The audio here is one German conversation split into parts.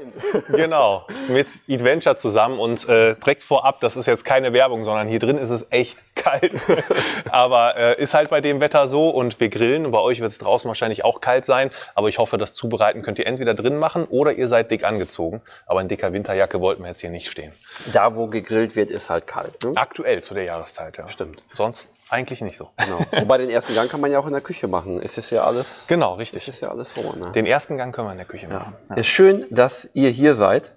grillen. genau, mit Adventure zusammen und äh, direkt vorab, das ist jetzt keine Werbung, sondern hier drin ist es echt kalt. aber äh, ist halt bei dem Wetter so und wir grillen. Bei euch wird es draußen wahrscheinlich auch kalt sein, aber ich hoffe, das Zubereiten könnt ihr entweder drin machen oder ihr seid dick angezogen. Aber in dicker Winterjacke wollten wir jetzt hier nicht stehen. Da, wo gegrillt wird, ist halt kalt. Ne? Aktuell zu der Jahreszeit, ja. Stimmt. Sonst eigentlich nicht so. Genau. Wobei den ersten Gang kann man ja auch in der Küche machen. Es ist ja alles. Genau, richtig. Es ist ja alles so. Ne? Den ersten Gang können wir in der Küche machen. Ja. Ist schön, dass ihr hier seid.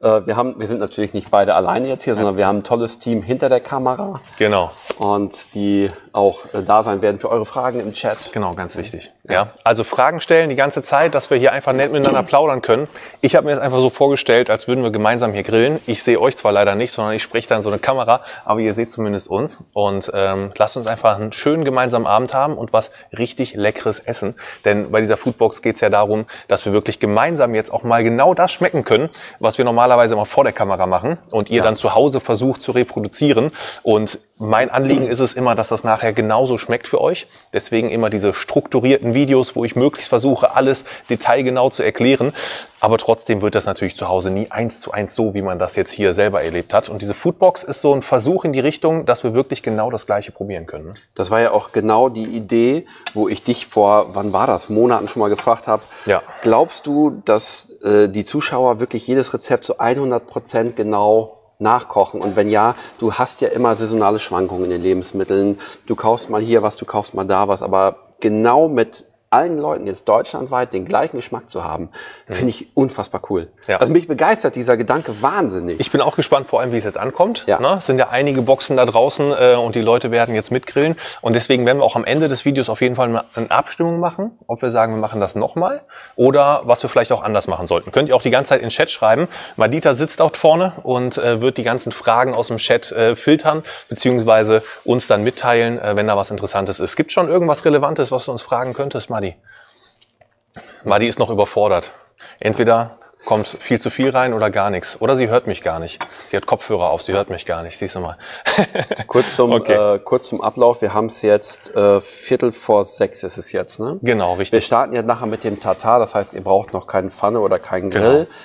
Äh, wir, haben, wir sind natürlich nicht beide alleine jetzt hier, sondern wir haben ein tolles Team hinter der Kamera. Genau. Und die auch äh, da sein werden für eure Fragen im Chat. Genau, ganz wichtig. Ja. ja. Also Fragen stellen die ganze Zeit, dass wir hier einfach nett miteinander plaudern können. Ich habe mir das einfach so vorgestellt, als würden wir gemeinsam hier grillen. Ich sehe euch zwar leider nicht, sondern ich spreche da in so eine Kamera, aber ihr seht zumindest uns. Und ähm, lasst uns einfach einen schönen gemeinsamen Abend haben und was richtig Leckeres essen. Denn bei dieser Foodbox geht es ja darum, dass wir wirklich gemeinsam jetzt auch mal genau das schmecken können, was wir normalerweise immer vor der Kamera machen und ihr ja. dann zu Hause versucht zu reproduzieren. Und mein Anliegen ist es immer, dass das nachher genauso schmeckt für euch. Deswegen immer diese strukturierten Videos, wo ich möglichst versuche, alles detailgenau zu erklären. Aber trotzdem wird das natürlich zu Hause nie eins zu eins so, wie man das jetzt hier selber erlebt hat. Und diese Foodbox ist so ein Versuch in die Richtung, dass wir wirklich genau das Gleiche probieren können. Ne? Das war ja auch genau die Idee, wo ich dich vor, wann war das, Monaten schon mal gefragt habe. Ja. Glaubst du, dass äh, die Zuschauer wirklich jedes Rezept zu 100 Prozent genau nachkochen? Und wenn ja, du hast ja immer saisonale Schwankungen in den Lebensmitteln. Du kaufst mal hier was, du kaufst mal da was, aber genau mit allen Leuten jetzt deutschlandweit den gleichen Geschmack zu haben, mhm. finde ich unfassbar cool. Ja. Also mich begeistert dieser Gedanke wahnsinnig. Ich bin auch gespannt, vor allem wie es jetzt ankommt. Ja. Ne? Es sind ja einige Boxen da draußen äh, und die Leute werden jetzt mitgrillen. Und deswegen werden wir auch am Ende des Videos auf jeden Fall mal eine Abstimmung machen, ob wir sagen, wir machen das nochmal oder was wir vielleicht auch anders machen sollten. Könnt ihr auch die ganze Zeit in den Chat schreiben. Madita sitzt dort vorne und äh, wird die ganzen Fragen aus dem Chat äh, filtern, beziehungsweise uns dann mitteilen, äh, wenn da was Interessantes ist. Gibt schon irgendwas Relevantes, was du uns fragen könntest, Madi? Madi ist noch überfordert. Entweder kommt viel zu viel rein oder gar nichts. Oder sie hört mich gar nicht. Sie hat Kopfhörer auf, sie hört mich gar nicht. Siehst du mal. kurz, zum, okay. äh, kurz zum Ablauf. Wir haben es jetzt äh, Viertel vor sechs ist es jetzt, ne? Genau, richtig. Wir starten jetzt nachher mit dem Tatar. Das heißt, ihr braucht noch keine Pfanne oder keinen Grill. Genau.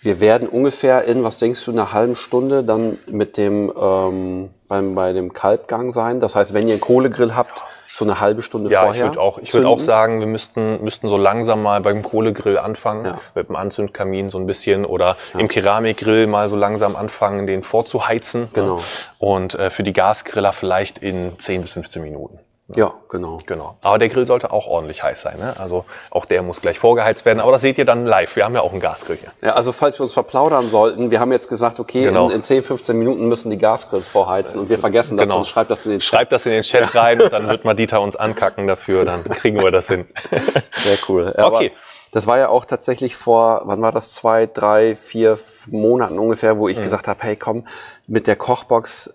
Wir werden ungefähr in, was denkst du, einer halben Stunde dann mit dem ähm, beim, bei dem Kalbgang sein. Das heißt, wenn ihr einen Kohlegrill habt, so eine halbe Stunde ja, vorher. Ja, ich würde auch, ich würde auch sagen, wir müssten, müssten so langsam mal beim Kohlegrill anfangen, ja. mit dem Anzündkamin so ein bisschen oder ja. im Keramikgrill mal so langsam anfangen, den vorzuheizen. Genau. Und äh, für die Gasgriller vielleicht in 10 bis 15 Minuten. Ja, genau. genau. Aber der Grill sollte auch ordentlich heiß sein. Ne? Also auch der muss gleich vorgeheizt werden. Aber das seht ihr dann live. Wir haben ja auch einen Gasgrill hier. Ja, also falls wir uns verplaudern sollten, wir haben jetzt gesagt, okay, genau. in, in 10, 15 Minuten müssen die Gasgrills vorheizen und wir vergessen das. Genau. schreibt das in den Chat. Schreibt das in den Chat rein und dann wird Madita uns ankacken dafür. Dann kriegen wir das hin. Sehr cool. Ja, okay. Das war ja auch tatsächlich vor, wann war das, zwei, drei, vier Monaten ungefähr, wo ich mhm. gesagt habe, hey komm, mit der Kochbox,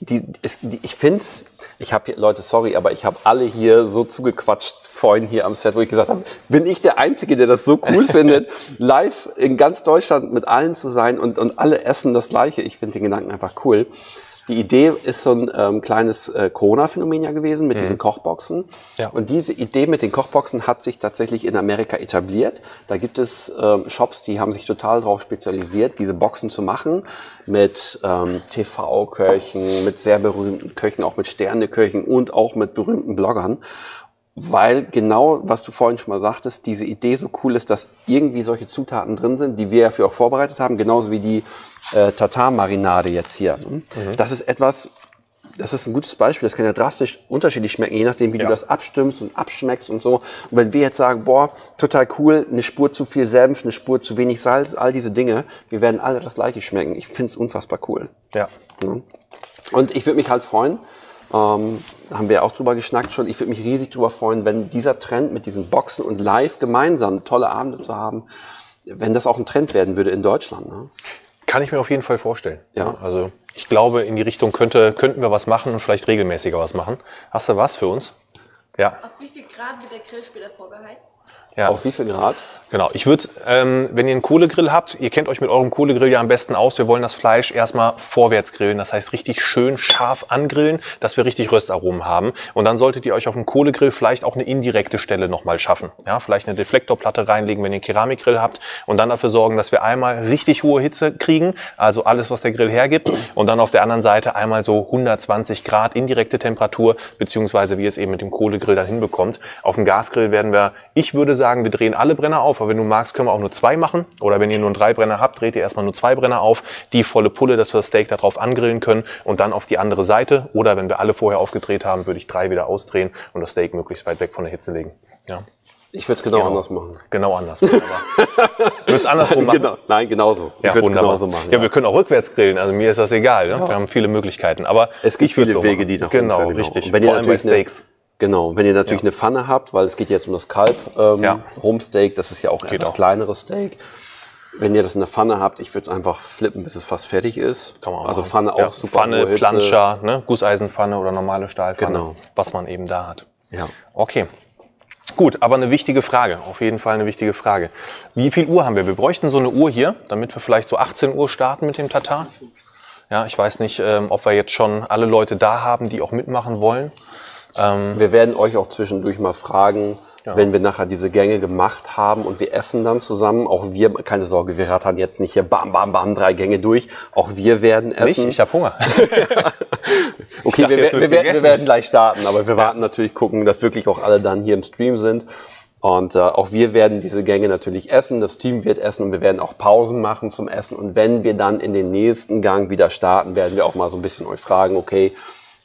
die, die ich find's, ich habe Leute, sorry, aber ich habe alle hier so zugequatscht vorhin hier am Set, wo ich gesagt habe, bin ich der Einzige, der das so cool findet, live in ganz Deutschland mit allen zu sein und, und alle essen das Gleiche. Ich finde den Gedanken einfach cool. Die Idee ist so ein ähm, kleines äh, Corona-Phänomen ja gewesen mit mhm. diesen Kochboxen. Ja. Und diese Idee mit den Kochboxen hat sich tatsächlich in Amerika etabliert. Da gibt es ähm, Shops, die haben sich total darauf spezialisiert, diese Boxen zu machen mit ähm, TV-Köchen, mit sehr berühmten Köchen, auch mit Sterneköchen und auch mit berühmten Bloggern weil genau, was du vorhin schon mal sagtest, diese Idee so cool ist, dass irgendwie solche Zutaten drin sind, die wir ja für auch vorbereitet haben, genauso wie die äh, Tatar-Marinade jetzt hier. Mhm. Das ist etwas, das ist ein gutes Beispiel, das kann ja drastisch unterschiedlich schmecken, je nachdem, wie ja. du das abstimmst und abschmeckst und so. Und wenn wir jetzt sagen, boah, total cool, eine Spur zu viel Senf, eine Spur zu wenig Salz, all diese Dinge, wir werden alle das gleiche schmecken. Ich find's unfassbar cool. Ja. ja. Und ich würde mich halt freuen, ähm, haben wir auch drüber geschnackt schon. Ich würde mich riesig drüber freuen, wenn dieser Trend mit diesen Boxen und live gemeinsam tolle Abende zu haben, wenn das auch ein Trend werden würde in Deutschland. Ne? Kann ich mir auf jeden Fall vorstellen. Ja. Also ich glaube, in die Richtung könnte, könnten wir was machen und vielleicht regelmäßiger was machen. Hast du was für uns? Ja. Auf wie viel Grad wird der Grill später vorgeheizt? Ja. Auf wie viel Grad? Genau, ich würde, ähm, wenn ihr einen Kohlegrill habt, ihr kennt euch mit eurem Kohlegrill ja am besten aus, wir wollen das Fleisch erstmal vorwärts grillen, das heißt richtig schön scharf angrillen, dass wir richtig Röstaromen haben. Und dann solltet ihr euch auf dem Kohlegrill vielleicht auch eine indirekte Stelle nochmal schaffen. Ja, vielleicht eine Deflektorplatte reinlegen, wenn ihr einen Keramikgrill habt und dann dafür sorgen, dass wir einmal richtig hohe Hitze kriegen, also alles, was der Grill hergibt und dann auf der anderen Seite einmal so 120 Grad indirekte Temperatur, beziehungsweise wie es eben mit dem Kohlegrill dann hinbekommt. Auf dem Gasgrill werden wir, ich würde sagen, wir drehen alle Brenner auf, aber wenn du magst, können wir auch nur zwei machen. Oder wenn ihr nur drei Brenner habt, dreht ihr erstmal nur zwei Brenner auf, die volle Pulle, dass wir das Steak darauf angrillen können und dann auf die andere Seite. Oder wenn wir alle vorher aufgedreht haben, würde ich drei wieder ausdrehen und das Steak möglichst weit weg von der Hitze legen. Ja. Ich würde es genau, genau, anders machen. Genau anders. du es andersrum machen? Genau, nein, genauso. Ja, ich würde es genauso machen. Ja. ja. wir können auch rückwärts grillen. Also mir ist das egal. Ne? Ja. Wir haben viele Möglichkeiten. Aber es gibt viele so Wege, machen. die nach Genau, genau. richtig. Und wenn Vor ihr natürlich Steaks. Genau, wenn ihr natürlich ja. eine Pfanne habt, weil es geht jetzt um das Kalb ähm, ja. Rumsteak, das ist ja auch ein etwas kleineres Steak. Wenn ihr das in der Pfanne habt, ich würde es einfach flippen, bis es fast fertig ist. Kann man auch also machen. Pfanne auch ja, super. Pfanne, Planscher, ne? Gusseisenpfanne oder normale Stahlpfanne, genau. was man eben da hat. Ja. Okay. Gut, aber eine wichtige Frage, auf jeden Fall eine wichtige Frage. Wie viel Uhr haben wir? Wir bräuchten so eine Uhr hier, damit wir vielleicht so 18 Uhr starten mit dem Tatar. Ja, ich weiß nicht, ähm, ob wir jetzt schon alle Leute da haben, die auch mitmachen wollen. Ähm, wir werden euch auch zwischendurch mal fragen, ja. wenn wir nachher diese Gänge gemacht haben und wir essen dann zusammen. Auch wir, keine Sorge, wir rattern jetzt nicht hier bam, bam, bam, drei Gänge durch. Auch wir werden essen. Nicht? Ich habe Hunger. okay, wir, wir, wir, werden, wir, werden, gleich starten, aber wir ja. warten natürlich gucken, dass wirklich auch alle dann hier im Stream sind. Und äh, auch wir werden diese Gänge natürlich essen, das Team wird essen und wir werden auch Pausen machen zum Essen. Und wenn wir dann in den nächsten Gang wieder starten, werden wir auch mal so ein bisschen euch fragen, okay,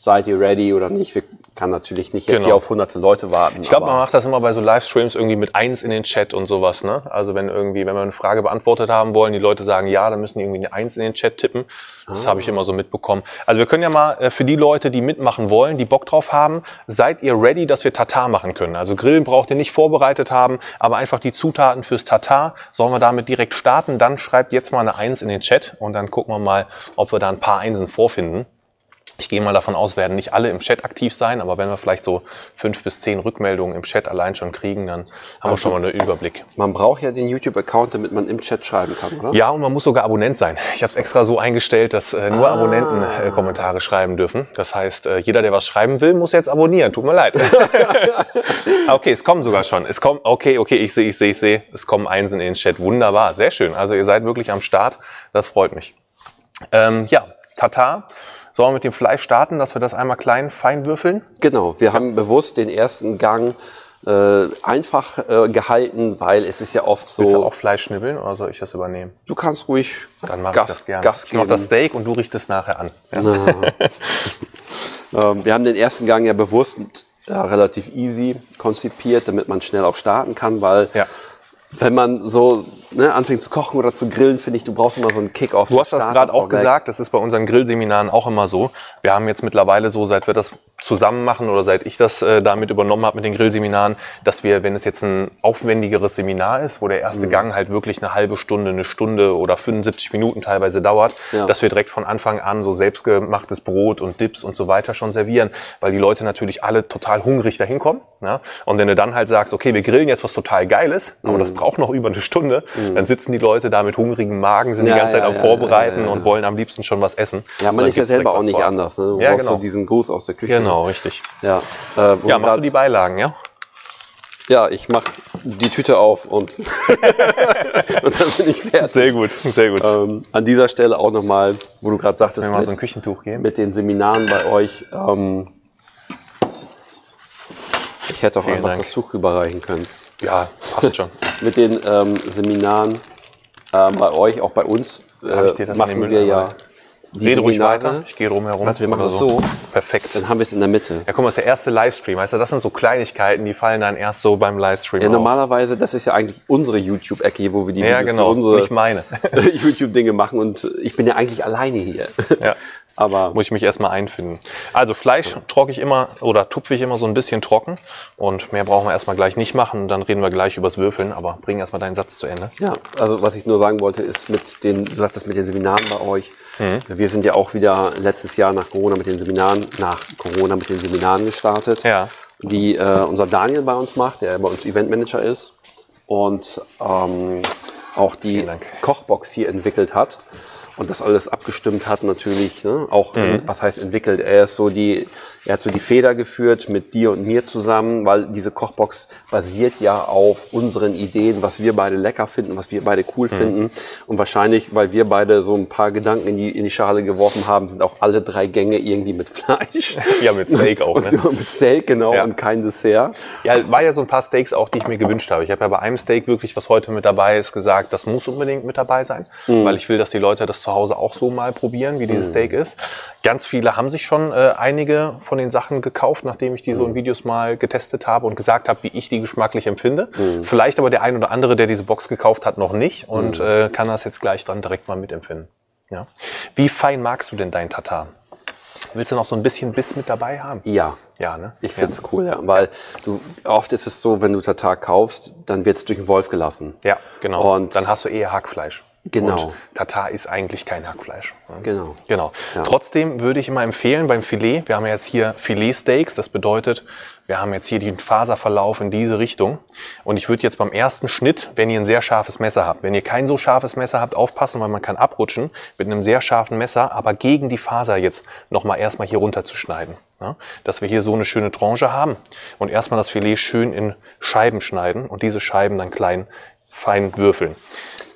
seid ihr ready oder nicht. Wir kann natürlich nicht jetzt genau. hier auf hunderte Leute warten. Ich glaube, man macht das immer bei so Livestreams irgendwie mit eins in den Chat und sowas. Ne? Also wenn irgendwie, wenn wir eine Frage beantwortet haben wollen, die Leute sagen ja, dann müssen die irgendwie eine eins in den Chat tippen. Das ah. habe ich immer so mitbekommen. Also wir können ja mal äh, für die Leute, die mitmachen wollen, die Bock drauf haben, seid ihr ready, dass wir Tatar machen können. Also Grillen braucht ihr nicht vorbereitet haben, aber einfach die Zutaten fürs Tatar. Sollen wir damit direkt starten? Dann schreibt jetzt mal eine eins in den Chat und dann gucken wir mal, ob wir da ein paar Einsen vorfinden. Ich gehe mal davon aus, werden nicht alle im Chat aktiv sein, aber wenn wir vielleicht so fünf bis zehn Rückmeldungen im Chat allein schon kriegen, dann haben also, wir schon mal einen Überblick. Man braucht ja den YouTube-Account, damit man im Chat schreiben kann, oder? Ja, und man muss sogar Abonnent sein. Ich habe es extra so eingestellt, dass äh, nur ah. Abonnenten äh, Kommentare schreiben dürfen. Das heißt, äh, jeder, der was schreiben will, muss jetzt abonnieren. Tut mir leid. okay, es kommen sogar schon. Es kommen, okay, okay, ich sehe, ich sehe, ich sehe. Es kommen Einsen in den Chat. Wunderbar, sehr schön. Also ihr seid wirklich am Start. Das freut mich. Ähm, ja, Tata. Sollen wir mit dem Fleisch starten, dass wir das einmal klein fein würfeln? Genau, wir haben bewusst den ersten Gang äh, einfach äh, gehalten, weil es ist ja oft so. Willst du auch Fleisch schnibbeln oder soll ich das übernehmen? Du kannst ruhig Dann mach Gas, ich das gerne. Gas geben. Ich mach das Steak und du richtest nachher an. Ja. ähm, wir haben den ersten Gang ja bewusst ja, relativ easy konzipiert, damit man schnell auch starten kann, weil ja wenn man so ne, anfängt zu kochen oder zu grillen, finde ich, du brauchst immer so einen Kick-Off. Du hast das gerade auch gesagt, das ist bei unseren Grillseminaren auch immer so. Wir haben jetzt mittlerweile so, seit wir das zusammen machen oder seit ich das äh, damit übernommen habe mit den Grillseminaren, dass wir, wenn es jetzt ein aufwendigeres Seminar ist, wo der erste mhm. Gang halt wirklich eine halbe Stunde, eine Stunde oder 75 Minuten teilweise dauert, ja. dass wir direkt von Anfang an so selbstgemachtes Brot und Dips und so weiter schon servieren, weil die Leute natürlich alle total hungrig dahin kommen. Ja? Und wenn du dann halt sagst, okay, wir grillen jetzt was total Geiles, aber mhm. das braucht noch über eine Stunde, mhm. dann sitzen die Leute da mit hungrigen Magen, sind ja, die ganze Zeit am Vorbereiten und wollen am liebsten schon was essen. Ja, man ist ja selber auch nicht vor. anders. Ne? Du ja, genau. so diesen Gruß aus der Küche. Genau, richtig. Ja, äh, ja machst du die Beilagen, ja? Ja, ich mach die Tüte auf und, und dann bin ich fertig. Sehr gut, sehr gut. Ähm, an dieser Stelle auch nochmal, wo du gerade sagtest, Wenn wir mal so ein Küchentuch geben. mit den Seminaren bei euch. Ähm, ich hätte auch Vielen einfach Dank. das Tuch überreichen können. Ja, passt schon. mit den ähm, Seminaren äh, bei euch, auch bei uns, äh, machen wir ja Dreh ruhig weiter. Ich gehe rumherum. Warte, wir machen das so. Perfekt. Dann haben wir es in der Mitte. Ja, guck mal, das ist der erste Livestream. Weißt du, das sind so Kleinigkeiten, die fallen dann erst so beim Livestream. Ja, auf. normalerweise, das ist ja eigentlich unsere YouTube-Ecke wo wir die ja, Videos genau. unsere Nicht meine. YouTube-Dinge machen und ich bin ja eigentlich alleine hier. Ja. Aber muss ich mich erstmal einfinden. Also Fleisch trocke ich immer oder tupfe ich immer so ein bisschen trocken und mehr brauchen wir erstmal gleich nicht machen. Dann reden wir gleich übers Würfeln, aber bring erstmal deinen Satz zu Ende. Ja, also was ich nur sagen wollte, ist mit den, du sagst das mit den Seminaren bei euch. Mhm. Wir sind ja auch wieder letztes Jahr nach Corona mit den Seminaren, nach Corona mit den Seminaren gestartet. Ja. Die äh, unser Daniel bei uns macht, der bei uns Eventmanager ist. und ähm, auch die Kochbox hier entwickelt hat und das alles abgestimmt hat natürlich, ne? auch mhm. was heißt entwickelt. Er ist so die, er hat so die Feder geführt mit dir und mir zusammen, weil diese Kochbox basiert ja auf unseren Ideen, was wir beide lecker finden, was wir beide cool mhm. finden und wahrscheinlich, weil wir beide so ein paar Gedanken in die in die Schale geworfen haben, sind auch alle drei Gänge irgendwie mit Fleisch. Ja, mit Steak auch. Ne? Und, mit Steak genau ja. und kein Dessert. Ja, war ja so ein paar Steaks auch, die ich mir gewünscht habe. Ich habe ja bei einem Steak wirklich, was heute mit dabei ist, gesagt, das muss unbedingt mit dabei sein, mhm. weil ich will, dass die Leute das zu Hause auch so mal probieren, wie dieses mhm. Steak ist. Ganz viele haben sich schon äh, einige von den Sachen gekauft, nachdem ich die so in mhm. Videos mal getestet habe und gesagt habe, wie ich die geschmacklich empfinde. Mhm. Vielleicht aber der ein oder andere, der diese Box gekauft hat, noch nicht und mhm. äh, kann das jetzt gleich dann direkt mal mitempfinden. Ja. Wie fein magst du denn dein Tatar? Willst du noch so ein bisschen Biss mit dabei haben? Ja. Ja, ne? Ich finde es ja. cool, ja. Weil du, oft ist es so, wenn du Tatar kaufst, dann wird es durch den Wolf gelassen. Ja, genau. Und dann hast du eher Hackfleisch. Genau. Und Tatar ist eigentlich kein Hackfleisch. Genau. Genau. Ja. Trotzdem würde ich immer empfehlen beim Filet, wir haben jetzt hier Filetsteaks, das bedeutet, wir haben jetzt hier den Faserverlauf in diese Richtung. Und ich würde jetzt beim ersten Schnitt, wenn ihr ein sehr scharfes Messer habt, wenn ihr kein so scharfes Messer habt, aufpassen, weil man kann abrutschen mit einem sehr scharfen Messer, aber gegen die Faser jetzt nochmal erstmal hier runter zu schneiden. Ja, dass wir hier so eine schöne Tranche haben und erstmal das Filet schön in Scheiben schneiden und diese Scheiben dann klein fein würfeln.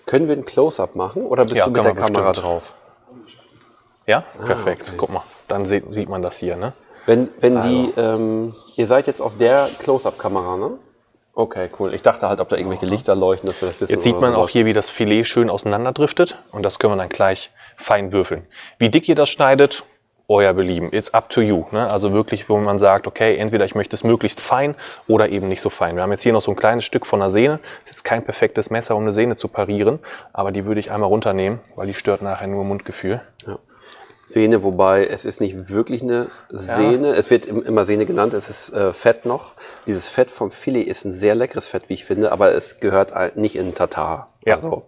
Können wir ein Close-Up machen oder bist ja, du mit der Kamera bestimmt. drauf? Ja, ah, perfekt. Okay. Guck mal, dann sieht, sieht man das hier, ne? Wenn, wenn also. die, ähm, ihr seid jetzt auf der Close-Up-Kamera, ne? Okay, cool. Ich dachte halt, ob da irgendwelche Lichter leuchten, dass wir das wissen. Jetzt sieht man auch hier, wie das Filet schön auseinanderdriftet und das können wir dann gleich fein würfeln. Wie dick ihr das schneidet, euer Belieben. It's up to you. Ne? Also wirklich, wo man sagt, okay, entweder ich möchte es möglichst fein oder eben nicht so fein. Wir haben jetzt hier noch so ein kleines Stück von einer Sehne. Ist jetzt kein perfektes Messer, um eine Sehne zu parieren, aber die würde ich einmal runternehmen, weil die stört nachher nur Mundgefühl. Ja. Sehne, wobei es ist nicht wirklich eine Sehne. Ja. Es wird immer Sehne genannt, es ist äh, Fett noch. Dieses Fett vom Filet ist ein sehr leckeres Fett, wie ich finde, aber es gehört nicht in Tatar. Ja. Also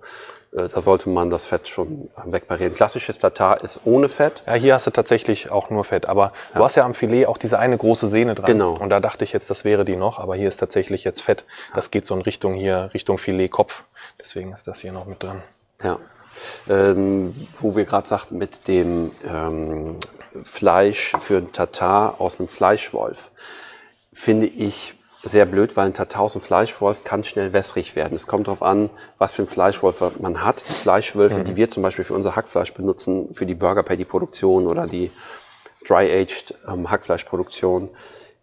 da sollte man das Fett schon wegparieren. Klassisches Tatar ist ohne Fett. Ja, hier hast du tatsächlich auch nur Fett. Aber ja. du hast ja am Filet auch diese eine große Sehne dran. Genau. Und da dachte ich jetzt, das wäre die noch. Aber hier ist tatsächlich jetzt Fett. Das geht so in Richtung hier, Richtung Filetkopf. Deswegen ist das hier noch mit dran. Ja. Ähm, wo wir gerade sagten, mit dem ähm, Fleisch für ein Tatar aus einem Fleischwolf, finde ich sehr blöd, weil ein Tataus und Fleischwolf kann schnell wässrig werden. Es kommt darauf an, was für ein Fleischwolf man hat. Die Fleischwölfe, mhm. die wir zum Beispiel für unser Hackfleisch benutzen, für die Burger Patty Produktion oder die Dry-Aged ähm, Hackfleischproduktion,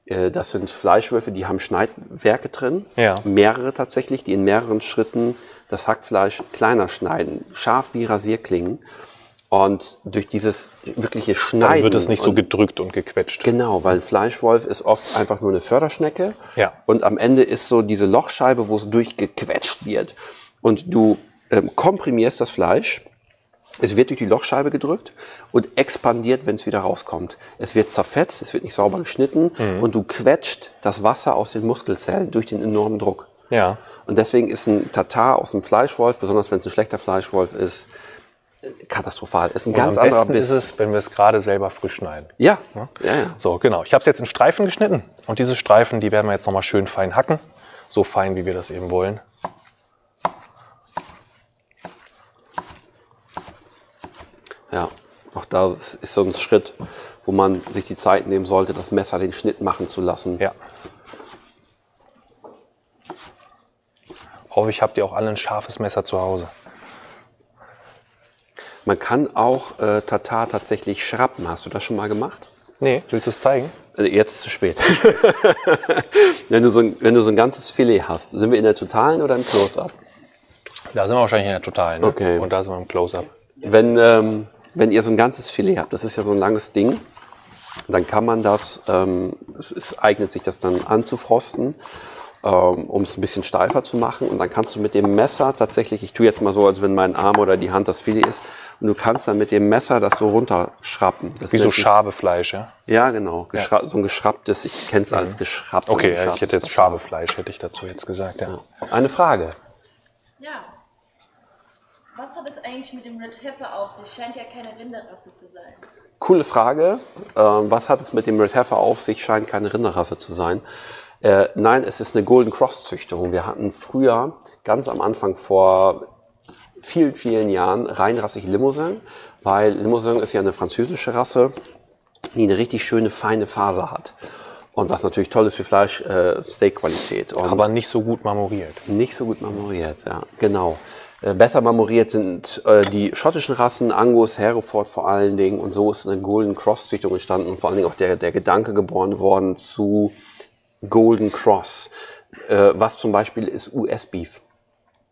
äh, das sind Fleischwölfe, die haben Schneidwerke drin, ja. mehrere tatsächlich, die in mehreren Schritten das Hackfleisch kleiner schneiden, scharf wie Rasierklingen. Und durch dieses wirkliche Schneiden. Dann wird es nicht so gedrückt und gequetscht. Genau, weil Fleischwolf ist oft einfach nur eine Förderschnecke. Ja. Und am Ende ist so diese Lochscheibe, wo es durchgequetscht wird. Und du ähm, komprimierst das Fleisch. Es wird durch die Lochscheibe gedrückt und expandiert, wenn es wieder rauskommt. Es wird zerfetzt, es wird nicht sauber geschnitten mhm. und du quetscht das Wasser aus den Muskelzellen durch den enormen Druck. Ja. Und deswegen ist ein Tatar aus dem Fleischwolf, besonders wenn es ein schlechter Fleischwolf ist, katastrophal. Ist ein und ganz am anderer Biss. ist es, wenn wir es gerade selber frisch schneiden. Ja. ja. ja, ja. So, genau. Ich habe es jetzt in Streifen geschnitten und diese Streifen, die werden wir jetzt nochmal schön fein hacken. So fein, wie wir das eben wollen. Ja, auch da ist so ein Schritt, wo man sich die Zeit nehmen sollte, das Messer den Schnitt machen zu lassen. Ja. Hoffe ich, habt ihr auch alle ein scharfes Messer zu Hause. Man kann auch äh, Tatar tatsächlich schrappen. Hast du das schon mal gemacht? Nee, willst du es zeigen? Äh, jetzt ist es zu spät. wenn, du so ein, wenn du so ein ganzes Filet hast, sind wir in der Totalen oder im Close-Up? Da sind wir wahrscheinlich in der Totalen. Ne? Okay. Und da sind wir im Close-Up. Wenn, ähm, wenn ihr so ein ganzes Filet habt, das ist ja so ein langes Ding, dann kann man das, ähm, es, es eignet sich das dann anzufrosten um es ein bisschen steifer zu machen. Und dann kannst du mit dem Messer tatsächlich, ich tue jetzt mal so, als wenn mein Arm oder die Hand das Filet ist, und du kannst dann mit dem Messer das so runterschrappen. Das Wie so Schabefleisch, ja? Ja, genau. Ja. So ein geschrapptes, ich kenne es als geschrappt. Okay, ich hätte jetzt Schabefleisch, hätte ich dazu jetzt gesagt, ja. ja. Eine Frage. Ja. Was hat es eigentlich mit dem Red Heifer auf sich? Scheint ja keine Rinderrasse zu sein. coole Frage. Ähm, was hat es mit dem Red Heifer auf sich? Scheint keine Rinderrasse zu sein. Äh, nein, es ist eine Golden Cross Züchtung. Wir hatten früher, ganz am Anfang vor vielen, vielen Jahren, reinrassig Limousin, weil Limousin ist ja eine französische Rasse, die eine richtig schöne, feine Faser hat. Und was natürlich toll ist für Fleisch, äh, Steakqualität. Aber nicht so gut marmoriert. Nicht so gut marmoriert, ja, genau. Äh, besser marmoriert sind äh, die schottischen Rassen, Angus, Hereford vor allen Dingen. Und so ist eine Golden Cross Züchtung entstanden und vor allen Dingen auch der, der Gedanke geboren worden zu Golden Cross, äh, was zum Beispiel ist US-Beef.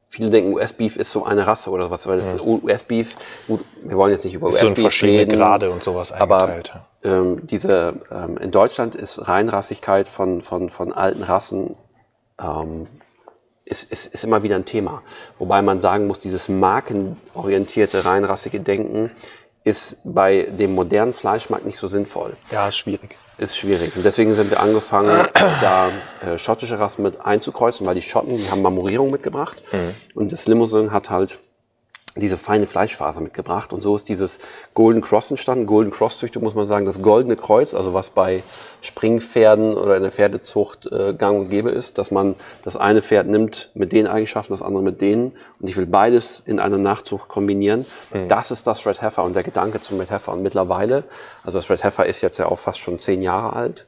Viele denken, US-Beef ist so eine Rasse oder was, weil das ja. US-Beef, gut, wir wollen jetzt nicht über US-Beef so reden. Grade und sowas aber ähm, diese, ähm, in Deutschland ist Reinrassigkeit von, von, von alten Rassen ähm, ist, ist, ist immer wieder ein Thema. Wobei man sagen muss, dieses markenorientierte, reinrassige Denken ist bei dem modernen Fleischmarkt nicht so sinnvoll. Ja, ist schwierig ist schwierig. Und deswegen sind wir angefangen, da äh, schottische Rassen mit einzukreuzen, weil die Schotten, die haben Marmorierung mitgebracht. Mhm. Und das Limousin hat halt diese feine Fleischfaser mitgebracht. Und so ist dieses Golden Cross entstanden. Golden Cross Züchtung muss man sagen, das goldene Kreuz, also was bei Springpferden oder in der Pferdezucht äh, gang und gäbe ist, dass man das eine Pferd nimmt mit den Eigenschaften, das andere mit denen. Und ich will beides in einer Nachzucht kombinieren. Mhm. Das ist das Red Heifer und der Gedanke zum Red Heifer. Und mittlerweile, also das Red Heifer ist jetzt ja auch fast schon zehn Jahre alt,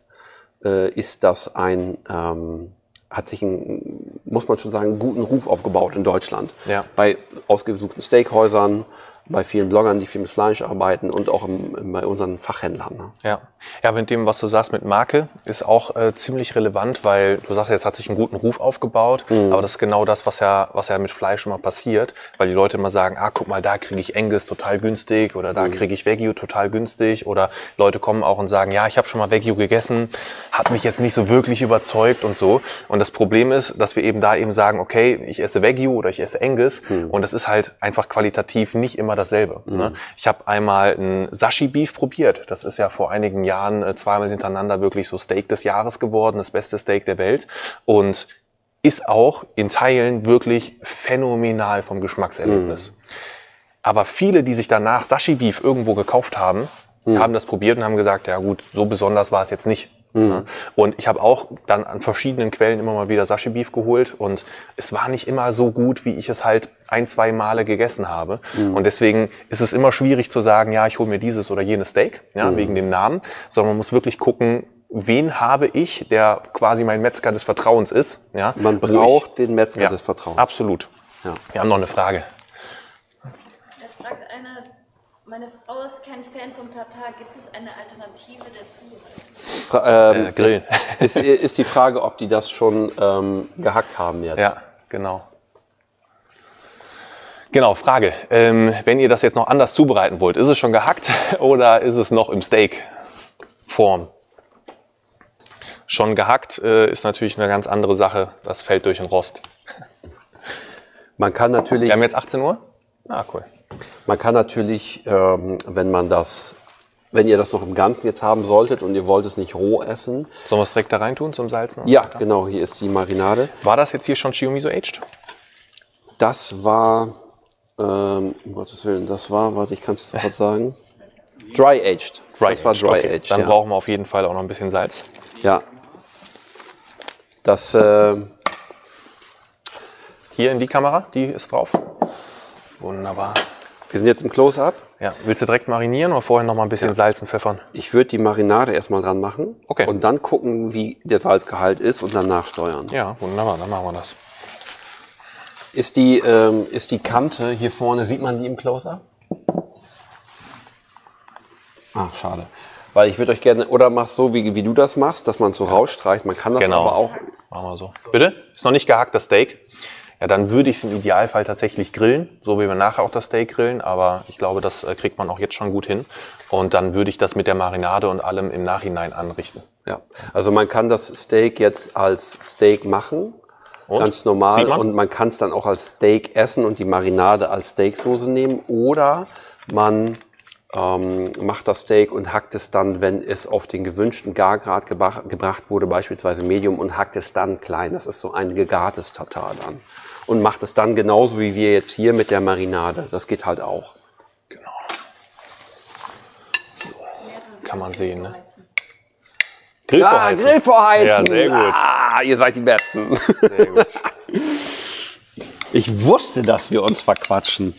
äh, ist das ein... Ähm, hat sich einen, muss man schon sagen, einen guten Ruf aufgebaut in Deutschland. Ja. Bei ausgesuchten Steakhäusern, bei vielen Bloggern, die viel mit Fleisch arbeiten und auch im, im, bei unseren Fachhändlern. Ne? Ja. ja, mit dem, was du sagst mit Marke, ist auch äh, ziemlich relevant, weil du sagst, jetzt hat sich einen guten Ruf aufgebaut, mhm. aber das ist genau das, was ja, was ja mit Fleisch immer passiert, weil die Leute immer sagen, ah, guck mal, da kriege ich Angus total günstig oder da mhm. kriege ich Wagyu total günstig oder Leute kommen auch und sagen, ja, ich habe schon mal Wagyu gegessen, hat mich jetzt nicht so wirklich überzeugt und so. Und das Problem ist, dass wir eben da eben sagen, okay, ich esse Wagyu oder ich esse Angus mhm. und das ist halt einfach qualitativ nicht immer dasselbe. Mhm. Ne? Ich habe einmal ein Sashi Beef probiert. Das ist ja vor einigen Jahren äh, zweimal hintereinander wirklich so Steak des Jahres geworden, das beste Steak der Welt. Und ist auch in Teilen wirklich phänomenal vom Geschmackserlebnis. Mhm. Aber viele, die sich danach Sashi Beef irgendwo gekauft haben, mhm. haben das probiert und haben gesagt, ja gut, so besonders war es jetzt nicht. Mhm. Und ich habe auch dann an verschiedenen Quellen immer mal wieder Sashi Beef geholt und es war nicht immer so gut, wie ich es halt ein, zwei Male gegessen habe. Mhm. Und deswegen ist es immer schwierig zu sagen, ja, ich hole mir dieses oder jenes Steak, ja, mhm. wegen dem Namen, sondern man muss wirklich gucken, wen habe ich, der quasi mein Metzger des Vertrauens ist. Ja, man braucht ich, den Metzger ja, des Vertrauens. Absolut. Ja. Wir haben noch eine Frage. Meine Frau ist kein Fan vom Tatar. Gibt es eine Alternative dazu? Fra ähm, äh, Grillen. Ist, ist, ist, die Frage, ob die das schon ähm, gehackt haben jetzt. Ja, genau. Genau, Frage. Ähm, wenn ihr das jetzt noch anders zubereiten wollt, ist es schon gehackt oder ist es noch im Steak-Form? Schon gehackt äh, ist natürlich eine ganz andere Sache. Das fällt durch den Rost. Man kann natürlich. Wir haben jetzt 18 Uhr? Ah, cool. Man kann natürlich, ähm, wenn man das, wenn ihr das noch im Ganzen jetzt haben solltet und ihr wollt es nicht roh essen. Sollen wir es direkt da rein tun zum Salzen? Ja, genau, hier ist die Marinade. War das jetzt hier schon Shiomiso aged? Das war, ähm, um Gottes Willen, das war, warte, ich kann es sofort sagen. Dry aged. Dry das war dry okay. aged. Dann ja. brauchen wir auf jeden Fall auch noch ein bisschen Salz. Ja. Das, äh, hier in die Kamera, die ist drauf. Wunderbar. Wir sind jetzt im Close-Up. Ja. Willst du direkt marinieren oder vorher noch mal ein bisschen ja. Salz und pfeffern? Ich würde die Marinade erstmal dran machen. Okay. Und dann gucken, wie der Salzgehalt ist und dann nachsteuern. Ja, wunderbar, dann machen wir das. Ist die, ähm, ist die Kante hier vorne, sieht man die im Close-Up? Ach, schade. Weil ich würde euch gerne, oder machst so, wie, wie du das machst, dass man es so rausstreicht. Man kann das genau. aber auch. Machen wir so. Bitte? Ist noch nicht gehackt, das Steak ja, dann würde ich es im Idealfall tatsächlich grillen, so wie wir nachher auch das Steak grillen. Aber ich glaube, das äh, kriegt man auch jetzt schon gut hin. Und dann würde ich das mit der Marinade und allem im Nachhinein anrichten. Ja, also man kann das Steak jetzt als Steak machen, und? ganz normal. Man? Und man kann es dann auch als Steak essen und die Marinade als Steaksoße nehmen. Oder man ähm, macht das Steak und hackt es dann, wenn es auf den gewünschten Gargrad gebracht wurde, beispielsweise Medium, und hackt es dann klein. Das ist so ein gegartes Tatar dann und macht es dann genauso wie wir jetzt hier mit der Marinade. Das geht halt auch. Genau. So. kann man sehen. Ne? Grill ah. Grill vorheizen. Ja, sehr gut. Ah, ihr seid die Besten. Sehr gut. Ich wusste, dass wir uns verquatschen.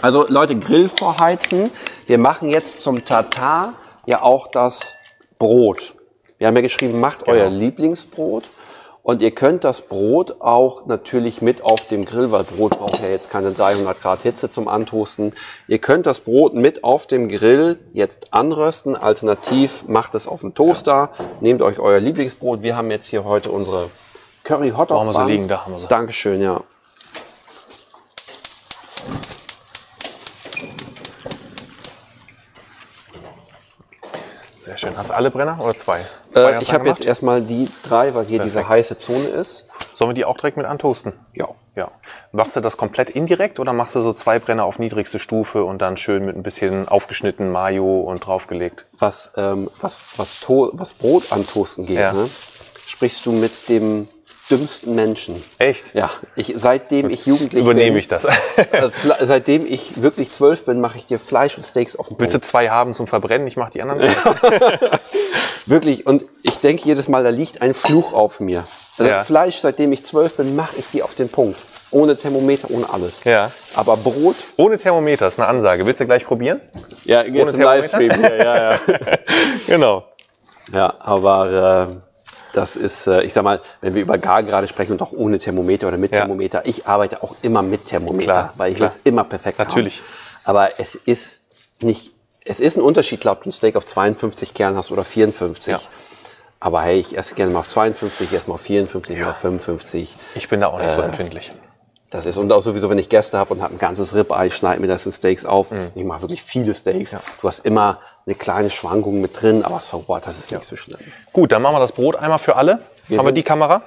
Also Leute, Grill vorheizen. Wir machen jetzt zum Tatar ja auch das Brot. Wir haben ja geschrieben, macht genau. euer Lieblingsbrot. Und ihr könnt das Brot auch natürlich mit auf dem Grill, weil Brot braucht ja jetzt keine 300 Grad Hitze zum Antoasten. Ihr könnt das Brot mit auf dem Grill jetzt anrösten. Alternativ macht es auf dem Toaster. Nehmt euch euer Lieblingsbrot. Wir haben jetzt hier heute unsere Curry Hot Dog. Wo haben wir sie liegen? Da haben wir sie. Dankeschön, ja. Sehr schön. Hast du alle Brenner oder zwei? zwei äh, ich habe jetzt erstmal die drei, weil hier Perfekt. diese heiße Zone ist. Sollen wir die auch direkt mit antoasten? Ja. Ja. Machst du das komplett indirekt oder machst du so zwei Brenner auf niedrigste Stufe und dann schön mit ein bisschen aufgeschnitten Mayo und draufgelegt? Was, ähm, was, was, was Brot antoasten geht, ja. ne? sprichst du mit dem dümmsten Menschen. Echt? Ja. Ich, seitdem ich jugendlich Übernehme bin, ich das. äh, seitdem ich wirklich zwölf bin, mache ich dir Fleisch und Steaks auf den Willst du zwei haben zum Verbrennen? Ich mache die anderen. wirklich. Und ich denke jedes Mal, da liegt ein Fluch auf mir. Also ja. Fleisch, seitdem ich zwölf bin, mache ich die auf den Punkt. Ohne Thermometer, ohne alles. Ja. Aber Brot. Ohne Thermometer ist eine Ansage. Willst du gleich probieren? Ja, jetzt ohne im Livestream. Ja, ja, ja. genau. Ja, aber äh, das ist, äh, ich sag mal, wenn wir über Gar gerade sprechen und auch ohne Thermometer oder mit ja. Thermometer, ich arbeite auch immer mit Thermometer, klar, weil ich es immer perfekt Natürlich. haben. Aber es ist nicht, es ist ein Unterschied, glaubt, du ein Steak auf 52 Kern hast oder 54. Ja. Aber hey, ich esse gerne mal auf 52, ich esse mal auf 54, ja. mal auf 55. Ich bin da auch nicht äh, so empfindlich. Das ist, und auch sowieso, wenn ich Gäste habe und habe ein ganzes Ribeye, schneide mir das in Steaks auf. Mhm. Ich mache wirklich viele Steaks. Ja. Du hast immer eine kleine Schwankung mit drin, aber so what, das ist ja. nicht so schlimm. Gut, dann machen wir das Brot einmal für alle. Wir haben wir die Kamera?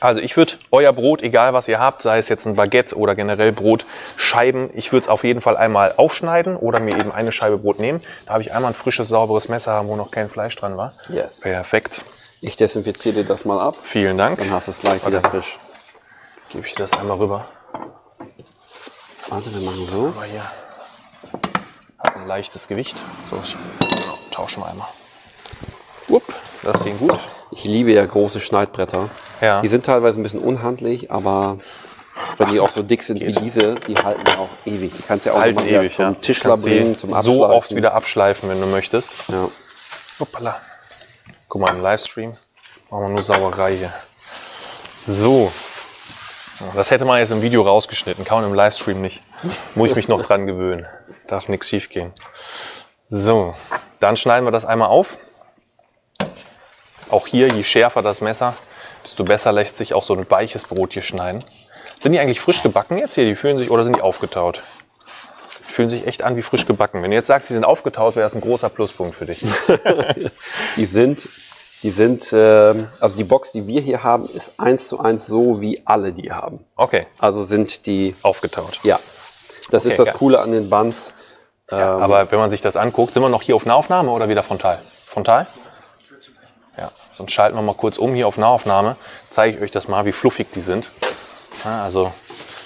Also ich würde euer Brot, egal was ihr habt, sei es jetzt ein Baguette oder generell Brot, Scheiben, ich würde es auf jeden Fall einmal aufschneiden oder mir eben eine Scheibe Brot nehmen. Da habe ich einmal ein frisches, sauberes Messer haben, wo noch kein Fleisch dran war. Yes. Perfekt. Ich desinfiziere dir das mal ab. Vielen Dank. Dann hast du es gleich wieder frisch gebe ich das einmal rüber. Warte, wir machen so. Aber hier hat ein leichtes Gewicht. So, genau, tauschen wir einmal. Upp, das ging gut. Ich liebe ja große Schneidbretter. Ja. Die sind teilweise ein bisschen unhandlich, aber wenn die auch so dick sind Geht. wie diese, die halten ja auch ewig. Die kannst du ja auch halten ewig, zum ja. Tischler bringen, zum Abschleifen. So oft wieder abschleifen, wenn du möchtest. Ja. Hoppala. Guck mal im Livestream. Machen wir nur Sauerei hier. So, das hätte man jetzt im Video rausgeschnitten, kann man im Livestream nicht. Muss ich mich noch dran gewöhnen. Darf nichts schief gehen. So, dann schneiden wir das einmal auf. Auch hier, je schärfer das Messer, desto besser lässt sich auch so ein weiches Brot hier schneiden. Sind die eigentlich frisch gebacken jetzt hier? Die fühlen sich oder sind die aufgetaut? Die fühlen sich echt an wie frisch gebacken. Wenn du jetzt sagst, die sind aufgetaut, wäre das ein großer Pluspunkt für dich. die sind die sind, äh, also die Box, die wir hier haben, ist eins zu eins so, wie alle die haben. Okay. Also sind die aufgetaut. Ja. Das okay, ist das ja. Coole an den Buns. Ja, ähm, aber wenn man sich das anguckt, sind wir noch hier auf Nahaufnahme oder wieder frontal? Frontal? Ja, sonst schalten wir mal kurz um hier auf Nahaufnahme. Zeige ich euch das mal, wie fluffig die sind. Ja, also,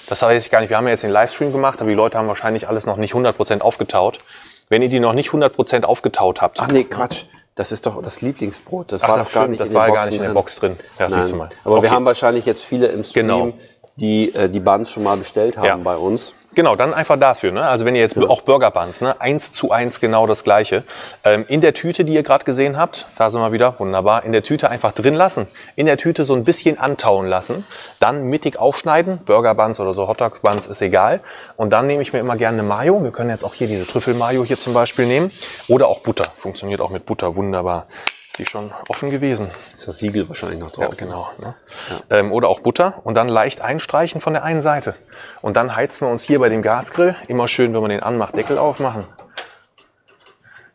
das weiß ich gar nicht. Wir haben ja jetzt den Livestream gemacht, aber die Leute haben wahrscheinlich alles noch nicht 100% aufgetaut. Wenn ihr die noch nicht 100% aufgetaut habt. Ach nee, Quatsch. Das ist doch das Lieblingsbrot. Das Ach, war das doch gar, nicht, das in war gar nicht in der Box drin. Ja, Nein. siehst du mal. Aber okay. wir haben wahrscheinlich jetzt viele im Stream, genau. Die äh, die Buns schon mal bestellt haben ja. bei uns. Genau, dann einfach dafür. Ne? Also wenn ihr jetzt ja. auch Burger Buns, ne? eins zu eins genau das gleiche. Ähm, in der Tüte, die ihr gerade gesehen habt, da sind wir wieder, wunderbar, in der Tüte einfach drin lassen. In der Tüte so ein bisschen antauen lassen. Dann mittig aufschneiden, Burger Buns oder so Hotdog Buns, ist egal. Und dann nehme ich mir immer gerne eine Mayo. Wir können jetzt auch hier diese Trüffel-Mayo hier zum Beispiel nehmen. Oder auch Butter. Funktioniert auch mit Butter wunderbar ist die schon offen gewesen. Ist das Siegel wahrscheinlich noch drauf. Ja, genau. Ne? Ja. Ähm, oder auch Butter und dann leicht einstreichen von der einen Seite. Und dann heizen wir uns hier bei dem Gasgrill. Immer schön, wenn man den anmacht, Deckel aufmachen.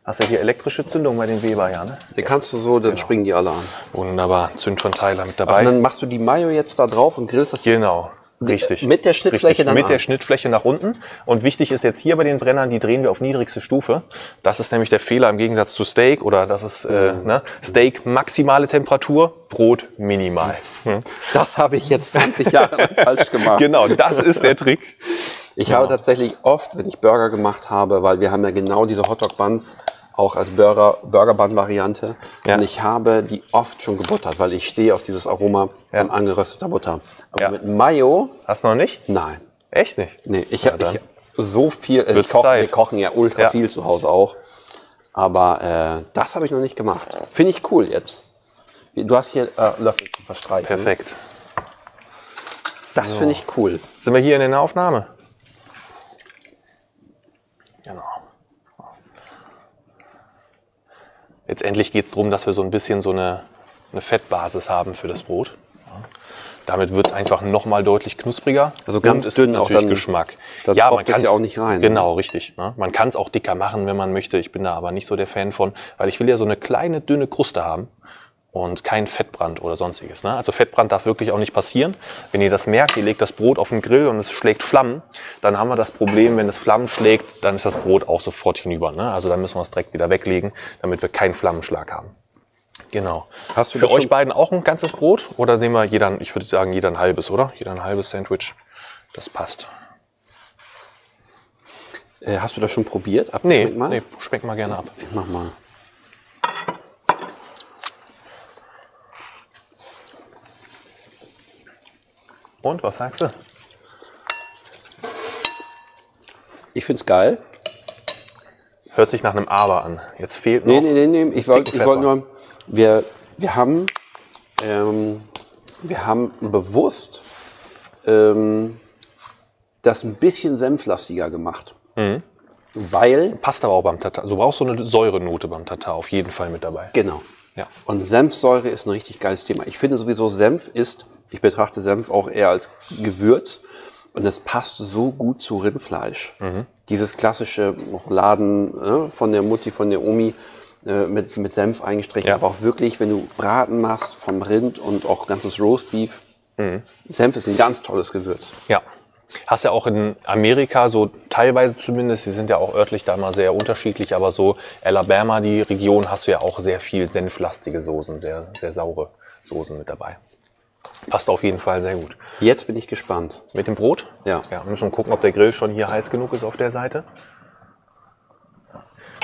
Hast ja hier elektrische Zündung bei den Weber, ja, ne? Den kannst du so, dann genau. springen die alle an. Wunderbar, Zündverteiler mit dabei. Also dann machst du die Mayo jetzt da drauf und grillst das? Genau. Richtig. Mit der Schnittfläche Richtig. dann Mit an. der Schnittfläche nach unten. Und wichtig ist jetzt hier bei den Brennern, die drehen wir auf niedrigste Stufe. Das ist nämlich der Fehler im Gegensatz zu Steak oder das ist äh, mhm. ne? Steak maximale Temperatur, Brot minimal. Das habe ich jetzt 20 Jahre lang falsch gemacht. Genau, das ist der Trick. Ich habe tatsächlich oft, wenn ich Burger gemacht habe, weil wir haben ja genau diese Hotdog-Buns auch als Burger, Burger-Bun-Variante. Ja. Und ich habe die oft schon gebuttert, weil ich stehe auf dieses Aroma Ja. von angerösteter Butter. Aber Ja. mit Mayo, Hast du noch nicht? nein. Echt nicht? Nee, ich habe so viel, also ich Zeit. wir kochen ja ultra viel zu Hause auch. Aber äh, das habe ich noch nicht gemacht. Finde ich cool jetzt. Du hast hier äh, Löffel zum Verstreichen. Perfekt. Das finde ich cool. Sind wir hier in der Aufnahme? Genau. Letztendlich geht es darum, dass wir so ein bisschen so eine, eine Fettbasis haben für das Brot. Ja. Damit wird es einfach nochmal deutlich knuspriger. Also ganz Und dünn auch dann- Geschmack. dann man tropft es ja auch nicht rein, ne? Genau, richtig. Ne? Man kann es auch dicker machen, wenn man möchte. Ich bin da aber nicht so der Fan von, weil ich will ja so eine kleine, dünne Kruste haben und kein Fettbrand oder sonstiges. Ne? Also Fettbrand darf wirklich auch nicht passieren. Wenn ihr das merkt, ihr legt das Brot auf den Grill und es schlägt Flammen, dann haben wir das Problem, wenn es Flammen schlägt, dann ist das Brot auch sofort hinüber. Ne? Also dann müssen wir es direkt wieder weglegen, damit wir keinen Flammenschlag haben. Genau. Hast du Für euch beiden auch ein ganzes Brot oder nehmen wir jeder, ein- ich würde sagen, jeder ein halbes, oder? Jeder ein halbes Sandwich. Das passt. Äh, hast du das schon probiert? Nee, mal? nee, schmeckt mal gerne ab. Ich mach mal. Und, was sagst du? Ich find's geil. Hört sich nach einem Aber an. Jetzt fehlt noch. Nee, nee, nee, nee. Ich wollte wollt nur, wir, wir haben, ähm, wir haben bewusst ähm, das ein bisschen senflastiger gemacht. Mhm. Weil, Passt aber auch beim Tatar. So brauchst du eine Säurenote beim Tatar auf jeden Fall mit dabei. genau. Ja. Und Senfsäure ist ein richtig geiles Thema. Ich finde sowieso Senf ist, ich betrachte Senf auch eher als Gewürz und es passt so gut zu Rindfleisch. Mhm. Dieses klassische Rouladen ne, von der Mutti, von der Omi äh, mit, mit Senf eingestrichen, Ja. aber auch wirklich, wenn du Braten machst vom Rind und auch ganzes Roastbeef. Mhm. Senf ist ein ganz tolles Gewürz. Ja. Hast ja auch in Amerika so teilweise zumindest, die sind ja auch örtlich da immer sehr unterschiedlich, aber so Alabama, die Region, hast du ja auch sehr viel senflastige Soßen, sehr, sehr saure Soßen mit dabei. Passt auf jeden Fall sehr gut. Jetzt bin ich gespannt. Mit dem Brot? Ja. Ja, müssen wir gucken, ob der Grill schon hier heiß genug ist auf der Seite.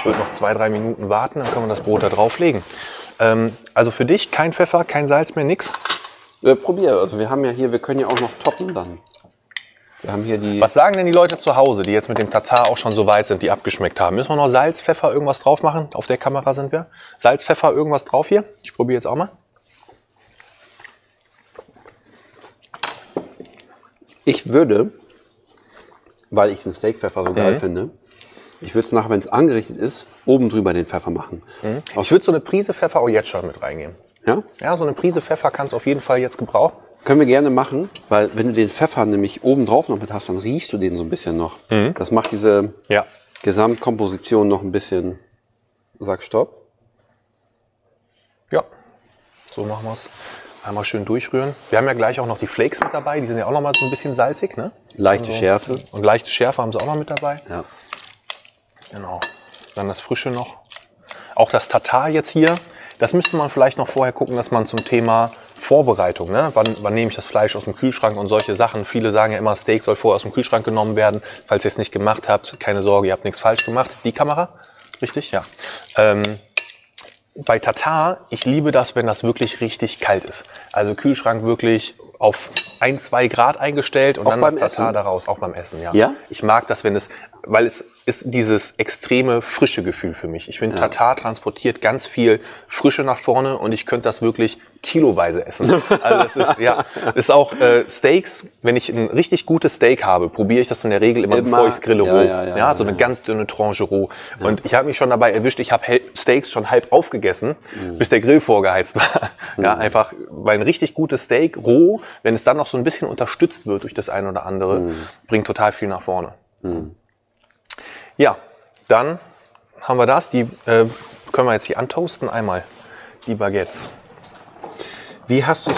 Wird noch zwei, drei Minuten warten, dann können wir das Brot da drauflegen. Ähm, also für dich kein Pfeffer, kein Salz mehr, nix. Äh, probier, also wir haben ja hier, wir können ja auch noch toppen dann. Wir haben hier die. Was sagen denn die Leute zu Hause, die jetzt mit dem Tatar auch schon so weit sind, die abgeschmeckt haben? Müssen wir noch Salz, Pfeffer, irgendwas drauf machen? Auf der Kamera sind wir. Salz, Pfeffer, irgendwas drauf hier? Ich probiere jetzt auch mal. Ich würde, weil ich den Steakpfeffer so Mhm. geil finde, ich würde es nachher, wenn es angerichtet ist, oben drüber den Pfeffer machen. Ich würde so eine Prise Pfeffer auch jetzt schon mit reingeben. Ja? Ja, so eine Prise Pfeffer kannst du auf jeden Fall jetzt gebrauchen. Können wir gerne machen, weil wenn du den Pfeffer nämlich oben drauf noch mit hast, dann riechst du den so ein bisschen noch. Das macht diese Ja. Gesamtkomposition noch ein bisschen. Sag Stopp. Ja, so machen wir es. Einmal schön durchrühren. Wir haben ja gleich auch noch die Flakes mit dabei. Die sind ja auch noch mal so ein bisschen salzig, ne? Leichte Schärfe. Und leichte Schärfe haben sie auch noch mit dabei. Ja. Genau. Dann das Frische noch. Auch das Tatar jetzt hier. Das müsste man vielleicht noch vorher gucken, dass man zum Thema Vorbereitung, ne? wann, wann nehme ich das Fleisch aus dem Kühlschrank und solche Sachen. Viele sagen ja immer, Steak soll vorher aus dem Kühlschrank genommen werden. Falls ihr es nicht gemacht habt, keine Sorge, ihr habt nichts falsch gemacht. Die Kamera? Richtig? Ja. Ähm, bei Tatar, ich liebe das, wenn das wirklich richtig kalt ist. Also Kühlschrank wirklich auf ein, zwei Grad eingestellt und Auch dann das Tatar Essen? daraus, auch beim Essen, ja. Ja? Ich mag das, wenn es, weil es ist dieses extreme frische Gefühl für mich. Ich finde, Tatar transportiert ganz viel Frische nach vorne und ich könnte das wirklich kiloweise essen. Also es ist, ja, ist auch äh, Steaks. Wenn ich ein richtig gutes Steak habe, probiere ich das in der Regel immer, Immer. bevor ich es grille Ja, roh. ja, ja, ja, so eine ja. ganz dünne Tranche roh. Und ich habe mich schon dabei erwischt, ich habe Steaks schon halb aufgegessen, Mhm. bis der Grill vorgeheizt war. Ja, einfach, weil ein richtig gutes Steak roh, wenn es dann noch so ein bisschen unterstützt wird durch das eine oder andere, Mhm. bringt total viel nach vorne. Ja, dann haben wir das. Die äh, können wir jetzt hier antoasten. Einmal die Baguettes. Wie hast du es?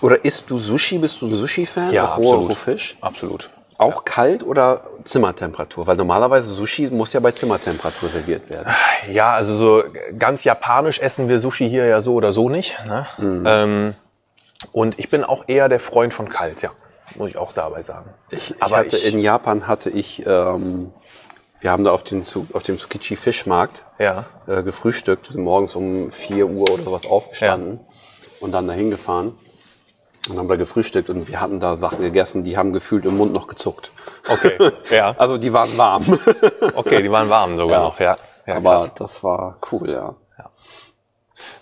Oder isst du Sushi? Bist du ein Sushi-Fan? Auch roher Rohfisch? Absolut. Auch kalt oder Zimmertemperatur? Weil normalerweise Sushi muss ja bei Zimmertemperatur serviert werden. Ja, also so ganz japanisch essen wir Sushi hier ja so oder so nicht. Ne? Mhm. Ähm, und ich bin auch eher der Freund von kalt, ja. muss ich auch dabei sagen. Ich, Aber hatte, ich, in Japan hatte ich, ähm, wir haben da auf dem, auf dem Tsukichi Fischmarkt ja. äh, gefrühstückt, sind morgens um 4 Uhr oder sowas aufgestanden ja. und dann dahin gefahren und haben da gefrühstückt und wir hatten da Sachen gegessen, die haben gefühlt im Mund noch gezuckt. Okay, ja. Also die waren warm. okay, die waren warm sogar ja. noch, ja. ja Aber krass. das war cool, ja.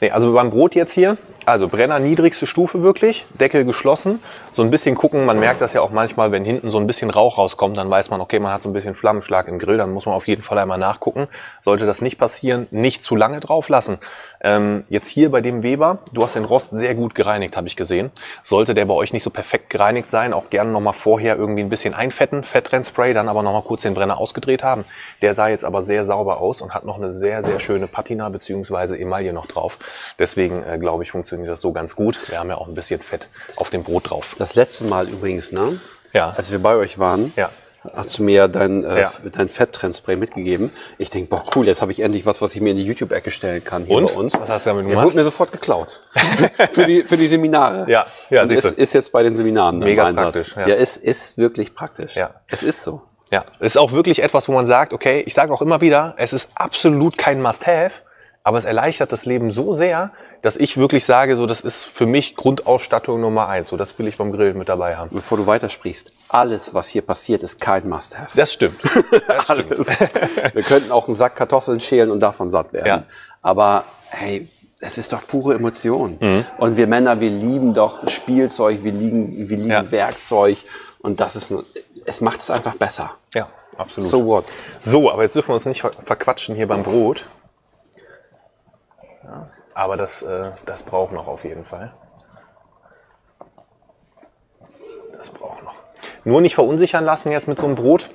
Nee, also beim Brot jetzt hier, also Brenner niedrigste Stufe wirklich, Deckel geschlossen. So ein bisschen gucken, man merkt das ja auch manchmal, wenn hinten so ein bisschen Rauch rauskommt, dann weiß man, okay, man hat so ein bisschen Flammenschlag im Grill, dann muss man auf jeden Fall einmal nachgucken. Sollte das nicht passieren, nicht zu lange drauf lassen. Ähm, jetzt hier bei dem Weber, du hast den Rost sehr gut gereinigt, habe ich gesehen. Sollte der bei euch nicht so perfekt gereinigt sein, auch gerne nochmal vorher irgendwie ein bisschen einfetten, Fettrennspray, dann aber nochmal kurz den Brenner ausgedreht haben. Der sah jetzt aber sehr sauber aus und hat noch eine sehr, sehr schöne Patina bzw. Emaille noch drauf. Deswegen äh, glaube ich, funktioniert das so ganz gut. Wir haben ja auch ein bisschen Fett auf dem Brot drauf. Das letzte Mal übrigens, ne? Ja. Als wir bei euch waren, ja. hast du mir dein, äh, ja. dein Fetttrenspray mitgegeben. Ich denke, boah, cool, jetzt habe ich endlich was, was ich mir in die YouTube-Ecke stellen kann hier Und? bei uns. Was hast du damit gemacht? Der wurde mir sofort geklaut. für, die, für die Seminare. Ja, ja siehst ist, ist jetzt bei den Seminaren. Mega praktisch. Ja. ja, es ist wirklich praktisch. Ja. Es ist so. Ja, es ist auch wirklich etwas, wo man sagt, okay, ich sage auch immer wieder, es ist absolut kein Must-Have, aber es erleichtert das Leben so sehr, dass ich wirklich sage, so das ist für mich Grundausstattung Nummer eins. So das will ich beim Grillen mit dabei haben. Bevor du weitersprichst, alles, was hier passiert, ist kein Must-have. Das stimmt. Das stimmt. Wir könnten auch einen Sack Kartoffeln schälen und davon satt werden. Ja. Aber hey, es ist doch pure Emotion. Mhm. Und wir Männer, wir lieben doch Spielzeug, wir lieben, wir lieben ja. Werkzeug. Und das ist, es macht es einfach besser. Ja, absolut. So what? So, aber jetzt dürfen wir uns nicht verquatschen hier beim Brot. Aber das, äh, das braucht noch auf jeden Fall. Das braucht noch. Nur nicht verunsichern lassen jetzt mit so einem Brot.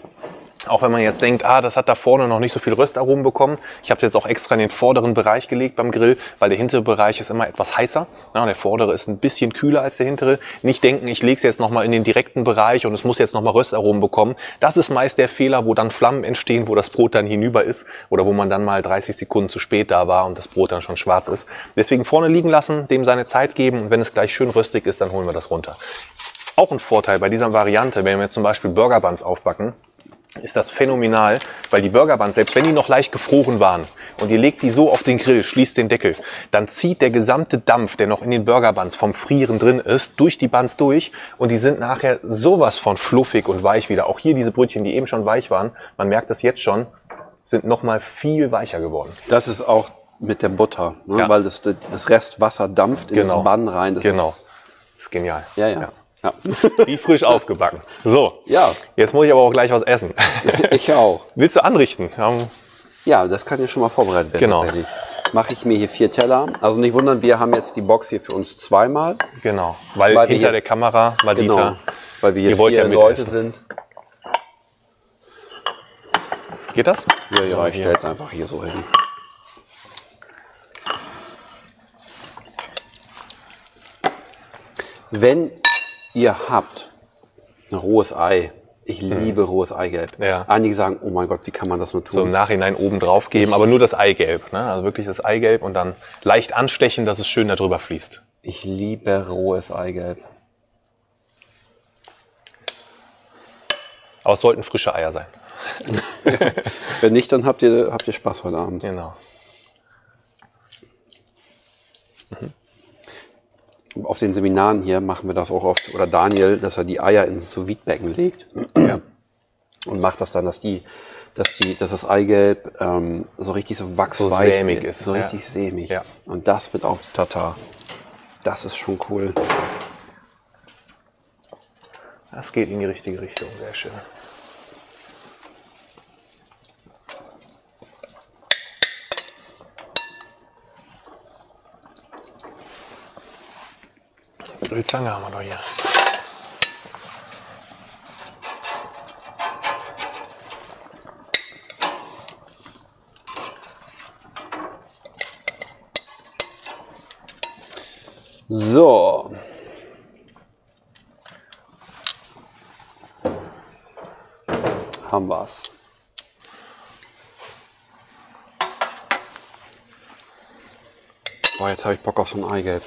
Auch wenn man jetzt denkt, ah, das hat da vorne noch nicht so viel Röstaromen bekommen. Ich habe es jetzt auch extra in den vorderen Bereich gelegt beim Grill, weil der hintere Bereich ist immer etwas heißer. Ja, der vordere ist ein bisschen kühler als der hintere. Nicht denken, ich lege es jetzt nochmal in den direkten Bereich und es muss jetzt nochmal Röstaromen bekommen. Das ist meist der Fehler, wo dann Flammen entstehen, wo das Brot dann hinüber ist oder wo man dann mal 30 Sekunden zu spät da war und das Brot dann schon schwarz ist. Deswegen vorne liegen lassen, dem seine Zeit geben und wenn es gleich schön röstig ist, dann holen wir das runter. Auch ein Vorteil bei dieser Variante, wenn wir jetzt zum Beispiel Burger Buns aufbacken, ist das phänomenal, weil die Burger Buns, selbst wenn die noch leicht gefroren waren und ihr legt die so auf den Grill, schließt den Deckel, dann zieht der gesamte Dampf, der noch in den Burger Buns vom Frieren drin ist, durch die Buns durch und die sind nachher sowas von fluffig und weich wieder. Auch hier diese Brötchen, die eben schon weich waren, man merkt das jetzt schon, sind noch mal viel weicher geworden. Das ist auch mit der Butter, ne? ja. weil das, das Restwasser dampft in genau. das Bun rein. Das genau. Ist, ist genial. ja. ja. ja. Ja. Wie frisch aufgebacken. So. Ja. Jetzt muss ich aber auch gleich was essen. Ich auch. Willst du anrichten? Ja, das kann ja schon mal vorbereitet werden. Genau. Tatsächlich. Mache ich mir hier vier Teller. Also nicht wundern, wir haben jetzt die Box hier für uns zweimal. Genau. Weil, weil hinter der Kamera, Madita, genau, weil wir hier vier ja Leute sind. Geht das? Ja, ja, ich stelle es einfach hier so hin. Wenn ihr habt ein rohes Ei, ich hm. liebe hm. rohes Eigelb. Ja. Einige sagen, oh mein Gott, wie kann man das nur tun? So im Nachhinein oben drauf geben, aber nur das Eigelb. Ne? Also wirklich das Eigelb und dann leicht anstechen, dass es schön darüber fließt. Ich liebe rohes Eigelb. Aber es sollten frische Eier sein. Wenn nicht, dann habt ihr, habt ihr Spaß heute Abend. Genau. Mhm auf den Seminaren hier machen wir das auch oft, oder Daniel, dass er die Eier ins sous legt ja. und macht das dann, dass die, dass die, dass das Eigelb ähm, so richtig so wachsweich so sämig ist, so richtig ja. sämig. Ja. Und das mit auf Tatar, das ist schon cool. Das geht in die richtige Richtung, sehr schön. Grillzange haben wir doch hier. So. Haben wir's. Boah, jetzt habe ich Bock auf so ein Eigelb.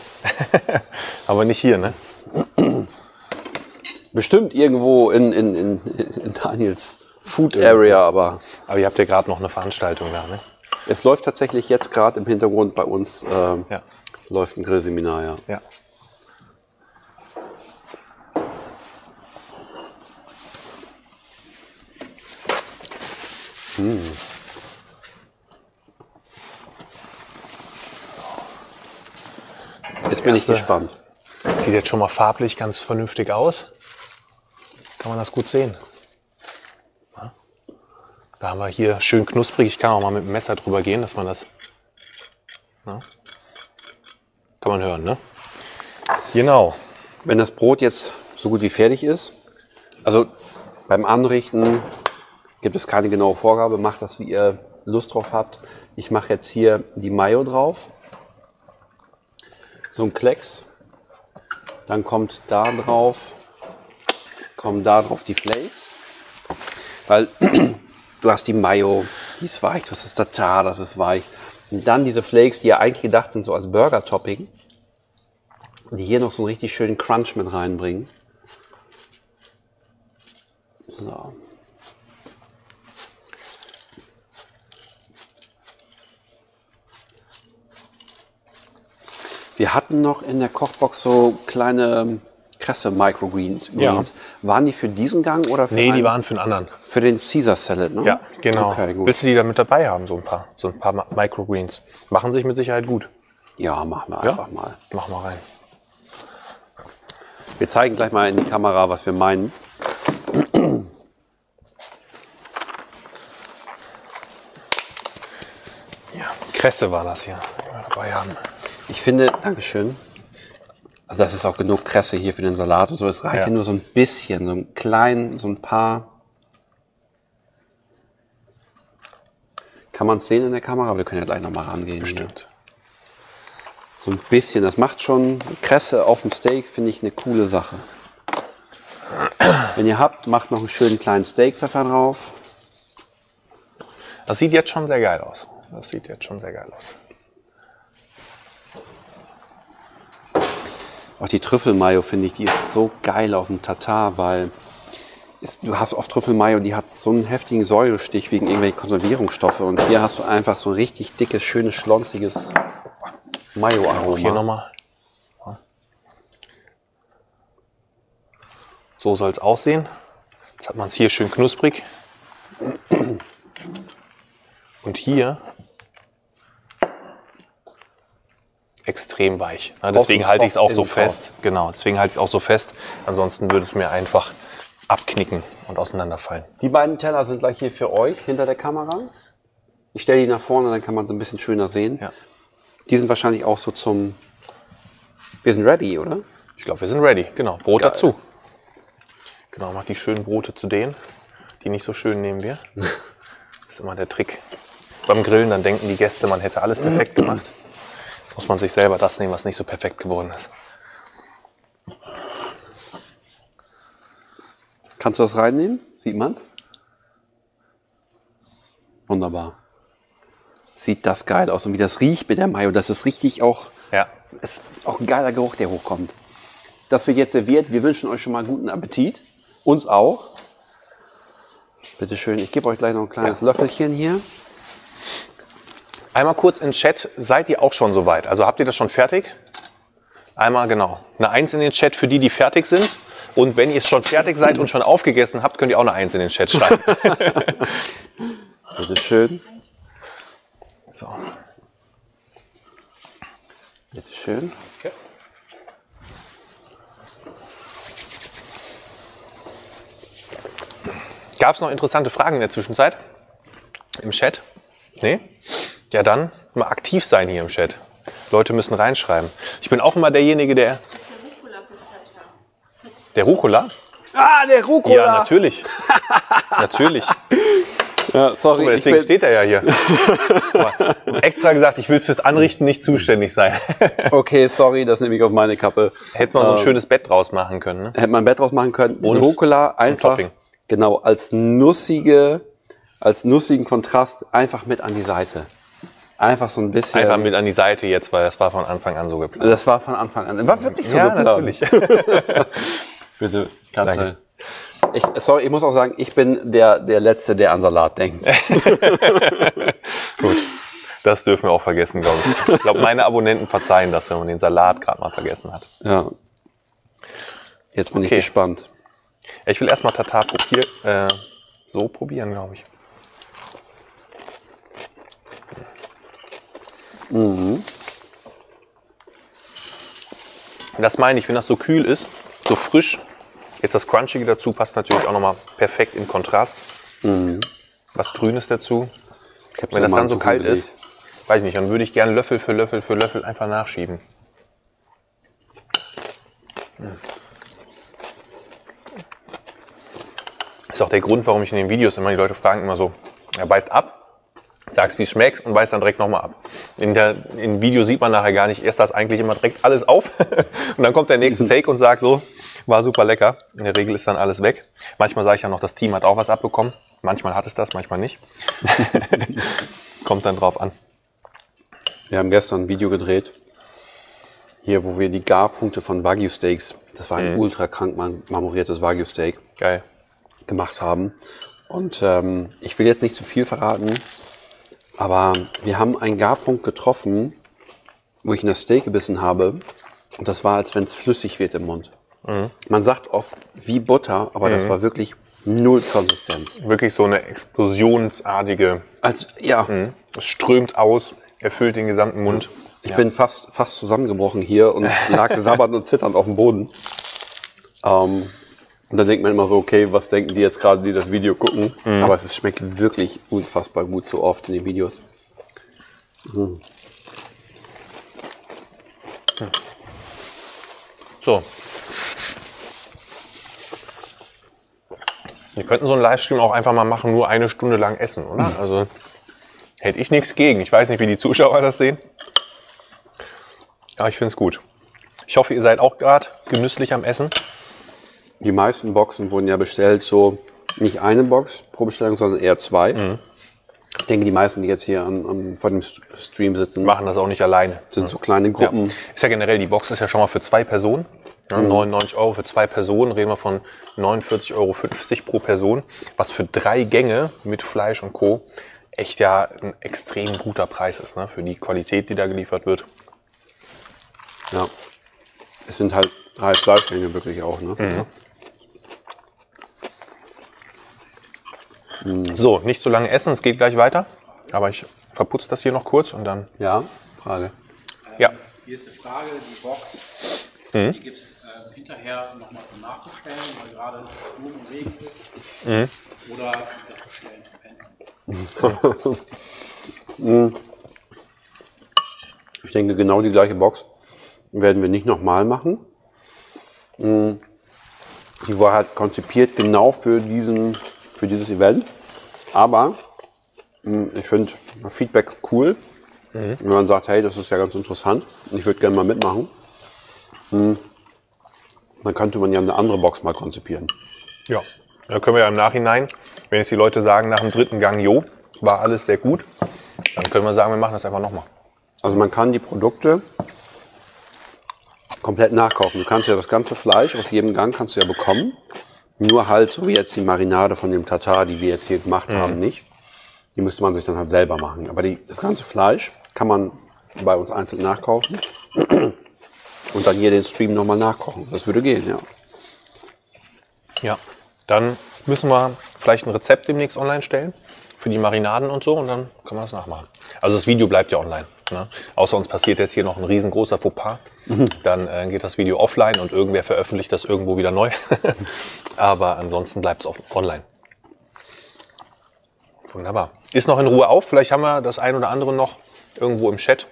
Aber nicht hier, ne? Bestimmt irgendwo in, in, in, in Daniels Food Area, aber. Aber ihr habt ja gerade noch eine Veranstaltung da, ne? Es läuft tatsächlich jetzt gerade im Hintergrund bei uns ähm, Ja. läuft ein Grillseminar, ja. Ja. Jetzt bin ich gespannt. Sieht jetzt schon mal farblich ganz vernünftig aus. Kann man das gut sehen. Da haben wir hier schön knusprig. Ich kann auch mal mit dem Messer drüber gehen, dass man das. Ja. Kann man hören, ne? Genau. Wenn das Brot jetzt so gut wie fertig ist, also beim Anrichten gibt es keine genaue Vorgabe, macht das, wie ihr Lust drauf habt. Ich mache jetzt hier die Mayo drauf. So ein Klecks. Dann kommt da drauf, kommen da drauf die Flakes. Weil du hast die Mayo, die ist weich, du hast das Tatar, das ist weich. Und dann diese Flakes, die ja eigentlich gedacht sind so als Burger-Topping die hier noch so einen richtig schönen Crunch mit reinbringen. So. Wir hatten noch in der Kochbox so kleine ähm, Kresse Microgreens. Ja. Waren die für diesen Gang oder für, Nee, die einen- waren für einen anderen. für den Caesar Salad? Ne? Ja, genau. Okay, gut. Willst du die da mit dabei haben, so ein paar, so ein paar Microgreens? Machen sich mit Sicherheit gut. Ja, machen wir Ja? einfach mal. Mach mal rein. Wir zeigen gleich mal in die Kamera, was wir meinen. Ja, Kresse war das hier, die wir dabei haben. Ich finde, Dankeschön. Also das ist auch genug Kresse hier für den Salat und so. Es reicht ja. Ja. nur so ein bisschen, so ein klein, so ein paar. Kann man es sehen in der Kamera? Wir können ja gleich nochmal rangehen. Stimmt. So ein bisschen, das macht schon Kresse auf dem Steak, finde ich eine coole Sache. Wenn ihr habt, macht noch einen schönen kleinen Steakpfeffer drauf. Das sieht jetzt schon sehr geil aus. Das sieht jetzt schon sehr geil aus. Auch die Trüffelmayo finde ich, die ist so geil auf dem Tatar, weil es, du hast oft Trüffelmayo, die hat so einen heftigen Säurestich wegen irgendwelcher Konservierungsstoffe und hier hast du einfach so ein richtig dickes, schönes, schlonziges Hier Mayo-Aroma. nochmal. So soll es aussehen. Jetzt hat man es hier schön knusprig. Und hier extrem weich. Ja, deswegen halte ich es auch so fest. Genau, deswegen halte ich es auch so fest. Ansonsten würde es mir einfach abknicken und auseinanderfallen. Die beiden Teller sind gleich hier für euch hinter der Kamera. Ich stelle die nach vorne, dann kann man sie ein bisschen schöner sehen. Ja. Die sind wahrscheinlich auch so zum... Wir sind ready, oder? Ich glaube, wir sind ready. Genau, Brot Geil. dazu. Genau, mach die schönen Brote zu denen. Die nicht so schön nehmen wir. Das ist immer der Trick. Beim Grillen, dann denken die Gäste, man hätte alles perfekt gemacht. Muss man sich selber das nehmen, was nicht so perfekt geworden ist. Kannst du das reinnehmen? Sieht man's? Wunderbar. Sieht das geil aus und wie das riecht mit der Mayo. Das ist richtig auch, Ja. ist auch ein geiler Geruch, der hochkommt. Das wird jetzt serviert. Wir wünschen euch schon mal guten Appetit. Uns auch. Bitte schön. Ich gebe euch gleich noch ein kleines Löffelchen hier. Einmal kurz in den Chat, seid ihr auch schon soweit? Also habt ihr das schon fertig? Einmal genau. Eine Eins in den Chat für die, die fertig sind. Und wenn ihr schon fertig seid und schon aufgegessen habt, könnt ihr auch eine Eins in den Chat schreiben. Bitte schön. so. Bitte schön. Gab es noch interessante Fragen in der Zwischenzeit? Im Chat? Nee? Ja, dann mal aktiv sein hier im Chat. Leute müssen reinschreiben. Ich bin auch immer derjenige, der. Der Rucola? Ah, der Rucola. Ja, natürlich. natürlich. Ja, sorry, Aber deswegen bin, steht er ja hier. Extra gesagt, ich will fürs Anrichten nicht zuständig sein. Okay, sorry, das nehme ich auf meine Kappe. Hätte man so ein Ähm, schönes Bett draus machen können. Ne? Hätte man ein Bett draus machen können. Und Rucola einfach, Topping. genau, als nussige, als nussigen Kontrast einfach mit an die Seite. Einfach so ein bisschen. Einfach mit an die Seite jetzt, weil das war von Anfang an so geplant. das war von Anfang an. War wirklich so ja, geplant. natürlich. Bitte, kannst du. Ich, sorry, ich muss auch sagen, ich bin der, der Letzte, der an Salat denkt. Gut. Das dürfen wir auch vergessen, glaube ich. Ich glaube, meine Abonnenten verzeihen das, wenn man den Salat gerade mal vergessen hat. Ja. Jetzt bin okay. ich gespannt. Ich will erstmal Tatar probier, äh, so probieren, glaube ich. Mhm. Das meine ich, wenn das so kühl ist, so frisch. Jetzt das Crunchige dazu passt natürlich auch nochmal perfekt in Kontrast. Mhm. Was Grünes dazu. Wenn das dann so kalt ist, weiß ich nicht, dann würde ich gerne Löffel für Löffel für Löffel einfach nachschieben. Mhm. ist auch der Grund, warum ich in den Videos immer die Leute fragen immer so, er beißt ab, sagst, wie es schmeckt und beißt dann direkt nochmal ab. In der, Im Video sieht man nachher gar nicht, erst das eigentlich immer direkt alles auf und dann kommt der nächste Take und sagt so, war super lecker. In der Regel ist dann alles weg. Manchmal sage ich ja noch, das Team hat auch was abbekommen. Manchmal hat es das, manchmal nicht. kommt dann drauf an. Wir haben gestern ein Video gedreht, hier, wo wir die Garpunkte von Wagyu Steaks, das war ein mhm. ultra krank marmoriertes Wagyu Steak. Geil gemacht haben. Und ähm, ich will jetzt nicht zu viel verraten, aber wir haben einen Garpunkt getroffen, wo ich in das Steak gebissen habe. Und das war, als wenn es flüssig wird im Mund. Mhm. Man sagt oft wie Butter, aber mhm. das war wirklich null Konsistenz. Wirklich so eine explosionsartige. Als, ja. Mhm. Es strömt aus, erfüllt den gesamten Mund. Ich ja. bin fast, fast zusammengebrochen hier und lag sabbernd und zitternd auf dem Boden. Ähm, und dann denkt man immer so, okay, was denken die jetzt gerade, die das Video gucken? Mhm. Aber es schmeckt wirklich unfassbar gut so oft in den Videos. Mhm. So. Wir könnten so einen Livestream auch einfach mal machen, nur eine Stunde lang essen, oder? Mhm. Also hätte ich nichts gegen. Ich weiß nicht, wie die Zuschauer das sehen. Aber ich finde es gut. Ich hoffe, ihr seid auch gerade genüsslich am Essen die meisten Boxen wurden ja bestellt, so nicht eine Box pro Bestellung, sondern eher zwei. Mhm. Ich denke, die meisten, die jetzt hier an, an, vor dem Stream sitzen, machen das auch nicht alleine. Sind so kleine Gruppen. Ja. Ist ja generell, die Box ist ja schon mal für zwei Personen. Ja, mhm. 99 Euro für zwei Personen, reden wir von 49,50 Euro pro Person, was für drei Gänge mit Fleisch und Co. echt ja ein extrem guter Preis ist, ne? für die Qualität, die da geliefert wird. Ja. Es sind halt drei Fleischgänge wirklich auch, ne? Mhm. So, nicht zu lange essen, es geht gleich weiter. Aber ich verputze das hier noch kurz und dann. Ja, Frage. Ja. Hier ist die Frage, die Box, mhm. die gibt es äh, hinterher nochmal zum Nachbestellen, weil gerade Sturm und Regen ist. Mhm. Oder das Bestellen mhm. Ich denke, genau die gleiche Box werden wir nicht nochmal machen. Mhm. Die war halt konzipiert genau für diesen für dieses Event. Aber mh, hm, ich finde Feedback cool. Mhm. Wenn man sagt, hey, das ist ja ganz interessant und ich würde gerne mal mitmachen, mh, hm, dann könnte man ja eine andere Box mal konzipieren. Ja, da können wir ja im Nachhinein, wenn jetzt die Leute sagen, nach dem dritten Gang, jo, war alles sehr gut, dann können wir sagen, wir machen das einfach nochmal. Also man kann die Produkte komplett nachkaufen. Du kannst ja das ganze Fleisch aus jedem Gang kannst du ja bekommen. Nur halt, so wie jetzt die Marinade von dem Tatar, die wir jetzt hier gemacht mhm. haben, nicht. Die müsste man sich dann halt selber machen. Aber die, das ganze Fleisch kann man bei uns einzeln nachkaufen. Und dann hier den Stream nochmal nachkochen. Das würde gehen, ja. Ja, dann müssen wir vielleicht ein Rezept demnächst online stellen für die Marinaden und so und dann kann man das nachmachen. Also das Video bleibt ja online. Ne? Außer uns passiert jetzt hier noch ein riesengroßer Fauxpas. Mhm. Dann äh, geht das Video offline und irgendwer veröffentlicht das irgendwo wieder neu. Aber ansonsten bleibt es online. Wunderbar. Ist noch in Ruhe auf. Vielleicht haben wir das ein oder andere noch irgendwo im Chat.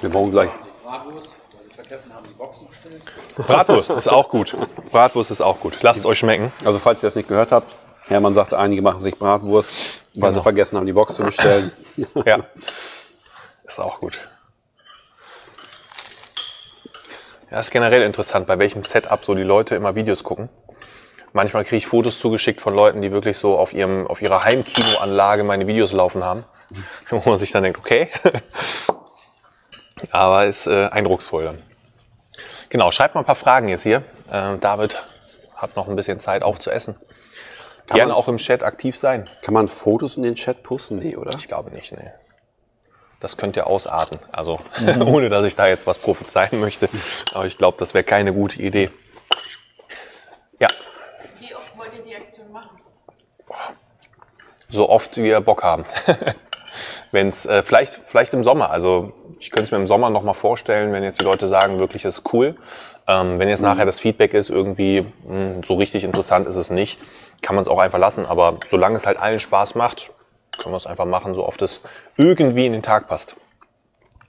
Wir brauchen gleich. Bratwurst, weil Sie vergessen haben, die Boxen bestellt. Bratwurst ist auch gut. Bratwurst ist auch gut. Lasst es euch schmecken. Also falls ihr das nicht gehört habt, Hermann sagte, einige machen sich Bratwurst, weil genau. sie vergessen haben, die Box zu bestellen. ja, ist auch gut. Ja, ist generell interessant, bei welchem Setup so die Leute immer Videos gucken. Manchmal kriege ich Fotos zugeschickt von Leuten, die wirklich so auf, ihrem, auf ihrer Heimkinoanlage meine Videos laufen haben. Wo man sich dann denkt, okay. Aber ist äh, eindrucksvoll dann. Genau, schreibt mal ein paar Fragen jetzt hier. Äh, David hat noch ein bisschen Zeit aufzuessen. Kann Gerne auch im Chat aktiv sein. Kann man Fotos in den Chat posten? Nee, oder? Ich glaube nicht, nee. Das könnte ja ausarten. Also, ohne dass ich da jetzt was prophezeien möchte. Aber ich glaube, das wäre keine gute Idee. Ja, Wie oft wollt ihr die Aktion machen? so oft wie wir Bock haben. Wenn es äh, vielleicht, vielleicht im Sommer, also ich könnte es mir im Sommer noch mal vorstellen, wenn jetzt die Leute sagen, wirklich ist cool. Ähm, wenn jetzt nachher das Feedback ist, irgendwie mh, so richtig interessant ist es nicht, kann man es auch einfach lassen. Aber solange es halt allen Spaß macht, können wir es einfach machen, so oft es irgendwie in den Tag passt.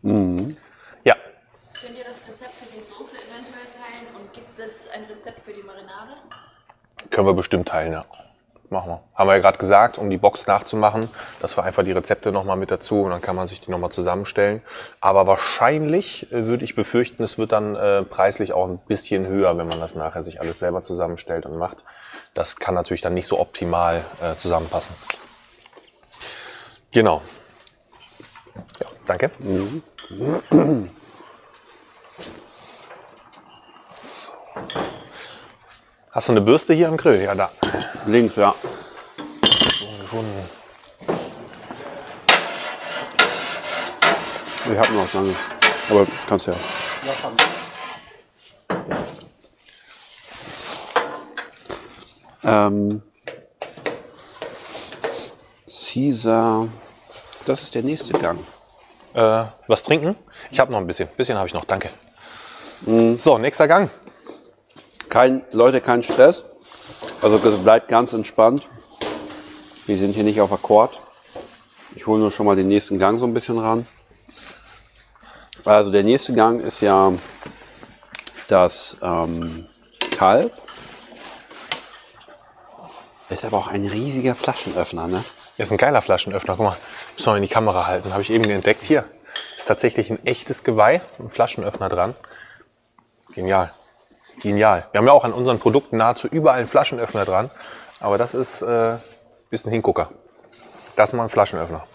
Ja, Könnt ihr das Rezept für die Soße eventuell teilen und gibt es ein Rezept für die Marinade? können wir bestimmt teilen, ja. Machen wir. Haben wir ja gerade gesagt, um die Box nachzumachen, dass wir einfach die Rezepte nochmal mit dazu und dann kann man sich die nochmal zusammenstellen. Aber wahrscheinlich äh, würde ich befürchten, es wird dann äh, preislich auch ein bisschen höher, wenn man das nachher sich alles selber zusammenstellt und macht. Das kann natürlich dann nicht so optimal äh, zusammenpassen. Genau. Ja, danke. Hast du eine Bürste hier im Grill? Ja, da. Links, ja. Gefunden. Ich habe noch lange. Aber kannst ja. Ähm, Caesar. Das ist der nächste Gang. Äh, was trinken? Ich habe noch ein bisschen. Ein bisschen habe ich noch, danke. So, nächster Gang. Kein, Leute, kein Stress. Also bleibt ganz entspannt. Wir sind hier nicht auf Akkord. Ich hole nur schon mal den nächsten Gang so ein bisschen ran. Also der nächste Gang ist ja das ähm, Kalb. Ist aber auch ein riesiger Flaschenöffner, ne? Ist ein geiler Flaschenöffner. Guck mal, müssen wir in die Kamera halten. Habe ich eben entdeckt. Hier ist tatsächlich ein echtes Geweih, ein Flaschenöffner dran. Genial. Genial. Wir haben ja auch an unseren Produkten nahezu überall einen Flaschenöffner dran. Aber das ist äh, ein bisschen Hingucker. Das ist mal ein Flaschenöffner.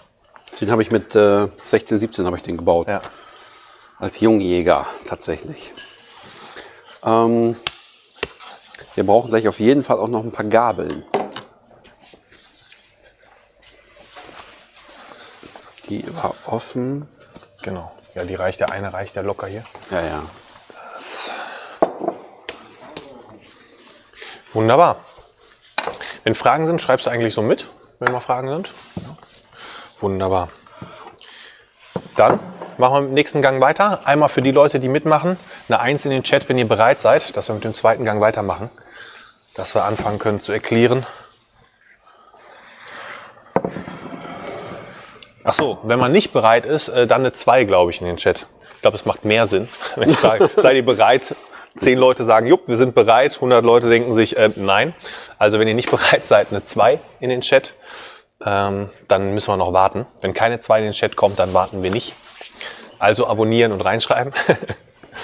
Den habe ich mit äh, 16, 17 habe ich den gebaut. Ja. Als Jungjäger tatsächlich. Ähm, wir brauchen gleich auf jeden Fall auch noch ein paar Gabeln. Die war offen. Genau. Ja, die reicht, der eine reicht ja locker hier. Ja, ja. Wunderbar. Wenn Fragen sind, schreibst du eigentlich so mit, wenn mal Fragen sind? Wunderbar. Dann machen wir mit dem nächsten Gang weiter. Einmal für die Leute, die mitmachen, eine Eins in den Chat, wenn ihr bereit seid, dass wir mit dem zweiten Gang weitermachen. Dass wir anfangen können zu erklären. Ach so, wenn man nicht bereit ist, äh, dann eine 2, glaube ich, in den Chat. Ich glaube, es macht mehr Sinn, wenn ich frage, seid ihr bereit? Zehn Leute sagen, jupp, wir sind bereit. 100 Leute denken sich, äh, nein. Also wenn ihr nicht bereit seid, eine 2 in den Chat. Ähm, dann müssen wir noch warten. Wenn keine 2 in den Chat kommt, dann warten wir nicht. Also abonnieren und reinschreiben.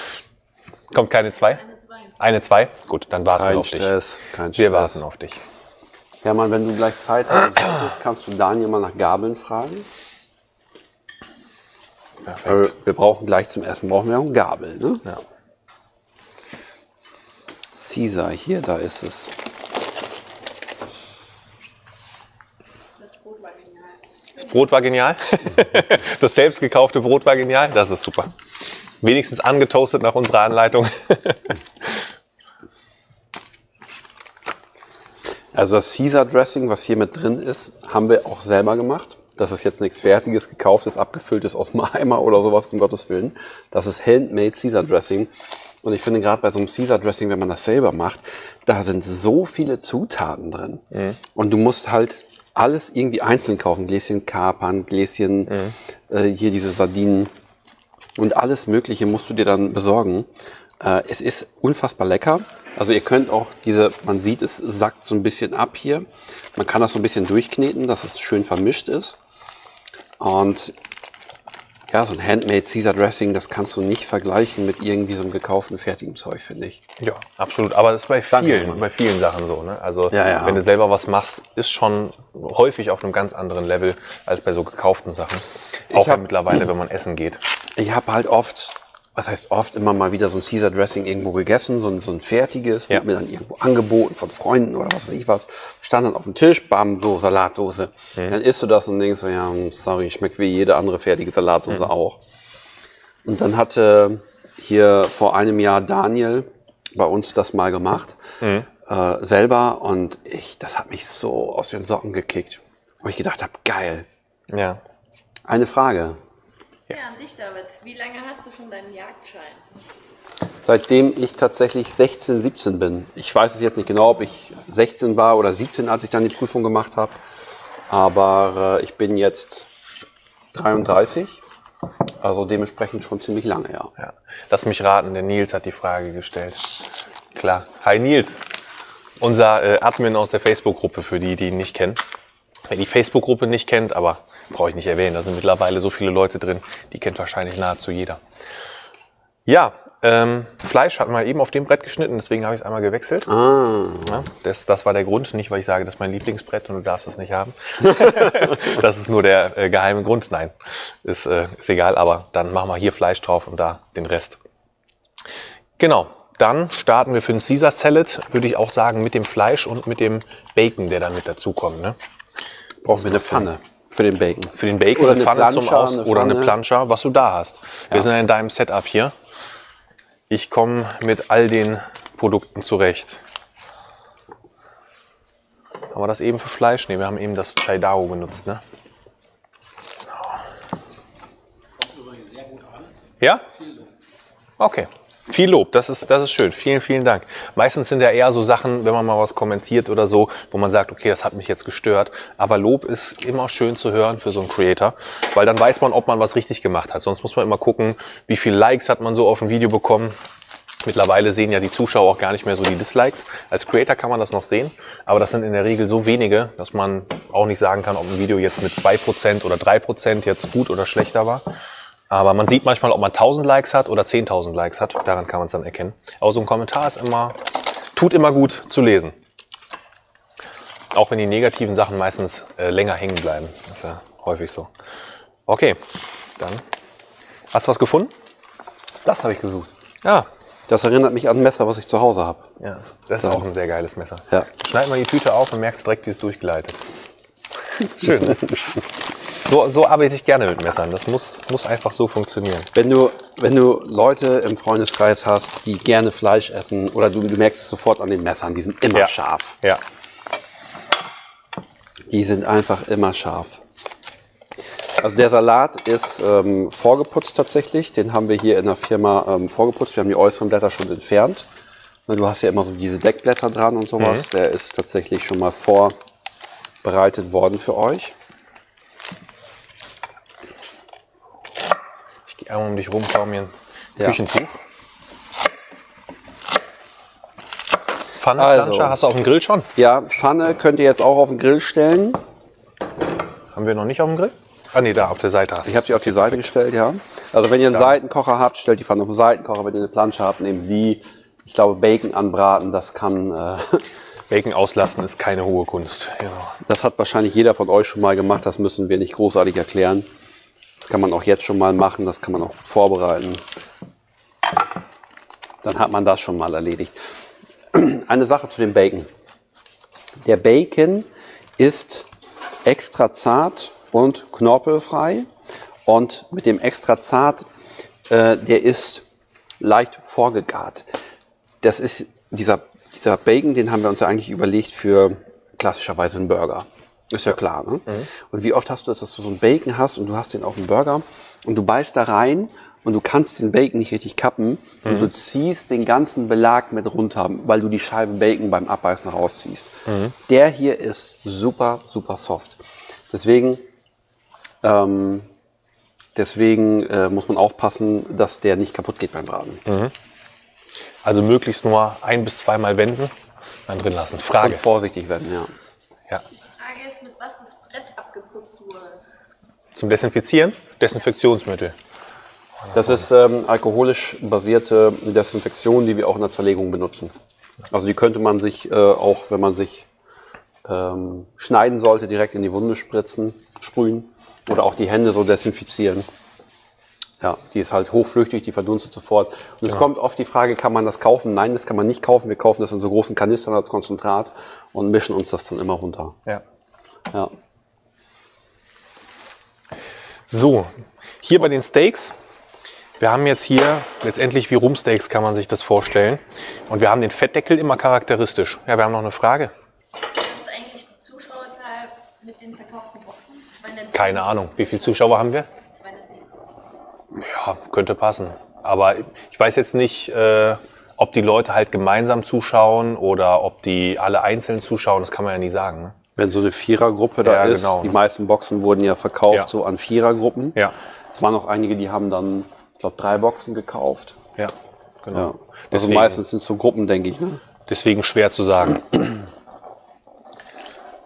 kommt keine 2? Eine zwei. Eine 2? Gut, dann warten wir Kein auf Stress, kein dich. Wir Stress. warten auf dich. Hermann, wenn du gleich Zeit hast, kannst du Daniel mal nach Gabeln fragen. Perfekt. Wir brauchen gleich zum Essen brauchen wir auch eine Gabel, ne? Ja. Caesar, hier, da ist es. Das Brot war genial. Das Brot war genial. Das selbst gekaufte Brot war genial. Das ist super. Wenigstens angetoastet nach unserer Anleitung. Also das Caesar Dressing, was hier mit drin ist, haben wir auch selber gemacht. Das ist jetzt nichts Fertiges, gekauftes, abgefülltes aus dem Eimer oder sowas, um Gottes Willen. Das ist Handmade Caesar Dressing. Und ich finde gerade bei so einem Caesar Dressing, wenn man das selber macht, da sind so viele Zutaten drin. Und du musst halt alles irgendwie einzeln kaufen. Gläschen Kapern, Gläschen, äh, hier diese Sardinen und alles Mögliche musst du dir dann besorgen. Äh, es ist unfassbar lecker. Also ihr könnt auch diese, man sieht, es sackt so ein bisschen ab hier. Man kann das so ein bisschen durchkneten, dass es schön vermischt ist. Und ja, so ein Handmade Caesar Dressing, das kannst du nicht vergleichen mit irgendwie so einem gekauften fertigen Zeug, finde ich. Ja, absolut. Aber das ist bei vielen, bei vielen Sachen so. Ne? Also Ja, ja. wenn du selber was machst, ist schon häufig auf einem ganz anderen Level als bei so gekauften Sachen. Auch hab- mittlerweile, wenn man essen geht. Ich habe halt oft was heißt oft, immer mal wieder so ein Caesar Dressing irgendwo gegessen, so ein, so ein fertiges, Ja. wurde mir dann irgendwo angeboten von Freunden oder was weiß ich was. Stand dann auf dem Tisch, bam, so Salatsoße. Mhm. Dann isst du das und denkst so, ja, sorry, schmeckt wie jede andere fertige Salatsoße Mhm. auch. Und dann hatte hier vor einem Jahr Daniel bei uns das mal gemacht, Mhm. äh, selber. Und ich, das hat mich so aus den Socken gekickt. Wo ich gedacht habe, geil. Ja. Eine Frage. Ja, an dich, David. Wie lange hast du schon deinen Jagdschein? Seitdem ich tatsächlich 16, 17 bin. Ich weiß es jetzt nicht genau, ob ich 16 war oder 17, als ich dann die Prüfung gemacht habe. Aber äh, ich bin jetzt 33. Also dementsprechend schon ziemlich lange, ja. ja. Lass mich raten, der Nils hat die Frage gestellt. Klar. Hi Nils, unser äh, Admin aus der Facebook-Gruppe, für die, die ihn nicht kennen. Wer die Facebook-Gruppe nicht kennt, aber brauche ich nicht erwähnen, da sind mittlerweile so viele Leute drin, die kennt wahrscheinlich nahezu jeder. Ja, ähm, Fleisch hat mal eben auf dem Brett geschnitten, deswegen habe ich es einmal gewechselt. Ah, Ja, das, das war der Grund, nicht weil ich sage, das ist mein Lieblingsbrett und du darfst es nicht haben. das ist nur der äh, geheime Grund. Nein, ist, äh, ist egal, aber dann machen wir hier Fleisch drauf und da den Rest. Genau, dann starten wir für den Caesar Salad, würde ich auch sagen, mit dem Fleisch und mit dem Bacon, der dann mit dazukommt. Ne? Brauchen wir eine Pfanne für den Bacon. Für den Bacon Oder eine Pfanne zum Plancha, Aus eine oder eine Pfanne. Plancha, was du da hast. Wir sind ja in deinem Setup hier. Ich komme mit all den Produkten zurecht. Haben wir das eben für Fleisch? Ne, wir haben eben das Chaidao benutzt, ne? Übrigens sehr gut an. Ja? Okay. Viel Lob, das ist, das ist schön. Vielen, vielen Dank. Meistens sind ja eher so Sachen, wenn man mal was kommentiert oder so, wo man sagt, okay, das hat mich jetzt gestört. Aber Lob ist immer schön zu hören für so einen Creator, weil dann weiß man, ob man was richtig gemacht hat. Sonst muss man immer gucken, wie viele Likes hat man so auf ein Video bekommen. Mittlerweile sehen ja die Zuschauer auch gar nicht mehr so die Dislikes. Als Creator kann man das noch sehen, aber das sind in der Regel so wenige, dass man auch nicht sagen kann, ob ein Video jetzt mit 2% oder 3% jetzt gut oder schlechter war. Aber man sieht manchmal, ob man 1000 Likes hat oder 10.000 Likes hat. Daran kann man es dann erkennen. Aber so ein Kommentar ist immer, tut immer gut zu lesen. Auch wenn die negativen Sachen meistens äh, länger hängen bleiben. Das ist ja häufig so. Okay, dann. Hast du was gefunden? Das habe ich gesucht. Ja. Das erinnert mich an ein Messer, was ich zu Hause habe. Ja, das ist auch ein sehr geiles Messer. Ja. Schneid mal die Tüte auf und merkst direkt, wie es durchgeleitet. Schön. Ne? So, so arbeite ich gerne mit Messern. Das muss, muss einfach so funktionieren. Wenn du, wenn du Leute im Freundeskreis hast, die gerne Fleisch essen, oder du, du merkst es sofort an den Messern, die sind immer Ja. scharf. Ja. Die sind einfach immer scharf. Also der Salat ist ähm, vorgeputzt tatsächlich. Den haben wir hier in der Firma ähm, vorgeputzt. Wir haben die äußeren Blätter schon entfernt. Du hast ja immer so diese Deckblätter dran und sowas. Der ist tatsächlich schon mal vorbereitet worden für euch. Ich gehe einmal um dich rum, kaum mir ein Ja. Küchentuch. Pfanne, Also. Hast du auf dem Grill schon? Ja, Pfanne könnt ihr jetzt auch auf den Grill stellen. Haben wir noch nicht auf dem Grill? Ah nee, da auf der Seite hast Ich habe die auf die Seite gestellt, ja. Also wenn ihr einen Seitenkocher habt, stellt die Pfanne auf den Seitenkocher. Wenn ihr eine Plansche habt, nehmt die. Ich glaube, Bacon anbraten, das kann, äh, Bacon auslassen ist keine hohe Kunst. Genau. das hat wahrscheinlich jeder von euch schon mal gemacht. Das müssen wir nicht großartig erklären. Das kann man auch jetzt schon mal machen. Das kann man auch vorbereiten. Dann hat man das schon mal erledigt. Eine Sache zu dem Bacon. Der Bacon ist extra zart und knorpelfrei. Und mit dem extra zart, äh, der ist leicht vorgegart. Das ist dieser, dieser Bacon, den haben wir uns ja eigentlich überlegt für klassischerweise einen Burger. Ist ja klar, ne? Und wie oft hast du das, dass du so einen Bacon hast und du hast den auf dem Burger und du beißt da rein und du kannst den Bacon nicht richtig kappen und du ziehst den ganzen Belag mit runter, weil du die Scheibe Bacon beim Abbeißen rausziehst. Der hier ist super, super soft. Deswegen, ähm, deswegen äh, muss man aufpassen, dass der nicht kaputt geht beim Braten. Also möglichst nur ein bis zweimal wenden, dann drin lassen. Und Frage. vorsichtig werden, ja. Ja. Was das Brett abgeputzt wurde. Zum Desinfizieren, Desinfektionsmittel. Das ist ähm, alkoholisch basierte Desinfektion, die wir auch in der Zerlegung benutzen. Also die könnte man sich äh, auch, wenn man sich ähm, schneiden sollte, direkt in die Wunde spritzen, sprühen oder auch die Hände so desinfizieren. Ja, die ist halt hochflüchtig, die verdunstet sofort. Und es kommt oft die Frage, kann man das kaufen? Nein, das kann man nicht kaufen. Wir kaufen das in so großen Kanistern als Konzentrat und mischen uns das dann immer runter. Ja. Ja. So, hier bei den Steaks. Wir haben jetzt hier letztendlich wie Rumsteaks kann man sich das vorstellen. Und wir haben den Fettdeckel immer charakteristisch. Ja, wir haben noch eine Frage. Was ist eigentlich die Zuschauerzahl mit den verkauften Boxen? 207. Keine Ahnung. Wie viele Zuschauer haben wir? 207. Ja, könnte passen. Aber ich weiß jetzt nicht, äh, ob die Leute halt gemeinsam zuschauen oder ob die alle einzeln zuschauen. Das kann man ja nie sagen. Ne? Wenn so eine Vierergruppe da Ja, ist, genau. die meisten Boxen wurden ja verkauft Ja. so an Vierergruppen. Ja. Es waren auch einige, die haben dann, ich glaube, drei Boxen gekauft. Ja, genau. Ja. Also Deswegen- meistens sind es so Gruppen, denke ich. Ne? Deswegen schwer zu sagen.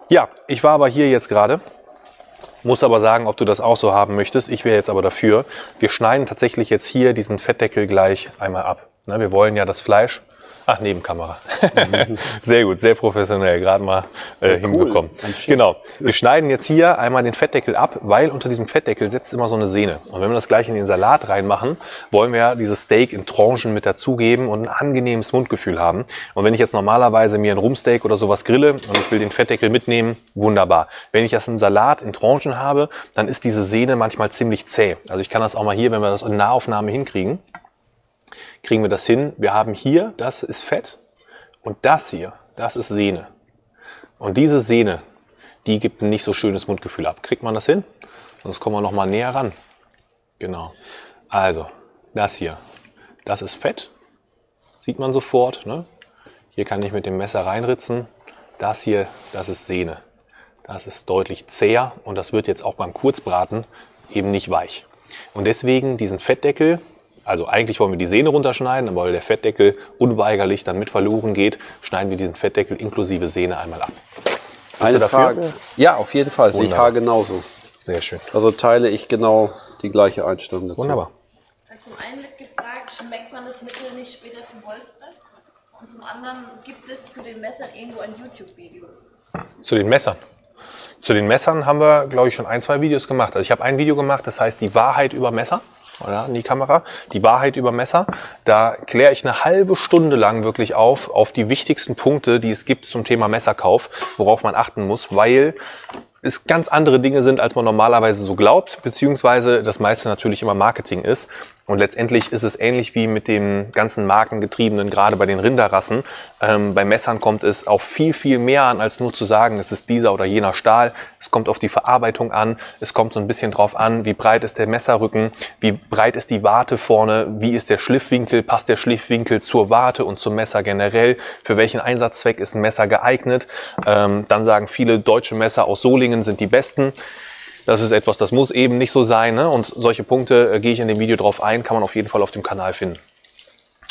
Ja, ich war aber hier jetzt gerade. Muss aber sagen, ob du das auch so haben möchtest. Ich wäre jetzt aber dafür. Wir schneiden tatsächlich jetzt hier diesen Fettdeckel gleich einmal ab. Ne, wir wollen ja das Fleisch. Ach, Nebenkamera. sehr gut, sehr professionell, gerade mal äh, hinbekommen. Ganz schick. Genau. Wir schneiden jetzt hier einmal den Fettdeckel ab, weil unter diesem Fettdeckel sitzt immer so eine Sehne. Und wenn wir das gleich in den Salat reinmachen, wollen wir ja dieses Steak in Tranchen mit dazugeben und ein angenehmes Mundgefühl haben. Und wenn ich jetzt normalerweise mir ein Rumsteak oder sowas grille und ich will den Fettdeckel mitnehmen, wunderbar. Wenn ich das im Salat in Tranchen habe, dann ist diese Sehne manchmal ziemlich zäh. Also ich kann das auch mal hier, wenn wir das in Nahaufnahme hinkriegen, kriegen wir das hin. Wir haben hier, das ist Fett und das hier, das ist Sehne. Und diese Sehne, die gibt ein nicht so schönes Mundgefühl ab. Kriegt man das hin? Sonst kommen wir noch mal näher ran. Genau. Also, das hier, das ist Fett. Sieht man sofort. Ne? Hier kann ich mit dem Messer reinritzen. Das hier, das ist Sehne. Das ist deutlich zäher und das wird jetzt auch beim Kurzbraten eben nicht weich. Und deswegen diesen Fettdeckel, also eigentlich wollen wir die Sehne runterschneiden, aber weil der Fettdeckel unweigerlich dann mit verloren geht, schneiden wir diesen Fettdeckel inklusive Sehne einmal ab. Bist du Eine dafür? Frage. Ja, auf jeden Fall. Sehe ich. Haar genauso. Sehr schön. Also teile ich genau die gleiche Einstellung dazu. Wunderbar. Weil Zum einen wird gefragt, schmeckt man das Mittel nicht später vom Holzbrett? Und zum anderen gibt es zu den Messern irgendwo ein YouTube-Video. Zu den Messern. Zu den Messern haben wir, glaube ich, schon ein, zwei Videos gemacht. Also ich habe ein Video gemacht, das heißt die Wahrheit über Messer. Oder in die Kamera. Die Wahrheit über Messer. Da kläre ich eine halbe Stunde lang wirklich auf, auf die wichtigsten Punkte, die es gibt zum Thema Messerkauf, worauf man achten muss, weil es ganz andere Dinge sind, als man normalerweise so glaubt, beziehungsweise das meiste natürlich immer Marketing ist. Und letztendlich ist es ähnlich wie mit dem ganzen Markengetriebenen, gerade bei den Rinderrassen. Ähm, bei Messern kommt es auf viel, viel mehr an, als nur zu sagen, es ist dieser oder jener Stahl. Es kommt auf die Verarbeitung an. Es kommt so ein bisschen drauf an, wie breit ist der Messerrücken, wie breit ist die Warte vorne, wie ist der Schliffwinkel, passt der Schliffwinkel zur Warte und zum Messer generell, für welchen Einsatzzweck ist ein Messer geeignet. Ähm, dann sagen viele deutsche Messer aus Solingen sind die besten. Das ist etwas, das muss eben nicht so sein. Ne? Und solche Punkte äh, gehe ich in dem Video drauf ein, kann man auf jeden Fall auf dem Kanal finden.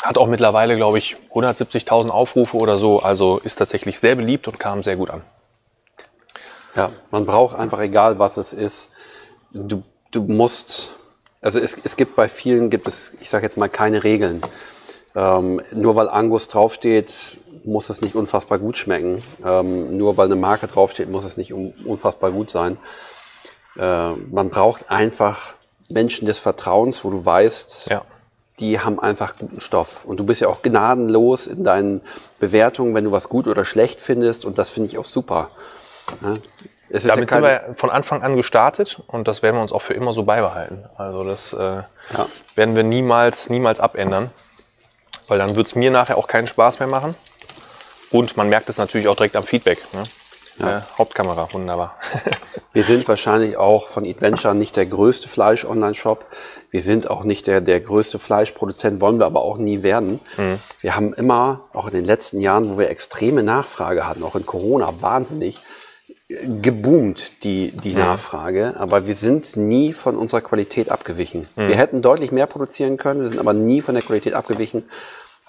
Hat auch mittlerweile, glaube ich, 170.000 Aufrufe oder so. Also ist tatsächlich sehr beliebt und kam sehr gut an. Ja, man braucht einfach, egal was es ist, du, du musst, also es, es gibt bei vielen, gibt es, ich sage jetzt mal, keine Regeln. Ähm, nur weil Angus draufsteht, muss es nicht unfassbar gut schmecken. Ähm, nur weil eine Marke draufsteht, muss es nicht un unfassbar gut sein. Äh, man braucht einfach Menschen des Vertrauens, wo du weißt, Ja. die haben einfach guten Stoff. Und du bist ja auch gnadenlos in deinen Bewertungen, wenn du was gut oder schlecht findest. Und das finde ich auch super. Ja? Es Damit ja sind wir von Anfang an gestartet und das werden wir uns auch für immer so beibehalten. Also das äh, werden wir niemals, niemals abändern, weil dann wird es mir nachher auch keinen Spaß mehr machen. Und man merkt es natürlich auch direkt am Feedback. Ne? Äh, Hauptkamera, wunderbar. wir sind wahrscheinlich auch von Adventure nicht der größte Fleisch-Online-Shop. Wir sind auch nicht der, der größte Fleischproduzent, wollen wir aber auch nie werden. Wir haben immer, auch in den letzten Jahren, wo wir extreme Nachfrage hatten, auch in Corona, wahnsinnig, geboomt, die, die Nachfrage. Aber wir sind nie von unserer Qualität abgewichen. Wir hätten deutlich mehr produzieren können, wir sind aber nie von der Qualität abgewichen,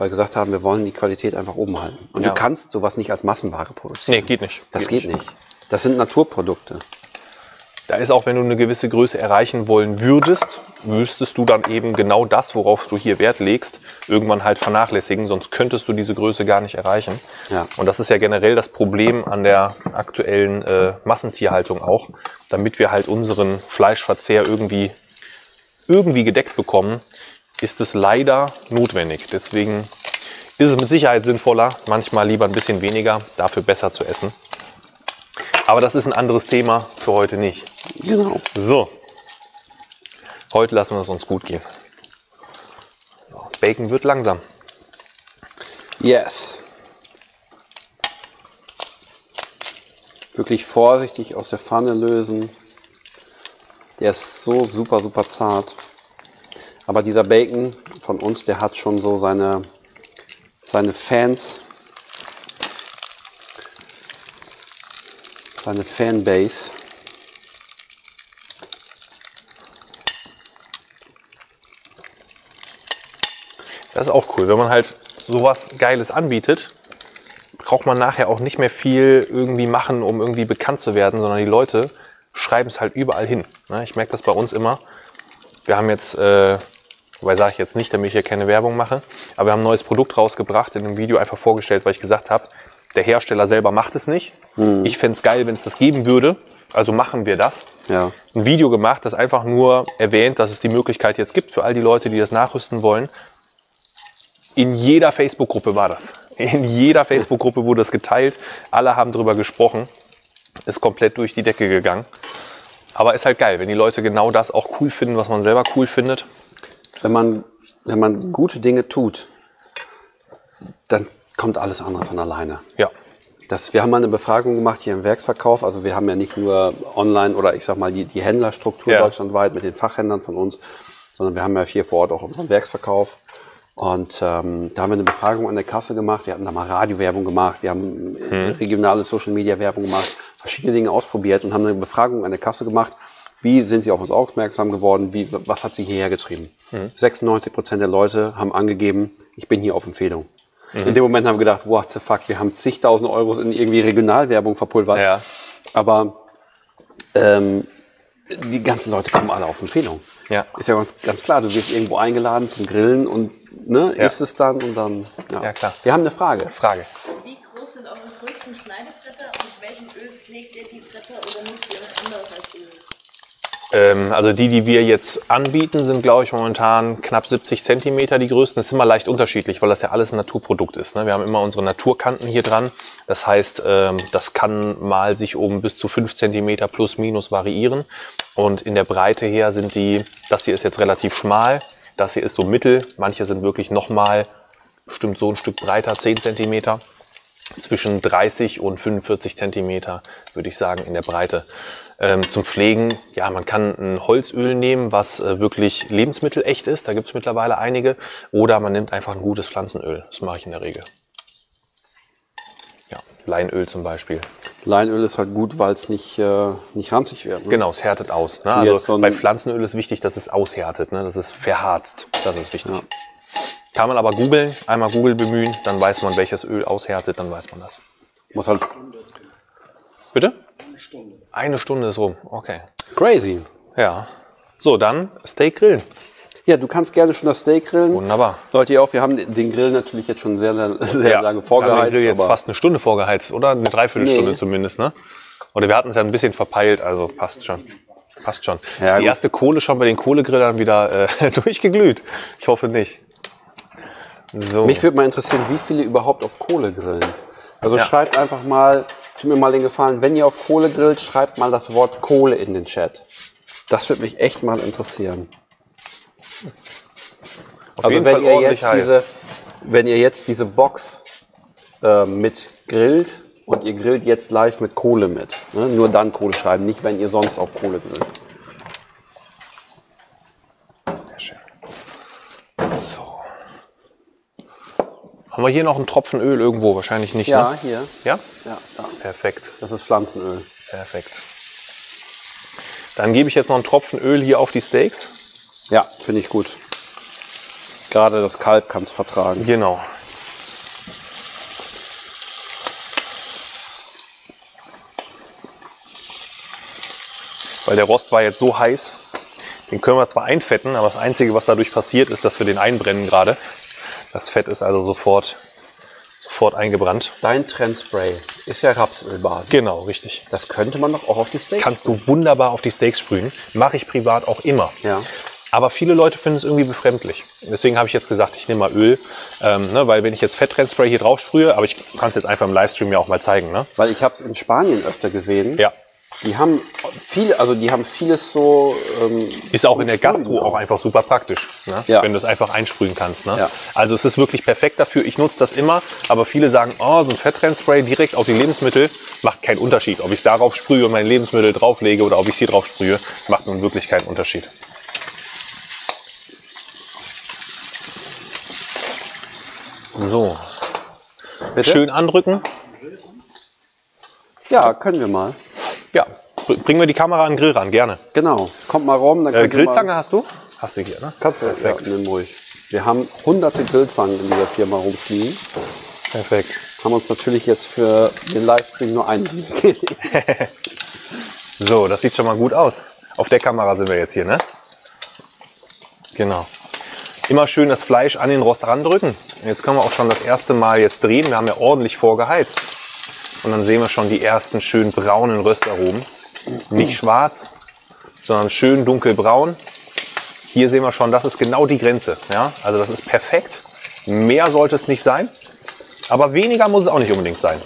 weil wir gesagt haben, wir wollen die Qualität einfach oben halten. Und Ja. du kannst sowas nicht als Massenware produzieren. Nee, geht nicht. Das geht nicht. Das sind Naturprodukte. Da ist auch, wenn du eine gewisse Größe erreichen wollen würdest, müsstest du dann eben genau das, worauf du hier Wert legst, irgendwann halt vernachlässigen, sonst könntest du diese Größe gar nicht erreichen. Ja. Und das ist ja generell das Problem an der aktuellen äh, Massentierhaltung auch, damit wir halt unseren Fleischverzehr irgendwie irgendwie gedeckt bekommen, ist es leider notwendig. Deswegen ist es mit Sicherheit sinnvoller, manchmal lieber ein bisschen weniger, dafür besser zu essen. Aber das ist ein anderes Thema für heute nicht. Genau. So, heute lassen wir es uns gut gehen. Bacon wird langsam. Yes. Wirklich vorsichtig aus der Pfanne lösen. Der ist so super, super zart. Aber dieser Bacon von uns, der hat schon so seine, seine Fans, seine Fanbase. Das ist auch cool, wenn man halt sowas Geiles anbietet, braucht man nachher auch nicht mehr viel irgendwie machen, um irgendwie bekannt zu werden, sondern die Leute schreiben es halt überall hin. Ne? Ich merke das bei uns immer. Wir haben jetzt, äh, wobei sage ich jetzt nicht, damit ich hier keine Werbung mache, aber wir haben ein neues Produkt rausgebracht, in einem Video einfach vorgestellt, weil ich gesagt habe, der Hersteller selber macht es nicht. Ich fände es geil, wenn es das geben würde. Also machen wir das. Ja. Ein Video gemacht, das einfach nur erwähnt, dass es die Möglichkeit jetzt gibt für all die Leute, die das nachrüsten wollen. In jeder Facebook-Gruppe war das. In jeder Facebook-Gruppe wurde das geteilt. Alle haben darüber gesprochen. Ist komplett durch die Decke gegangen. Aber ist halt geil, wenn die Leute genau das auch cool finden, was man selber cool findet. Wenn man, wenn man gute Dinge tut, dann kommt alles andere von alleine. Ja. Das, wir haben mal eine Befragung gemacht hier im Werksverkauf. Also wir haben ja nicht nur online oder ich sag mal die, die Händlerstruktur Ja. deutschlandweit mit den Fachhändlern von uns, sondern wir haben ja hier vor Ort auch unseren Werksverkauf. Und ähm, da haben wir eine Befragung an der Kasse gemacht. Wir hatten da mal Radiowerbung gemacht, wir haben äh, regionale Social Media Werbung gemacht, verschiedene Dinge ausprobiert und haben eine Befragung an der Kasse gemacht. Wie sind Sie auf uns aufmerksam geworden? Wie, was hat Sie hierher getrieben? 96 Prozent der Leute haben angegeben, ich bin hier auf Empfehlung. In dem Moment haben wir gedacht, what the fuck, wir haben zigtausend Euros in irgendwie Regionalwerbung verpulvert. Ja. Aber ähm, die ganzen Leute kommen alle auf Empfehlung. Ja. Ist ja ganz, ganz klar, du wirst irgendwo eingeladen zum Grillen und ne, Ja. isst es dann und dann. Ja, klar. Wir haben eine Frage. Frage. Wie groß sind eure größten Schneidebretter und mit welchem Öl pflegt ihr die Bretter oder nutzt ihr was anderes als Öl? Ähm, also die, die wir jetzt anbieten, sind, glaube ich, momentan knapp 70 Zentimeter die größten. Das ist immer leicht unterschiedlich, weil das ja alles ein Naturprodukt ist. Ne? Wir haben immer unsere Naturkanten hier dran. Das heißt, ähm, das kann mal sich um bis zu 5 Zentimeter plus minus variieren. Und in der Breite her sind die, das hier ist jetzt relativ schmal, das hier ist so mittel. Manche sind wirklich nochmal bestimmt so ein Stück breiter, 10 Zentimeter zwischen 30 und 45 Zentimeter, würde ich sagen, in der Breite. Ähm, zum Pflegen, ja, man kann ein Holzöl nehmen, was äh, wirklich lebensmittelecht ist. Da gibt es mittlerweile einige. Oder man nimmt einfach ein gutes Pflanzenöl. Das mache ich in der Regel. Ja, Leinöl zum Beispiel. Leinöl ist halt gut, weil es nicht, äh, nicht ranzig wird. Ne? Genau, es härtet aus. Ne? Also so bei Pflanzenöl ist wichtig, dass es aushärtet, ne? dass es verharzt. Das ist wichtig. Kann man aber googeln, einmal Google bemühen, dann weiß man, welches Öl aushärtet, dann weiß man das. Muss halt Bitte? Eine Stunde. Ist rum, okay. crazy. Ja. So, dann Steak grillen. Ja, du kannst gerne schon das Steak grillen. Wunderbar. Leute, ihr auch, wir haben den Grill natürlich jetzt schon sehr, sehr, sehr lange Wir haben vorgeheizt. den Grill jetzt fast eine Stunde vorgeheizt, oder? Eine Dreiviertelstunde Nee. zumindest, ne? Oder wir hatten es ja ein bisschen verpeilt, also passt schon. Passt schon. Ja, ist die gut. erste Kohle schon bei den Kohlegrillern wieder äh, durchgeglüht? Ich hoffe nicht. So. Mich würde mal interessieren, wie viele überhaupt auf Kohle grillen. Also Ja. schreibt einfach mal, tut mir mal den Gefallen, wenn ihr auf Kohle grillt, schreibt mal das Wort Kohle in den Chat. Das würde mich echt mal interessieren. Auf Also wenn ihr, jetzt heiß. diese, wenn ihr jetzt diese Box äh, mit grillt und ihr grillt jetzt live mit Kohle mit, ne? nur dann Kohle schreiben, nicht wenn ihr sonst auf Kohle grillt. Sehr schön. So. Haben wir hier noch einen Tropfen Öl irgendwo? Wahrscheinlich nicht, Ja, ne? hier. Ja? Ja, da. Perfekt. Das ist Pflanzenöl. Perfekt. Dann gebe ich jetzt noch einen Tropfen Öl hier auf die Steaks. Ja, finde ich gut. Gerade das Kalb kann es vertragen. Genau. Weil der Rost war jetzt so heiß, den können wir zwar einfetten, aber das Einzige, was dadurch passiert, ist, dass wir den einbrennen gerade. Das Fett ist also sofort, sofort eingebrannt. Dein Trendspray ist ja Rapsölbasis. Genau, richtig. Das könnte man doch auch auf die Steaks. Kannst du wunderbar auf die Steaks sprühen. Mache ich privat auch immer. Ja. Aber viele Leute finden es irgendwie befremdlich. Deswegen habe ich jetzt gesagt, ich nehme mal Öl. Ähm, ne, weil wenn ich jetzt Fetttrennspray hier drauf sprühe, aber ich kann es jetzt einfach im Livestream ja auch mal zeigen. Ne? Weil ich habe es in Spanien öfter gesehen. Ja. Die haben viele, also die haben vieles so. Ähm, Ist auch in der Gastro auch einfach super praktisch, ne? Ja. wenn du es einfach einsprühen kannst. Ne? Ja. Also es ist wirklich perfekt dafür. Ich nutze das immer, aber viele sagen, oh, so ein Fetttrennspray direkt auf die Lebensmittel macht keinen Unterschied. Ob ich darauf sprühe und mein Lebensmittel drauflege oder ob ich sie drauf sprühe, macht nun wirklich keinen Unterschied. So, Bitte? schön andrücken. Ja, können wir mal. Bringen wir die Kamera an den Grill ran, gerne. Genau. Kommt mal rum. Dann Äh, Grillzange Mal, hast du? Hast du hier, ne? kannst du ja, nimm ruhig. Wir haben hunderte Grillzangen in dieser Firma rumfliegen. Perfekt. Haben uns natürlich jetzt für den Livestream nur einen. So, das sieht schon mal gut aus. Auf der Kamera sind wir jetzt hier, ne? Genau. Immer schön das Fleisch an den Rost randrücken. Jetzt können wir auch schon das erste Mal jetzt drehen. Wir haben ja ordentlich vorgeheizt. Und dann sehen wir schon die ersten schön braunen Röstaromen. Nicht schwarz, sondern schön dunkelbraun. Hier sehen wir schon, das ist genau die Grenze. Ja? Also das ist perfekt. Mehr sollte es nicht sein. Aber weniger muss es auch nicht unbedingt sein.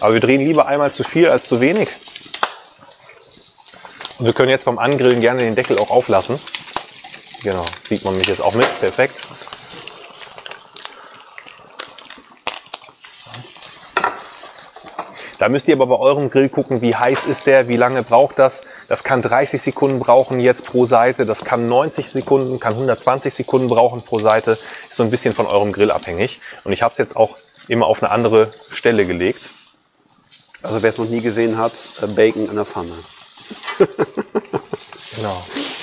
Aber wir drehen lieber einmal zu viel als zu wenig. Und wir können jetzt beim Angrillen gerne den Deckel auch auflassen. Genau, sieht man mich jetzt auch mit. Perfekt. Da müsst ihr aber bei eurem Grill gucken, wie heiß ist der, wie lange braucht das. Das kann 30 Sekunden brauchen jetzt pro Seite, das kann 90 Sekunden, kann 120 Sekunden brauchen pro Seite. Ist so ein bisschen von eurem Grill abhängig. Und ich habe es jetzt auch immer auf eine andere Stelle gelegt. Also wer es noch nie gesehen hat, äh, Bacon in der Pfanne. Genau.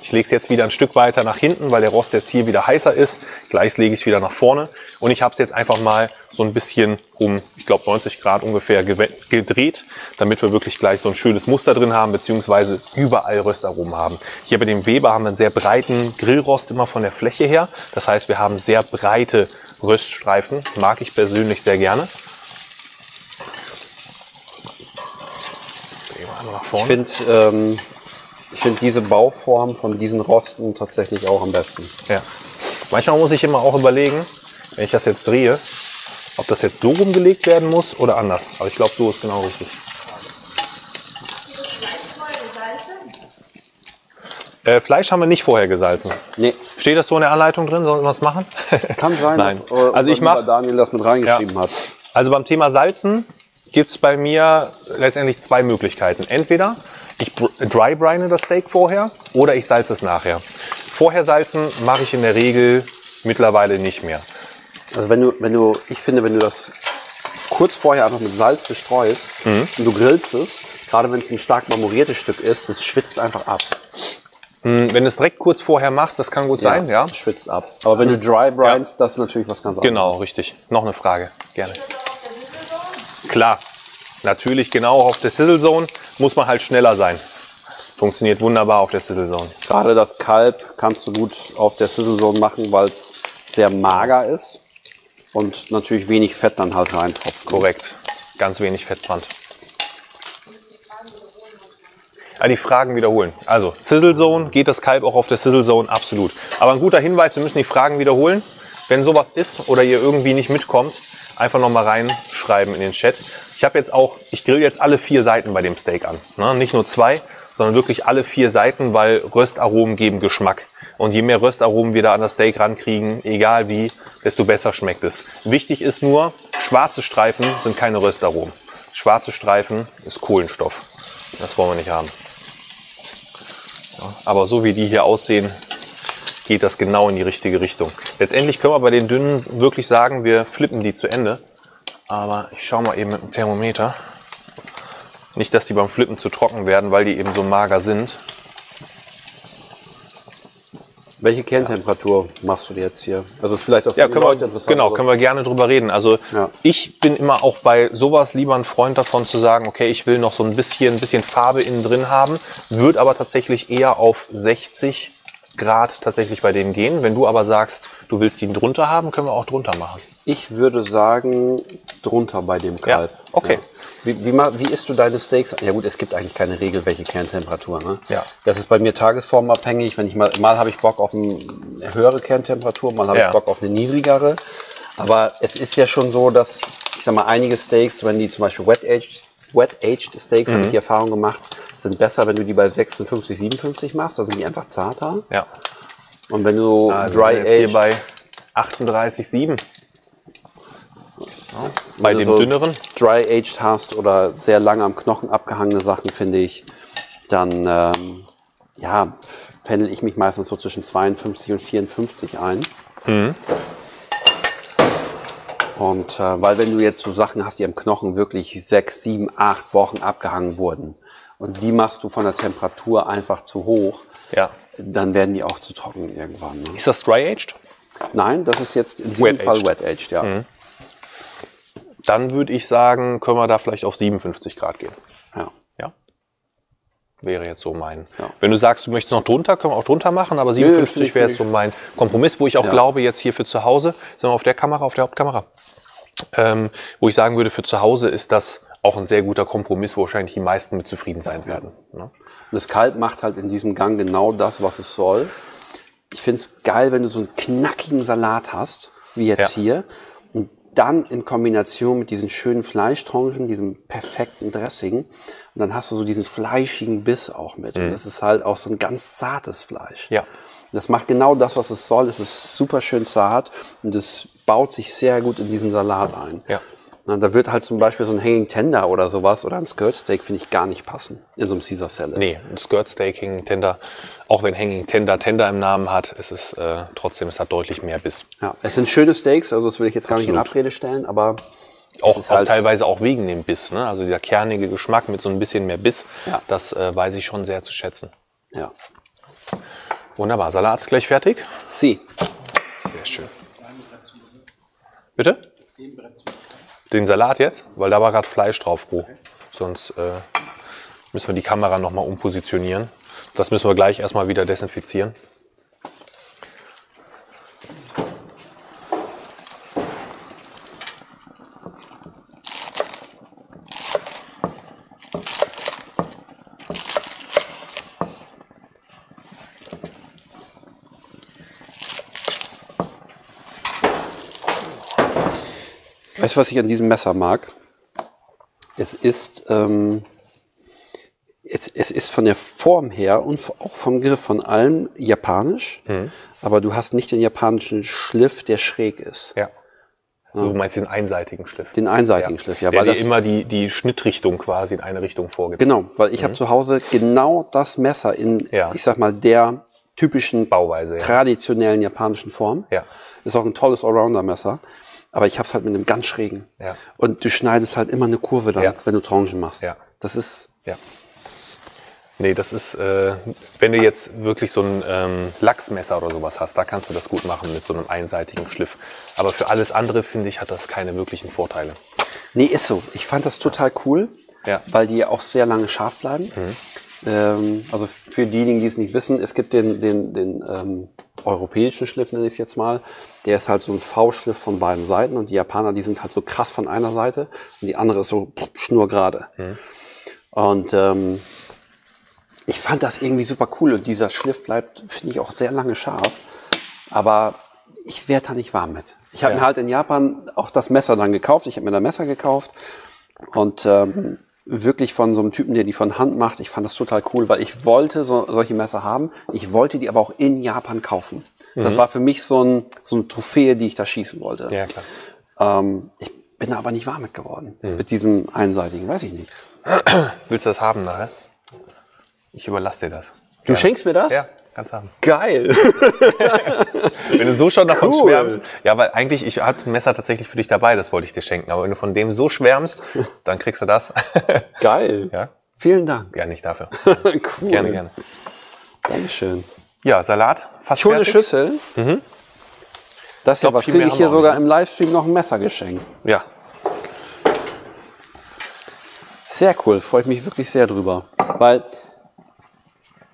Ich lege es jetzt wieder ein Stück weiter nach hinten, weil der Rost jetzt hier wieder heißer ist. Gleich lege ich es wieder nach vorne. Und ich habe es jetzt einfach mal so ein bisschen um, ich glaube 90 Grad ungefähr gedreht, damit wir wirklich gleich so ein schönes Muster drin haben, beziehungsweise überall Röstaromen haben. Hier bei dem Weber haben wir einen sehr breiten Grillrost immer von der Fläche her. Das heißt, wir haben sehr breite Röststreifen. Mag ich persönlich sehr gerne. Ich finde ähm, ich find diese Bauform von diesen Rosten tatsächlich auch am besten. Ja. Manchmal muss ich immer auch überlegen, wenn ich das jetzt drehe, ob das jetzt so rumgelegt werden muss oder anders. Aber ich glaube, so ist genau richtig. Äh, Fleisch haben wir nicht vorher gesalzen. Nee, Steht das so in der Anleitung drin? Sollen wir was machen? kann sein, Nein. dass, äh, Also ich unser mach- lieber Daniel das mit reingeschrieben hat. Also beim Thema Salzen gibt es bei mir letztendlich zwei Möglichkeiten. Entweder ich dry brine das Steak vorher oder ich salze es nachher. Vorher salzen mache ich in der Regel mittlerweile nicht mehr. Also wenn du, wenn du, ich finde, wenn du das kurz vorher einfach mit Salz bestreust Mhm. und du grillst es, gerade wenn es ein stark marmoriertes Stück ist, das schwitzt einfach ab. Hm, Wenn du es direkt kurz vorher machst, das kann gut sein, ja. Das schwitzt ab. Aber wenn du dry brinest, das ist natürlich was ganz anderes. Genau, richtig. Noch eine Frage, gerne. Klar, natürlich genau auf der Sizzle Zone muss man halt schneller sein. Funktioniert wunderbar auf der Sizzle Zone. Gerade das Kalb kannst du gut auf der Sizzle Zone machen, weil es sehr mager ist und natürlich wenig Fett dann halt reintropft. Korrekt. Ganz wenig Fettbrand. Ja, die Fragen wiederholen. Also, Sizzle Zone, geht das Kalb auch auf der Sizzle Zone? Absolut. Aber ein guter Hinweis, wir müssen die Fragen wiederholen. Wenn sowas ist oder ihr irgendwie nicht mitkommt, einfach nochmal reinschreiben in den Chat. Ich habe jetzt auch, ich grill jetzt alle vier Seiten bei dem Steak an. Ne? Nicht nur zwei, sondern wirklich alle vier Seiten, weil Röstaromen geben Geschmack. Und je mehr Röstaromen wir da an das Steak rankriegen, egal wie, desto besser schmeckt es. Wichtig ist nur, schwarze Streifen sind keine Röstaromen. Schwarze Streifen ist Kohlenstoff. Das wollen wir nicht haben. Aber so wie die hier aussehen, geht das genau in die richtige Richtung. Letztendlich können wir bei den dünnen wirklich sagen, wir flippen die zu Ende. Aber ich schaue mal eben mit dem Thermometer. Nicht, dass die beim Flippen zu trocken werden, weil die eben so mager sind. Welche Kerntemperatur machst du dir jetzt hier? Also ist vielleicht auch Ja, können Leute wir, interessant, genau, können wir gerne drüber reden. Also Ja. ich bin immer auch bei sowas lieber ein Freund davon zu sagen, okay, ich will noch so ein bisschen, ein bisschen Farbe innen drin haben, würde aber tatsächlich eher auf 60 Grad tatsächlich bei denen gehen. Wenn du aber sagst, du willst ihn drunter haben, können wir auch drunter machen. Ich würde sagen, drunter bei dem Kalb. Ja, okay. Wie, wie, ma- wie isst du deine Steaks? Ja gut, es gibt eigentlich keine Regel, welche Kerntemperatur. Ne? Ja. Das ist bei mir tagesformabhängig. Wenn ich mal, mal habe ich Bock auf eine höhere Kerntemperatur, mal habe Ja. ich Bock auf eine niedrigere. Aber es ist ja schon so, dass ich sag mal, einige Steaks, wenn die zum Beispiel wet aged, wet aged Steaks, Mhm. habe ich die Erfahrung gemacht, sind besser, wenn du die bei 56, 57 machst. Da sind die einfach zarter. Ja. Und wenn du Also dry sind jetzt hier aged bei 38,7. Ja, bei Wenn du dem so dünneren. Dry aged hast oder sehr lange am Knochen abgehangene Sachen, finde ich, dann ähm, ja, pendel ich mich meistens so zwischen 52 und 54 ein. Mhm. Und äh, weil wenn du jetzt so Sachen hast, die am Knochen wirklich sechs, sieben, acht Wochen abgehangen wurden und die machst du von der Temperatur einfach zu hoch, Ja. dann werden die auch zu trocken irgendwann. Ne? Ist das dry aged? Nein, das ist jetzt in diesem Wet Fall aged. wet aged, ja. Dann würde ich sagen, können wir da vielleicht auf 57 Grad gehen. ja. Ja. Wäre jetzt so mein. Ja. Wenn du sagst, du möchtest noch drunter, können wir auch drunter machen, aber finde 57 ich- wäre jetzt so mein Kompromiss, wo ich auch glaube, jetzt hier für zu Hause, sind wir auf der Kamera, auf der Hauptkamera, ähm, wo ich sagen würde, für zu Hause ist das auch ein sehr guter Kompromiss, wo wahrscheinlich die meisten mit zufrieden sein werden. Ne? Das Kalb macht halt in diesem Gang genau das, was es soll. Ich finde es geil, wenn du so einen knackigen Salat hast, wie jetzt Ja. hier, und dann in Kombination mit diesen schönen Fleischtranchen, diesem perfekten Dressing, und dann hast du so diesen fleischigen Biss auch mit. Und das ist halt auch so ein ganz zartes Fleisch. Mhm. Ja. Das macht genau das, was es soll. Es ist super schön zart und es baut sich sehr gut in diesen Salat ein. Ja. Na, da wird halt zum Beispiel so ein Hanging Tender oder sowas oder ein Skirt Steak, finde ich, gar nicht passen in so einem Caesar Salad. Nee, ein Skirt Steak, Hanging Tender, auch wenn Hanging Tender Tender im Namen hat, ist es äh, trotzdem, es hat deutlich mehr Biss. Ja, es sind schöne Steaks, also das will ich jetzt gar nicht in Absolut. Abrede stellen, aber Auch, auch halt- teilweise auch wegen dem Biss. Ne? Also dieser kernige Geschmack mit so ein bisschen mehr Biss, Ja. das äh, weiß ich schon sehr zu schätzen. ja. Wunderbar, Salat ist gleich fertig. Sie. Sehr schön. Bitte? Den Salat jetzt? Weil da war gerade Fleisch drauf, roh. Sonst äh, müssen wir die Kamera nochmal umpositionieren. Das müssen wir gleich erstmal wieder desinfizieren. Weißt du, was ich an diesem Messer mag? Es ist, ähm, es, es ist von der Form her und auch vom Griff von allem japanisch, Mhm. aber du hast nicht den japanischen Schliff, der schräg ist. Ja. Du meinst den einseitigen Schliff. Den einseitigen Schliff, ja. der weil dir das, immer die, die Schnittrichtung quasi in eine Richtung vorgibt. genau, weil ich habe zu Hause genau das Messer in, Mhm. Ja. ich sag mal, der typischen Bauweise, ja. traditionellen japanischen Form. Ja. Ist auch ein tolles Allrounder-Messer. Aber ich habe es halt mit einem ganz schrägen. Ja. Und du schneidest halt immer eine Kurve dann, Ja. wenn du Tranchen machst. Ja. Das ist, Ja. Nee, das ist, äh, wenn du jetzt wirklich so ein ähm, Lachsmesser oder sowas hast, da kannst du das gut machen mit so einem einseitigen Schliff. Aber für alles andere, finde ich, hat das keine wirklichen Vorteile. nee, ist so. Ich fand das total cool, Ja. weil die auch sehr lange scharf bleiben. Ähm, also für diejenigen, die es nicht wissen, es gibt den, den, den ähm, europäischen Schliff, nenne ich es jetzt mal. Der ist halt so ein V-Schliff von beiden Seiten und die Japaner, die sind halt so krass von einer Seite und die andere ist so schnurgerade. Und ähm, ich fand das irgendwie super cool und dieser Schliff bleibt, finde ich, auch sehr lange scharf. Aber ich werde da nicht warm mit. Ich habe Ja. mir halt in Japan auch das Messer dann gekauft. Ich habe mir da Messer gekauft und ähm, wirklich von so einem Typen, der die von Hand macht. Ich fand das total cool, weil ich wollte so, solche Messer haben. Ich wollte die aber auch in Japan kaufen. Das war für mich so, ein, so eine Trophäe, die ich da schießen wollte. Ja, klar. Ähm, ich bin da aber nicht warm mit geworden. Mit diesem einseitigen, weiß ich nicht. Willst du das haben nachher? Ich überlasse dir das. Du schenkst mir das? Ja, kannst haben. Geil. Wenn du so schon davon Cool. schwärmst. Ja, weil eigentlich, ich hatte ein Messer tatsächlich für dich dabei, das wollte ich dir schenken. Aber wenn du von dem so schwärmst, dann kriegst du das. Geil. ja? Vielen Dank. Ja, nicht dafür. cool. Gerne, gerne. Dankeschön. Ja, Salat, fast Ich hole eine. Schüssel. Das hier, was kriege ich hier sogar im Livestream noch ein Messer geschenkt. Ja, Sehr cool, freue ich mich wirklich sehr drüber. Weil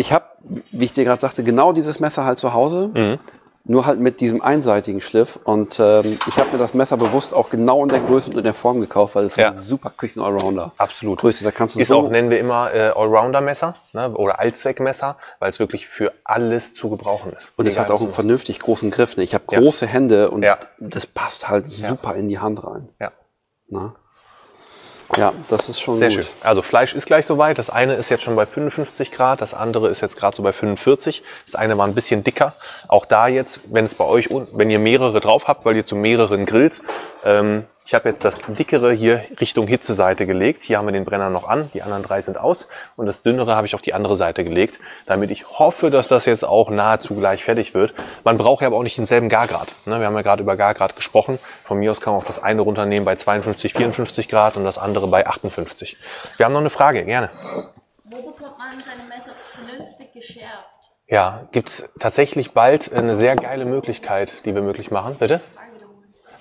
ich habe, wie ich dir gerade sagte, genau dieses Messer halt zu Hause. nur halt mit diesem einseitigen Schliff. Und ähm, ich habe mir das Messer bewusst auch genau in der Größe und in der Form gekauft, weil es Ja. ist ein super Küchen-Allrounder. Absolut. Größe, da kannst du Ist so auch, nennen wir immer äh, Allrounder-Messer ne, oder Allzweckmesser, weil es wirklich für alles zu gebrauchen ist. und es hat auch einen vernünftig großen Griff. Ne? Ich habe Ja. große Hände und Ja. das passt halt super in die Hand rein. Ja. Ne? Ja, das ist schon Sehr gut. schön. Also Fleisch ist gleich soweit. Das eine ist jetzt schon bei 55 Grad, das andere ist jetzt gerade so bei 45. Das eine war ein bisschen dicker. Auch da jetzt, wenn es bei euch, wenn ihr mehrere drauf habt, weil ihr zu mehreren grillt, ähm, ich habe jetzt das dickere hier Richtung Hitzeseite gelegt. Hier haben wir den Brenner noch an, die anderen drei sind aus. Und das dünnere habe ich auf die andere Seite gelegt, damit ich hoffe, dass das jetzt auch nahezu gleich fertig wird. Man braucht ja aber auch nicht denselben Gargrad. Ne? Wir haben ja gerade über Gargrad gesprochen. Von mir aus kann man auch das eine runternehmen bei 52, 54 Grad und das andere bei 58. Wir haben noch eine Frage, gerne. Wo bekommt man seine Messer vernünftig geschärft? Ja, gibt's tatsächlich bald eine sehr geile Möglichkeit, die wir möglich machen. Bitte?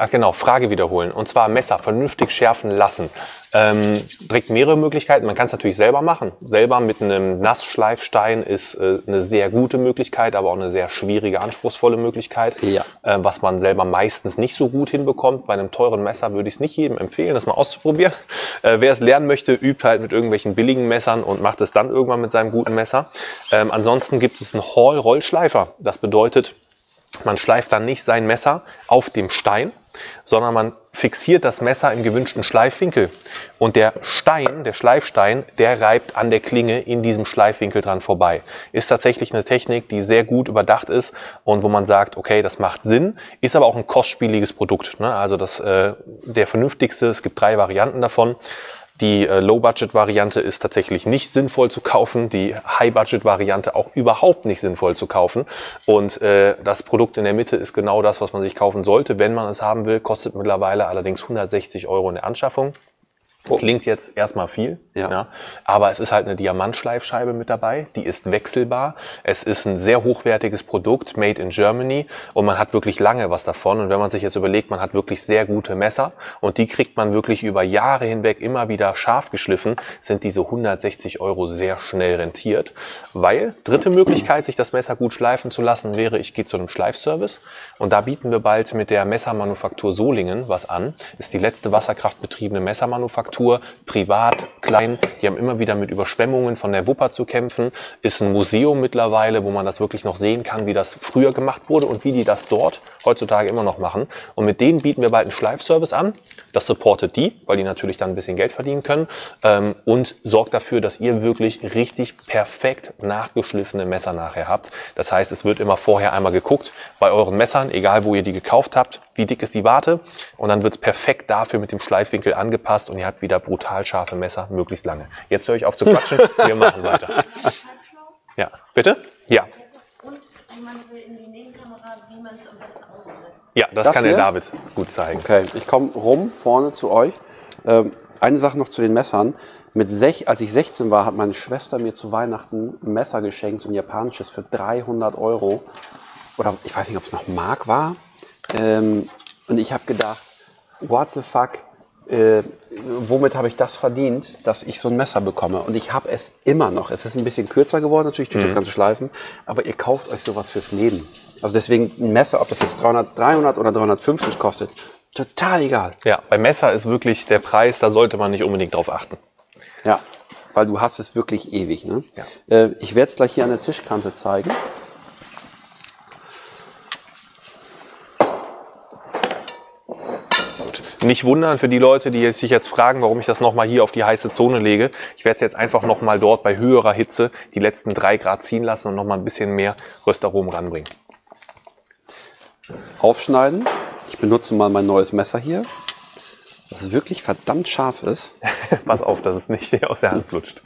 Ach genau, Frage wiederholen. Und zwar Messer vernünftig schärfen lassen. Ähm, direkt mehrere Möglichkeiten. Man kann es natürlich selber machen. Selber mit einem Nassschleifstein ist äh, eine sehr gute Möglichkeit, aber auch eine sehr schwierige, anspruchsvolle Möglichkeit. Ja. Äh, was man selber meistens nicht so gut hinbekommt. Bei einem teuren Messer würde ich es nicht jedem empfehlen, das mal auszuprobieren. Äh, wer es lernen möchte, übt halt mit irgendwelchen billigen Messern und macht es dann irgendwann mit seinem guten Messer. Ähm, ansonsten gibt es einen Hall-Rollschleifer. Das bedeutet, man schleift dann nicht sein Messer auf dem Stein, sondern man fixiert das Messer im gewünschten Schleifwinkel. Und der Stein, der Schleifstein, der reibt an der Klinge in diesem Schleifwinkel dran vorbei. Ist tatsächlich eine Technik, die sehr gut überdacht ist und wo man sagt, okay, das macht Sinn, ist aber auch ein kostspieliges Produkt. Ne? Also das, äh, der vernünftigste, es gibt drei Varianten davon. Die äh, Low-Budget-Variante ist tatsächlich nicht sinnvoll zu kaufen, die High-Budget-Variante auch überhaupt nicht sinnvoll zu kaufen. Und äh, das Produkt in der Mitte ist genau das, was man sich kaufen sollte, wenn man es haben will. Kostet mittlerweile allerdings 160 Euro in der Anschaffung. Klingt jetzt erstmal viel, Ja. aber es ist halt eine Diamantschleifscheibe mit dabei, die ist wechselbar. Es ist ein sehr hochwertiges Produkt, made in Germany und man hat wirklich lange was davon. Und wenn man sich jetzt überlegt, man hat wirklich sehr gute Messer und die kriegt man wirklich über Jahre hinweg immer wieder scharf geschliffen, sind diese 160 Euro sehr schnell rentiert. Weil, dritte Möglichkeit, sich das Messer gut schleifen zu lassen, wäre, ich gehe zu einem Schleifservice und da bieten wir bald mit der Messermanufaktur Solingen was an. Ist die letzte wasserkraftbetriebene Messermanufaktur, privat, klein. Die haben immer wieder mit Überschwemmungen von der Wupper zu kämpfen. Ist ein Museum mittlerweile, wo man das wirklich noch sehen kann, wie das früher gemacht wurde und wie die das dort heutzutage immer noch machen. Und mit denen bieten wir bald einen Schleifservice an. Das supportet die, weil die natürlich dann ein bisschen Geld verdienen können ähm, und sorgt dafür, dass ihr wirklich richtig perfekt nachgeschliffene Messer nachher habt. Das heißt, es wird immer vorher einmal geguckt bei euren Messern, egal wo ihr die gekauft habt, wie dick ist die Warte und dann wird es perfekt dafür mit dem Schleifwinkel angepasst und ihr habt wieder brutal scharfe Messer, möglichst lange. Jetzt höre ich auf zu quatschen, wir machen weiter. Ja, bitte? Ja, Und jemand will in die wie man es am besten auspresst. ja, das, Das kann hier? der David gut zeigen. Okay, ich komme rum vorne zu euch. Ähm, eine Sache noch zu den Messern. Mit sech, als ich 16 war, hat meine Schwester mir zu Weihnachten ein Messer geschenkt, so ein japanisches für 300 Euro. Oder ich weiß nicht, ob es noch Mark war. Ähm, und ich habe gedacht, what the fuck, äh, womit habe ich das verdient, dass ich so ein Messer bekomme? Und ich habe es immer noch. Es ist ein bisschen kürzer geworden, natürlich durch das ganze Schleifen, aber ihr kauft euch sowas fürs Leben. Also deswegen ein Messer, ob das jetzt 300, 300 oder 350 kostet, total egal. Ja, beim Messer ist wirklich der Preis, da sollte man nicht unbedingt drauf achten. Ja, weil du hast es wirklich ewig. Ne? Ja. Äh, ich werde es gleich hier an der Tischkante zeigen. Nicht wundern für die Leute, die jetzt sich jetzt fragen, warum ich das nochmal hier auf die heiße Zone lege. Ich werde es jetzt einfach nochmal dort bei höherer Hitze die letzten drei Grad ziehen lassen und nochmal ein bisschen mehr Röstaromen ranbringen. Aufschneiden. Ich benutze mal mein neues Messer hier, das wirklich verdammt scharf ist. Pass auf, dass es nicht aus der Hand flutscht.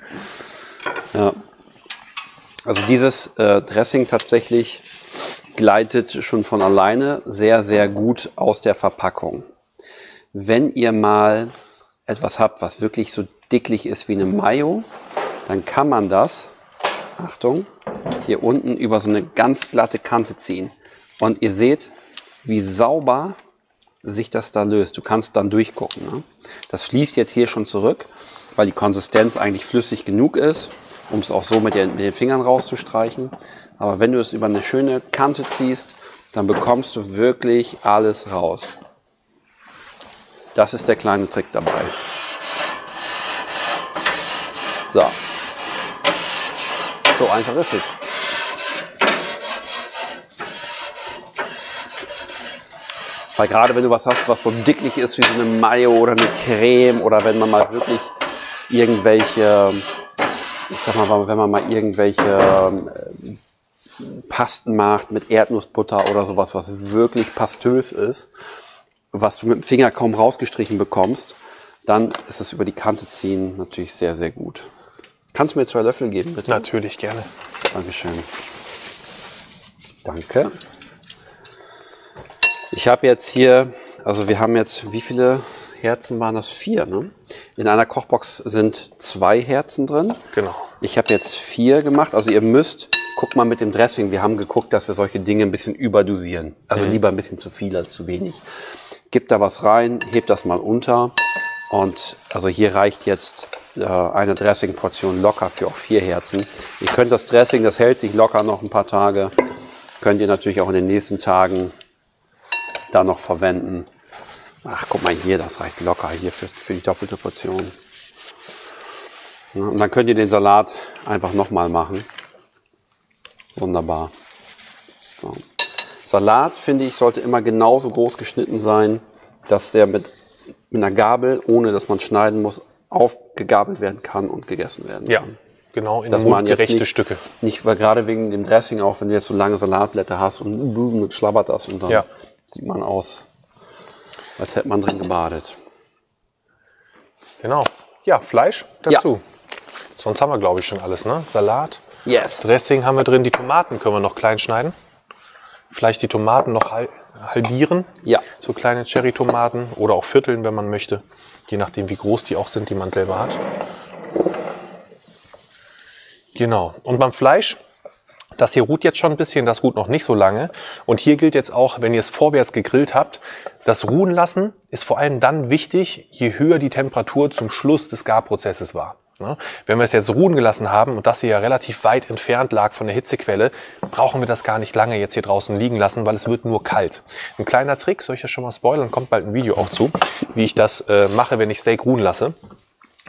Ja. Also dieses äh, Dressing tatsächlich gleitet schon von alleine sehr, sehr gut aus der Verpackung. Wenn ihr mal etwas habt, was wirklich so dicklich ist wie eine Mayo, dann kann man das, Achtung, hier unten über so eine ganz glatte Kante ziehen. Und ihr seht, wie sauber sich das da löst. Du kannst dann durchgucken. Ne? Das fließt jetzt hier schon zurück, weil die Konsistenz eigentlich flüssig genug ist, um es auch so mit den, mit den Fingern rauszustreichen. Aber wenn du es über eine schöne Kante ziehst, dann bekommst du wirklich alles raus. Das ist der kleine Trick dabei. So. So einfach ist es. Weil gerade wenn du was hast, was so dicklich ist wie so eine Mayo oder eine Creme oder wenn man mal wirklich irgendwelche, ich sag mal, wenn man mal irgendwelche ähm, Pasten macht mit Erdnussbutter oder sowas, was wirklich pastös ist, was du mit dem Finger kaum rausgestrichen bekommst, dann ist es über die Kante ziehen natürlich sehr, sehr gut. Kannst du mir zwei Löffel geben, bitte? Natürlich, gerne. Dankeschön. Danke. Ich habe jetzt hier, also wir haben jetzt, wie viele Herzen waren das? Vier, ne? In einer Kochbox sind zwei Herzen drin. Genau. Ich habe jetzt vier gemacht. Also ihr müsst, guck mal mit dem Dressing, wir haben geguckt, dass wir solche Dinge ein bisschen überdosieren. Also lieber ein bisschen zu viel als zu wenig. Gebt da was rein, hebt das mal unter. Und also hier reicht jetzt äh, eine Dressing-Portion locker für auch vier Herzen. Ihr könnt das Dressing, das hält sich locker noch ein paar Tage. Könnt ihr natürlich auch in den nächsten Tagen da noch verwenden. Ach, guck mal hier, das reicht locker hier für, für die doppelte Portion. Ja, und dann könnt ihr den Salat einfach nochmal machen. Wunderbar. So. Salat, finde ich, sollte immer genauso groß geschnitten sein, dass der mit, mit einer Gabel, ohne dass man schneiden muss, aufgegabelt werden kann und gegessen werden Ja, kann. genau, in Das waren jetzt mundgerechte nicht, Stücke. Nicht, weil gerade wegen dem Dressing auch, wenn du jetzt so lange Salatblätter hast und schlabbert das und dann Ja. Sieht man aus, als hätte man drin gebadet. Genau. Ja, Fleisch dazu. Sonst haben wir, glaube ich, schon alles, ne? Salat, Yes. Dressing haben wir drin. Die Tomaten können wir noch klein schneiden. Vielleicht die Tomaten noch hal- halbieren. Ja. So kleine Cherry-Tomaten oder auch vierteln, wenn man möchte. Je nachdem, wie groß die auch sind, die man selber hat. Genau. Und beim Fleisch, das hier ruht jetzt schon ein bisschen, das ruht noch nicht so lange. Und hier gilt jetzt auch, wenn ihr es vorwärts gegrillt habt, das Ruhen lassen ist vor allem dann wichtig, je höher die Temperatur zum Schluss des Garprozesses war. Ne? Wenn wir es jetzt ruhen gelassen haben und das hier ja relativ weit entfernt lag von der Hitzequelle, brauchen wir das gar nicht lange jetzt hier draußen liegen lassen, weil es wird nur kalt. Ein kleiner Trick, soll ich das schon mal spoilern, kommt bald ein Video auch zu, wie ich das äh, mache, wenn ich Steak ruhen lasse.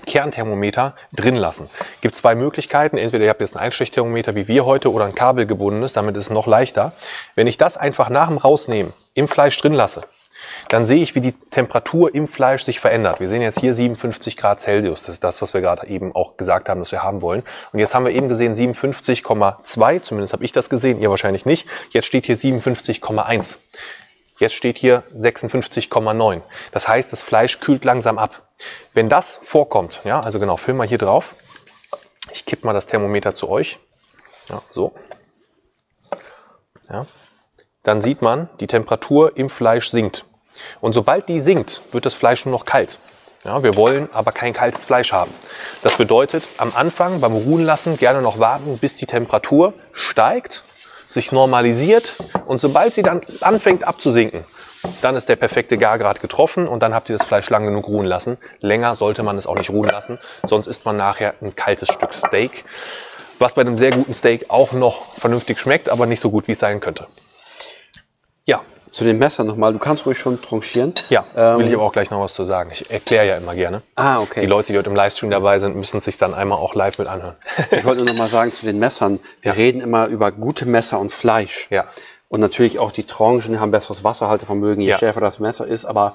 Kernthermometer drin lassen. Gibt zwei Möglichkeiten. Entweder ihr habt jetzt ein Einstichthermometer wie wir heute oder ein kabelgebundenes, damit ist es noch leichter. Wenn ich das einfach nach dem Rausnehmen im Fleisch drin lasse, dann sehe ich, wie die Temperatur im Fleisch sich verändert. Wir sehen jetzt hier 57 Grad Celsius. Das ist das, was wir gerade eben auch gesagt haben, dass wir haben wollen. Und jetzt haben wir eben gesehen 57,2. Zumindest habe ich das gesehen, ihr wahrscheinlich nicht. Jetzt steht hier 57,1. Jetzt steht hier 56,9. Das heißt, das Fleisch kühlt langsam ab. Wenn das vorkommt, ja, also genau, film mal hier drauf. Ich kipp mal das Thermometer zu euch. Ja, so. Ja. Dann sieht man, die Temperatur im Fleisch sinkt. Und sobald die sinkt, wird das Fleisch nur noch kalt. Ja, wir wollen aber kein kaltes Fleisch haben. Das bedeutet, am Anfang beim Ruhen lassen gerne noch warten, bis die Temperatur steigt, sich normalisiert und sobald sie dann anfängt abzusinken, dann ist der perfekte Gargrad getroffen und dann habt ihr das Fleisch lang genug ruhen lassen. Länger sollte man es auch nicht ruhen lassen, sonst isst man nachher ein kaltes Stück Steak, was bei einem sehr guten Steak auch noch vernünftig schmeckt, aber nicht so gut, wie es sein könnte. Ja, Zu den Messern nochmal. Du kannst ruhig schon tranchieren. ja, Ähm, will ich aber auch gleich noch was zu sagen. Ich erkläre ja immer gerne. Ah, okay. Die Leute, die heute im Livestream dabei sind, müssen sich dann einmal auch live mit anhören. Ich wollte nur noch mal sagen zu den Messern. Wir reden immer über gute Messer und Fleisch. Ja. Und natürlich auch die Tranchen haben besseres Wasserhaltevermögen, je Ja. schärfer das Messer ist. Aber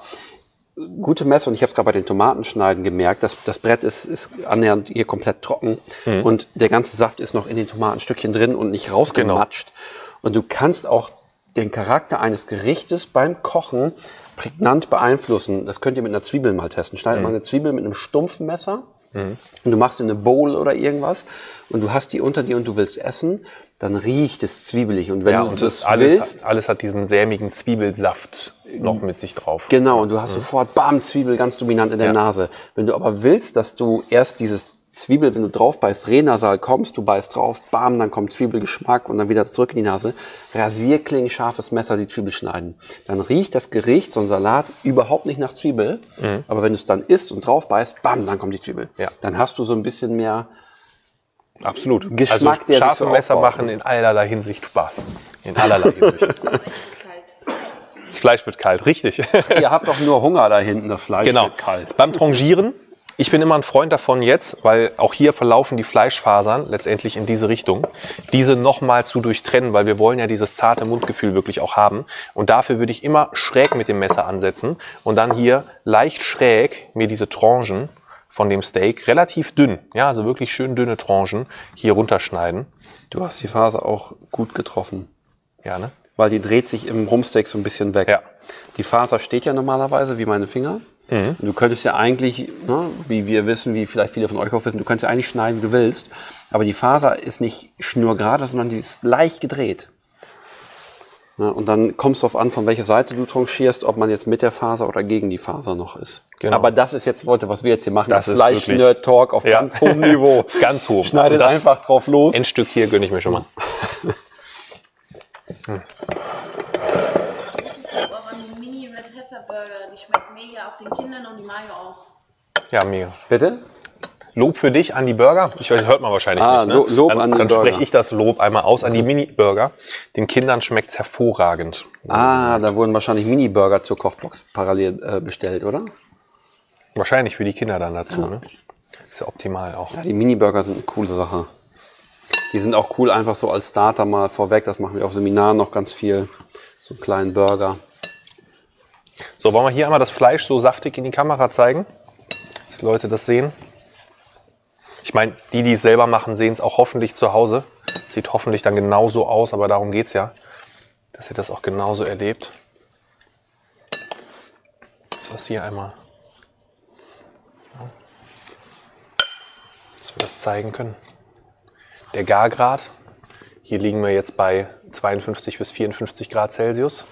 gute Messer, und ich habe es gerade bei den Tomatenschneiden gemerkt, das, das Brett ist, ist annähernd hier komplett trocken. Mhm. Und der ganze Saft ist noch in den Tomatenstückchen drin und nicht rausgematscht. Genau. Und du kannst auch den Charakter eines Gerichtes beim Kochen prägnant beeinflussen. Das könnt ihr mit einer Zwiebel mal testen. Schneidet Mhm. mal eine Zwiebel mit einem stumpfen Messer und du machst in eine Bowl oder irgendwas und du hast die unter dir und du willst essen, dann riecht es zwiebelig. Und wenn Ja, du und das alles, willst, hat, alles hat diesen sämigen Zwiebelsaft noch mit sich drauf. genau, und du hast sofort Bam, Zwiebel ganz dominant in der Ja. Nase. Wenn du aber willst, dass du erst dieses Zwiebel, wenn du drauf beißt, renasal kommst, du beißt drauf, Bam, dann kommt Zwiebelgeschmack und dann wieder zurück in die Nase. Rasierkling, scharfes Messer, die Zwiebel schneiden. Dann riecht das Gericht, so ein Salat, überhaupt nicht nach Zwiebel. Aber wenn du es dann isst und drauf beißt, Bam, dann kommt die Zwiebel. Ja. Dann hast du so ein bisschen mehr Absolut. Geschmack, also der scharfe so Messer aufbaut. machen in allerlei Hinsicht Spaß. In allerlei Hinsicht. Das Fleisch wird kalt, richtig. Ihr habt doch nur Hunger da hinten, das Fleisch genau. wird kalt. Beim Trangieren, ich bin immer ein Freund davon jetzt, weil auch hier verlaufen die Fleischfasern letztendlich in diese Richtung, diese nochmal zu durchtrennen, weil wir wollen ja dieses zarte Mundgefühl wirklich auch haben. Und dafür würde ich immer schräg mit dem Messer ansetzen und dann hier leicht schräg mir diese Tranchen von dem Steak relativ dünn, ja, also wirklich schön dünne Tranchen hier runterschneiden. Du hast die Faser auch gut getroffen. Ja, ne? Weil die dreht sich im Rumsteak so ein bisschen weg. Ja. Die Faser steht ja normalerweise wie meine Finger. Mhm. Du könntest ja eigentlich, ne, wie wir wissen, wie vielleicht viele von euch auch wissen, du könntest ja eigentlich schneiden, wie du willst. Aber die Faser ist nicht schnurgerade, sondern die ist leicht gedreht. Ne, und dann kommst du auf an, von welcher Seite du tranchierst, ob man jetzt mit der Faser oder gegen die Faser noch ist. Genau. Aber das ist jetzt, Leute, was wir jetzt hier machen, Das das, ist wirklich- Fleisch-Nerd-Talk auf Ja. ganz hohem Niveau. Ganz hoch. Schneidet einfach drauf los. Endstück hier gönne ich mir schon mal. Das ist auch aber eine Mini Red Heifer Burger. Die schmeckt mega, auch den Kindern und die Mayo auch. Ja, mega. Bitte? Lob für dich an die Burger. Ich weiß, hört man wahrscheinlich Ah, nicht. Ne? Lo- Lob dann, an Dann spreche ich das Lob einmal aus an die Mini-Burger. Den Kindern schmeckt's hervorragend. Ah, da wurden wahrscheinlich Mini-Burger zur Kochbox parallel äh, bestellt, oder? Wahrscheinlich für die Kinder dann dazu. Ne? Ist ja optimal auch. Ja, die Mini-Burger sind eine coole Sache. Die sind auch cool, einfach so als Starter mal vorweg. Das machen wir auf Seminaren noch ganz viel. So einen kleinen Burger. So, wollen wir hier einmal das Fleisch so saftig in die Kamera zeigen, dass die Leute das sehen. Ich meine, die, die es selber machen, sehen es auch hoffentlich zu Hause. Sieht hoffentlich dann genauso aus, aber darum geht es ja, dass ihr das auch genauso erlebt. So was hier einmal. Dass wir das zeigen können. Der Gargrad. Hier liegen wir jetzt bei 52 bis 54 Grad Celsius.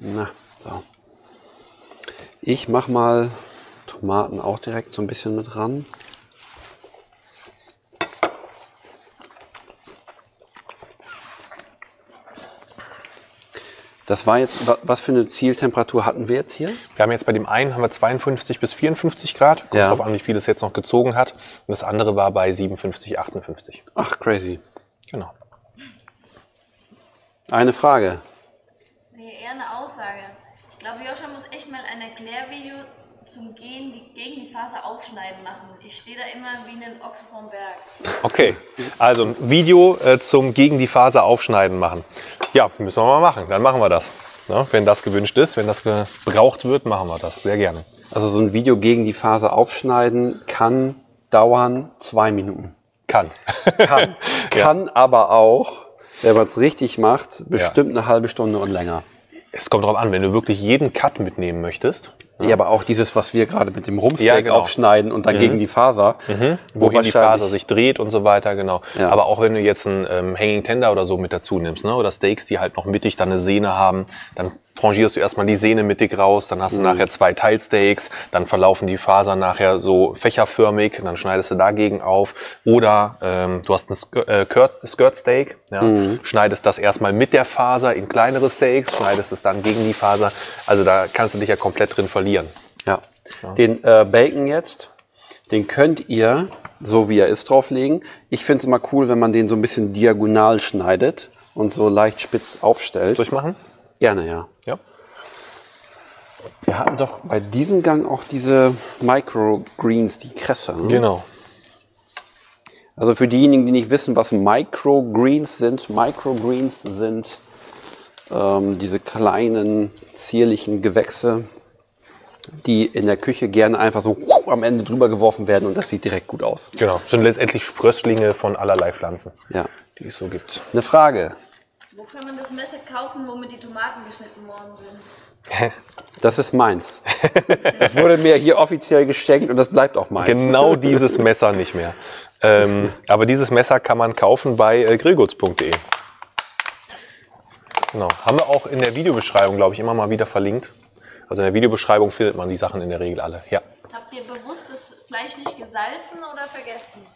Na, so. Ich mach mal Tomaten auch direkt so ein bisschen mit ran. Das war jetzt, wa- was für eine Zieltemperatur hatten wir jetzt hier? Wir haben jetzt bei dem einen haben wir 52 bis 54 Grad. Kommt Ja. drauf an, wie viel es jetzt noch gezogen hat. Und das andere war bei 57, 58. Ach, crazy. Genau. Eine Frage. Nee, eher eine Aussage. Ich glaube, Echt mal ein Erklärvideo zum Gehen die, gegen die Faser aufschneiden machen. Ich stehe da immer wie ein Ochs vorm Berg. Okay, also ein Video äh, zum gegen die Faser aufschneiden machen. Ja, müssen wir mal machen. Dann machen wir das. Ne? Wenn das gewünscht ist, wenn das gebraucht wird, machen wir das sehr gerne. Also so ein Video gegen die Faser aufschneiden kann dauern zwei Minuten. Kann. Kann. Kann aber auch, wenn man es richtig macht, bestimmt eine halbe Stunde und länger. Es kommt drauf an, wenn du wirklich jeden Cut mitnehmen möchtest, Ja, aber auch dieses, was wir gerade mit dem Rumsteak Ja, genau. aufschneiden und dann gegen die Faser. wo wohin die Faser sich dreht und so weiter, genau. Ja. Aber auch wenn du jetzt einen ähm, Hanging Tender oder so mit dazu nimmst, ne? oder Steaks, die halt noch mittig dann eine Sehne haben, dann tranchierst du erstmal die Sehne mittig raus, dann Mhm. hast du nachher zwei Teilsteaks, dann verlaufen die Fasern nachher so fächerförmig, dann schneidest du dagegen auf. Oder ähm, du hast ein Sk äh, Skirt, Skirt Steak, ja? Mhm. schneidest das erstmal mit der Faser in kleinere Steaks, schneidest es dann gegen die Faser. Also da kannst du dich ja komplett drin verlieren. Ja. Den äh, Bacon jetzt, den könnt ihr, so wie er ist, drauflegen. Ich finde es immer cool, wenn man den so ein bisschen diagonal schneidet und so leicht spitz aufstellt. Durchmachen? Gerne, ja. Ja. Wir hatten doch bei diesem Gang auch diese Microgreens, die Kresse. Ne? Genau. Also für diejenigen, die nicht wissen, was Microgreens sind, Microgreens sind ähm, diese kleinen, zierlichen Gewächse, die in der Küche gerne einfach so am Ende drüber geworfen werden und das sieht direkt gut aus. Genau, sind letztendlich Sprösslinge von allerlei Pflanzen, Ja. die es so gibt. Eine Frage. Kann man das Messer kaufen, womit die Tomaten geschnitten worden sind? Das ist meins. Das wurde mir hier offiziell geschenkt und das bleibt auch meins. Genau dieses Messer nicht mehr. Ähm, aber dieses Messer kann man kaufen bei äh, grillguts.de. Genau. Haben wir auch in der Videobeschreibung, glaube ich, immer mal wieder verlinkt. Also in der Videobeschreibung findet man die Sachen in der Regel alle. Ja. Habt ihr bewusst das Fleisch nicht gesalzen oder vergessen?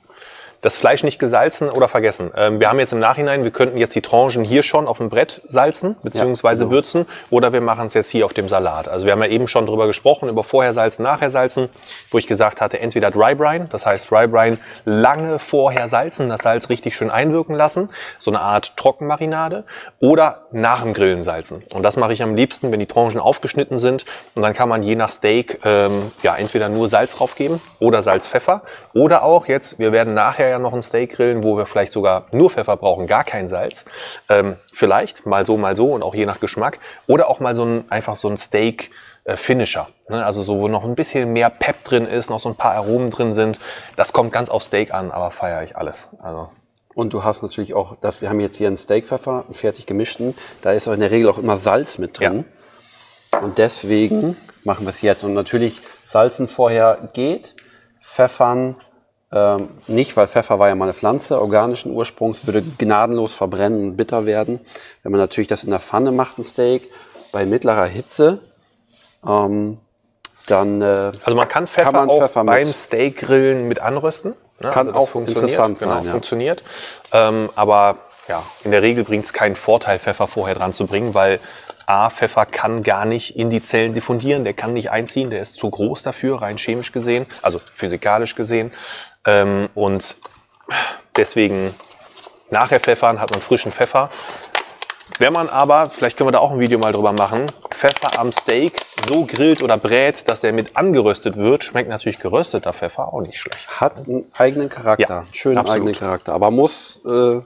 Das Fleisch nicht gesalzen oder vergessen. Ähm, wir haben jetzt im Nachhinein, wir könnten jetzt die Tranchen hier schon auf dem Brett salzen beziehungsweise Ja, genau. würzen oder wir machen es jetzt hier auf dem Salat. Also wir haben ja eben schon drüber gesprochen, über vorher salzen, nachher salzen, wo ich gesagt hatte, entweder Dry Brine, das heißt Dry Brine lange vorher salzen, das Salz richtig schön einwirken lassen, so eine Art Trockenmarinade oder nach dem Grillen salzen. Und das mache ich am liebsten, wenn die Tranchen aufgeschnitten sind und dann kann man je nach Steak ähm, ja entweder nur Salz draufgeben oder Salz, Pfeffer oder auch jetzt, wir werden nachher ja noch ein Steak grillen, wo wir vielleicht sogar nur Pfeffer brauchen, gar kein Salz. Ähm, vielleicht mal so, mal so und auch je nach Geschmack oder auch mal so ein einfach so ein Steak äh, Finisher. Ne? Also so, wo noch ein bisschen mehr Pep drin ist, noch so ein paar Aromen drin sind. Das kommt ganz auf Steak an, aber feiere ich alles. Also Und du hast natürlich auch, das, wir haben jetzt hier einen Steakpfeffer, einen fertig gemischten. Da ist auch in der Regel auch immer Salz mit drin. Und deswegen machen wir es jetzt. Und natürlich salzen vorher geht, pfeffern ähm, nicht, weil Pfeffer war ja mal eine Pflanze organischen Ursprungs, würde gnadenlos verbrennen und bitter werden. Wenn man natürlich das in der Pfanne macht, ein Steak, bei mittlerer Hitze, ähm, dann äh, Also man kann Pfeffer man auch Pfeffer mit- beim Steakgrillen mit anrösten. Ne? Kann also auch interessant genau, sein, ja. funktioniert. Ähm, aber ja, in der Regel bringt es keinen Vorteil, Pfeffer vorher dran zu bringen, weil A, Pfeffer kann gar nicht in die Zellen diffundieren, der kann nicht einziehen, der ist zu groß dafür, rein chemisch gesehen, also physikalisch gesehen. Ähm, und deswegen nachher pfeffern, hat man frischen Pfeffer. Wenn man aber, vielleicht können wir da auch ein Video mal drüber machen, Pfeffer am Steak so grillt oder brät, dass der mit angeröstet wird, schmeckt natürlich gerösteter Pfeffer auch nicht schlecht. hat einen eigenen Charakter, Ja, schönen absolut. eigenen Charakter, aber muss, äh,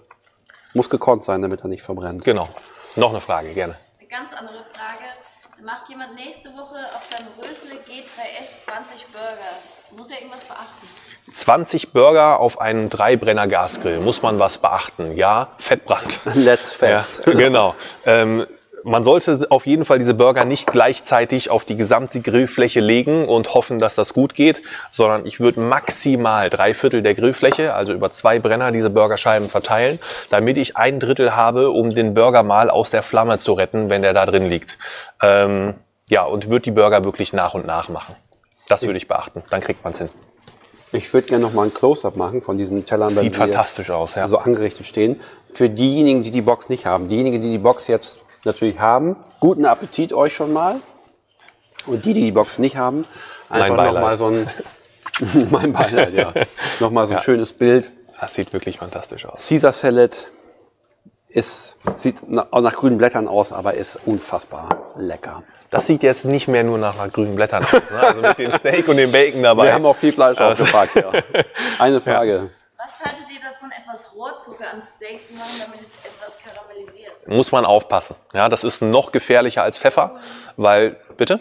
muss gekonnt sein, damit er nicht verbrennt. Genau. Noch eine Frage, gerne. Eine ganz andere Frage. Macht jemand nächste Woche auf seinem Rösle G3S 20 Burger. Muss er irgendwas beachten? 20 Burger auf einen Dreibrenner Gasgrill. Muss man was beachten? Ja, Fettbrand. Let's Ja, Fats. genau. Ähm, man sollte auf jeden Fall diese Burger nicht gleichzeitig auf die gesamte Grillfläche legen und hoffen, dass das gut geht, sondern ich würde maximal drei Viertel der Grillfläche, also über zwei Brenner, diese Burgerscheiben verteilen, damit ich ein Drittel habe, um den Burger mal aus der Flamme zu retten, wenn der da drin liegt. Ähm, ja, und würde die Burger wirklich nach und nach machen. Das würde ich beachten. Dann kriegt man es hin. Ich würde gerne noch mal ein Close-Up machen von diesen Tellern, Sieht sie fantastisch aus, ja. so angerichtet stehen. Für diejenigen, die die Box nicht haben. Diejenigen, die die Box jetzt natürlich haben, guten Appetit euch schon mal. Und die, die die Box nicht haben, einfach noch mal so ein mein Beileid, ja. noch mal so ein schönes Bild. Das sieht wirklich fantastisch aus. Caesar Salad ist sieht na- auch nach grünen Blättern aus, aber ist unfassbar lecker. Das sieht jetzt nicht mehr nur nach, nach grünen Blättern aus. Ne? Also mit dem Steak und dem Bacon dabei. Wir haben auch viel Fleisch aufgepackt, ja. Eine Frage. Was haltet ihr davon, etwas Rohrzucker ans Steak zu machen, damit es etwas karamellisiert? muss man aufpassen. Ja, das ist noch gefährlicher als Pfeffer, weil bitte.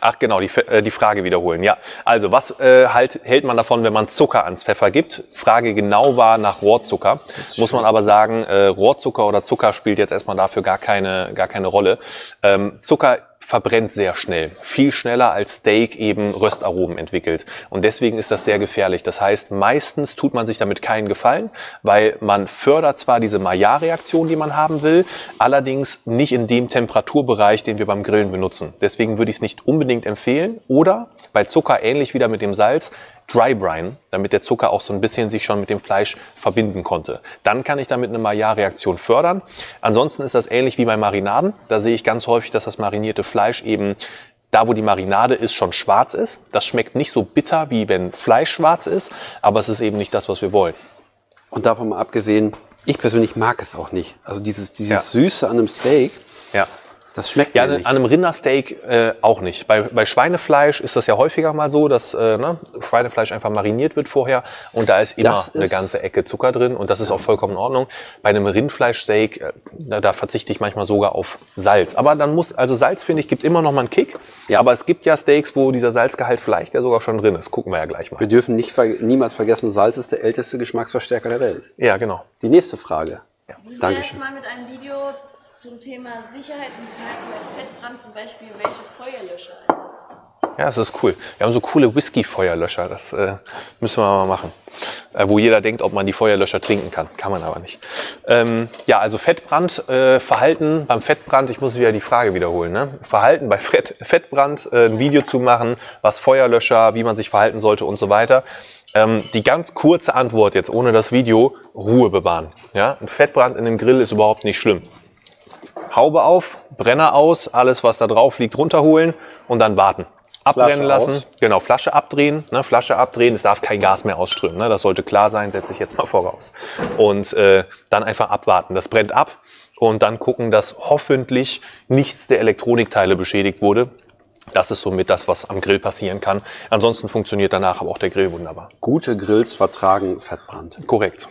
Ach genau, die, äh, die Frage wiederholen. Ja, also was äh, halt, hält man davon, wenn man Zucker ans Pfeffer gibt? Frage genau war nach Rohrzucker. Muss man aber sagen, äh, Rohrzucker oder Zucker spielt jetzt erstmal dafür gar keine, gar keine Rolle. Ähm, Zucker verbrennt sehr schnell, viel schneller als Steak eben Röstaromen entwickelt. Und deswegen ist das sehr gefährlich. Das heißt, meistens tut man sich damit keinen Gefallen, weil man fördert zwar diese Maillard-Reaktion, die man haben will, allerdings nicht in dem Temperaturbereich, den wir beim Grillen benutzen. Deswegen würde ich es nicht unbedingt empfehlen. Oder bei Zucker ähnlich wieder mit dem Salz, Dry Brine, damit der Zucker auch so ein bisschen sich schon mit dem Fleisch verbinden konnte. Dann kann ich damit eine Maillard-Reaktion fördern. Ansonsten ist das ähnlich wie bei Marinaden. Da sehe ich ganz häufig, dass das marinierte Fleisch eben da, wo die Marinade ist, schon schwarz ist. Das schmeckt nicht so bitter, wie wenn Fleisch schwarz ist, aber es ist eben nicht das, was wir wollen. Und davon mal abgesehen, ich persönlich mag es auch nicht. Also dieses, dieses Ja. Süße an einem Steak, Ja. Das schmeckt Ja, mir an nicht. einem Rindersteak äh, auch nicht. Bei, bei Schweinefleisch ist das ja häufiger mal so, dass äh, ne, Schweinefleisch einfach mariniert wird vorher und da ist immer Das eine ist- ganze Ecke Zucker drin und das ist auch vollkommen in Ordnung. Bei einem Rindfleischsteak, äh, da, da verzichte ich manchmal sogar auf Salz. Aber dann muss, also Salz finde ich, gibt immer noch mal einen Kick. Ja. Aber es gibt ja Steaks, wo dieser Salzgehalt vielleicht ja sogar schon drin ist. Gucken wir ja gleich mal. Wir dürfen nicht ver niemals vergessen, Salz ist der älteste Geschmacksverstärker der Welt. Ja, genau. Die nächste Frage. Es Dankeschön. mal mit einem Video zum Thema Sicherheit und Fettbrand, zum Beispiel welche Feuerlöscher? Ja, das ist cool. Wir haben so coole Whisky-Feuerlöscher. Das äh, müssen wir mal machen. Äh, wo jeder denkt, ob man die Feuerlöscher trinken kann. Kann man aber nicht. Ähm, ja, also Fettbrand, äh, Verhalten beim Fettbrand. Ich muss wieder die Frage wiederholen. Ne? Verhalten bei Fett, Fettbrand, äh, ein Video zu machen, was Feuerlöscher, wie man sich verhalten sollte und so weiter. Ähm, die ganz kurze Antwort jetzt ohne das Video, Ruhe bewahren. Ja? Ein Fettbrand in dem Grill ist überhaupt nicht schlimm. Haube auf, Brenner aus, alles was da drauf liegt runterholen und dann warten. Abbrennen Flasche lassen, aus. genau, Flasche abdrehen, ne, Flasche abdrehen, es darf kein Gas mehr ausströmen, ne, das sollte klar sein, setze ich jetzt mal voraus. Und äh, dann einfach abwarten, das brennt ab und dann gucken, dass hoffentlich nichts der Elektronikteile beschädigt wurde. Das ist somit das, was am Grill passieren kann. Ansonsten funktioniert danach aber auch der Grill wunderbar. Gute Grills vertragen Fettbrand. Korrekt.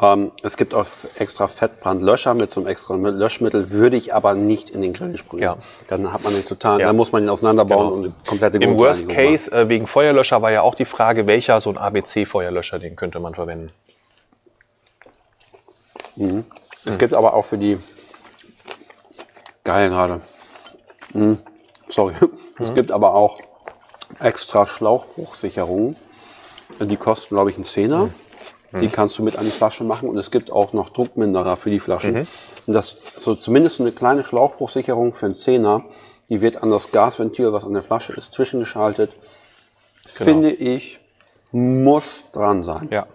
Ähm, es gibt auch extra Fettbrandlöscher mit so einem extra Löschmittel, würde ich aber nicht in den Grill sprühen. Ja. Dann hat man den total, Ja. dann muss man ihn auseinanderbauen Genau. und die komplette Im Worst Case, äh, wegen Feuerlöscher, war ja auch die Frage, welcher so ein ABC-Feuerlöscher, den könnte man verwenden. machen. Es gibt aber auch für die, geil gerade, Hm, sorry, es gibt aber auch extra Schlauchbruchsicherungen. Die kosten, glaube ich, einen Zehner. Die kannst du mit an die Flasche machen und es gibt auch noch Druckminderer für die Flaschen. Und das, so zumindest eine kleine Schlauchbruchsicherung für einen Zehner, die wird an das Gasventil, was an der Flasche ist, zwischengeschaltet. Finde ich, muss dran sein. Ja.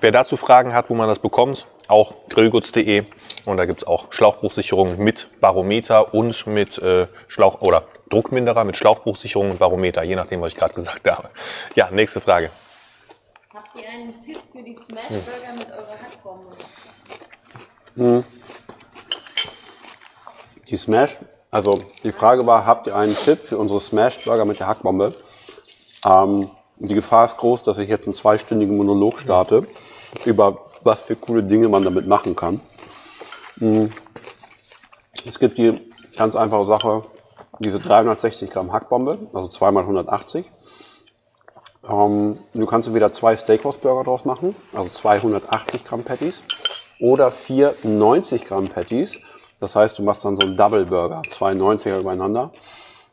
Wer dazu Fragen hat, wo man das bekommt, auch grillguts.de. Und da gibt es auch Schlauchbruchsicherungen mit Barometer und mit äh, Schlauch oder Druckminderer mit Schlauchbruchsicherung und Barometer, je nachdem, was ich gerade gesagt habe. Ja, nächste Frage. Habt ihr einen Tipp für die Smashburger mit eurer Hackbombe? Die Smash, also die Frage war, habt ihr einen Tipp für unsere Smash Burger mit der Hackbombe? Ähm, die Gefahr ist groß, dass ich jetzt einen zweistündigen Monolog starte über was für coole Dinge man damit machen kann. Mm. Es gibt die ganz einfache Sache, diese 360 Gramm Hackbombe, also zweimal 180. Ähm, du kannst entweder zwei Steakhouse-Burger draus machen, also 280 Gramm Patties, oder vier 90 Gramm Patties. Das heißt, du machst dann so einen Double Burger, zwei 90er übereinander.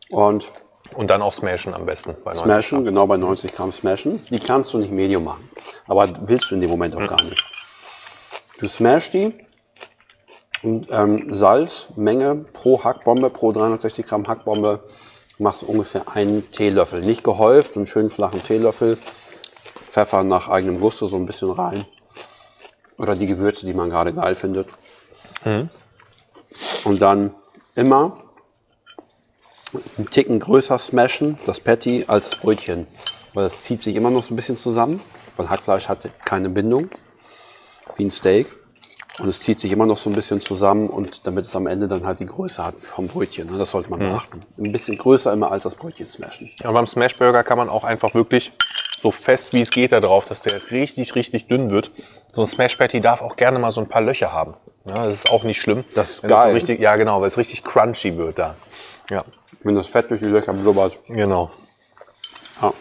Und Und dann auch smashen am besten. Bei 90 smashen, genau bei 90 Gramm smashen. Die kannst du nicht medium machen. Aber willst du in dem Moment auch gar nicht. Du smash die und ähm, Salz, Menge pro Hackbombe, pro 360 Gramm Hackbombe machst du ungefähr einen Teelöffel. Nicht gehäuft, so einen schönen flachen Teelöffel. Pfeffer nach eigenem Gusto so ein bisschen rein. Oder die Gewürze, die man gerade geil findet. Und dann immer einen Ticken größer smashen, das Patty, als das Brötchen. Weil es zieht sich immer noch so ein bisschen zusammen. Weil Hackfleisch hat keine Bindung, wie ein Steak. Und es zieht sich immer noch so ein bisschen zusammen und damit es am Ende dann halt die Größe hat vom Brötchen. ne? Das sollte man beachten. Ein bisschen größer immer als das Brötchen smashen. Ja, beim Smashburger kann man auch einfach wirklich so fest wie es geht da drauf, dass der richtig, richtig dünn wird. So ein Smash Patty darf auch gerne mal so ein paar Löcher haben. Ja, das ist auch nicht schlimm. Das ist Wenn geil. so richtig, ja, genau, weil es richtig crunchy wird da. Ja, Wenn das Fett durch die Löcher blubbert. genau. Ja.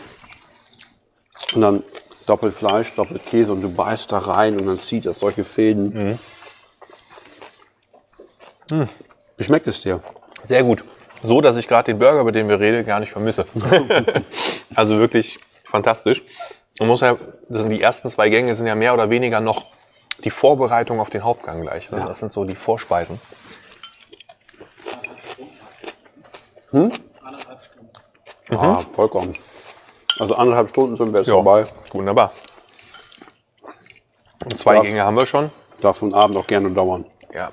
Und dann doppelt Fleisch, doppelt Käse und du beißt da rein und dann zieht das solche Fäden. Wie schmeckt es dir? Sehr gut. So, dass ich gerade den Burger, über den wir reden, gar nicht vermisse. also wirklich fantastisch. Man muss ja, das sind die ersten zwei Gänge sind ja mehr oder weniger noch die Vorbereitung auf den Hauptgang gleich. Ne? Das sind so die Vorspeisen. Anderthalb Stunden. Ah, vollkommen. Also anderthalb Stunden sind wir jetzt vorbei. wunderbar. Und zwei Darf- Gänge haben wir schon. Darf so ein Abend auch gerne dauern. Ja,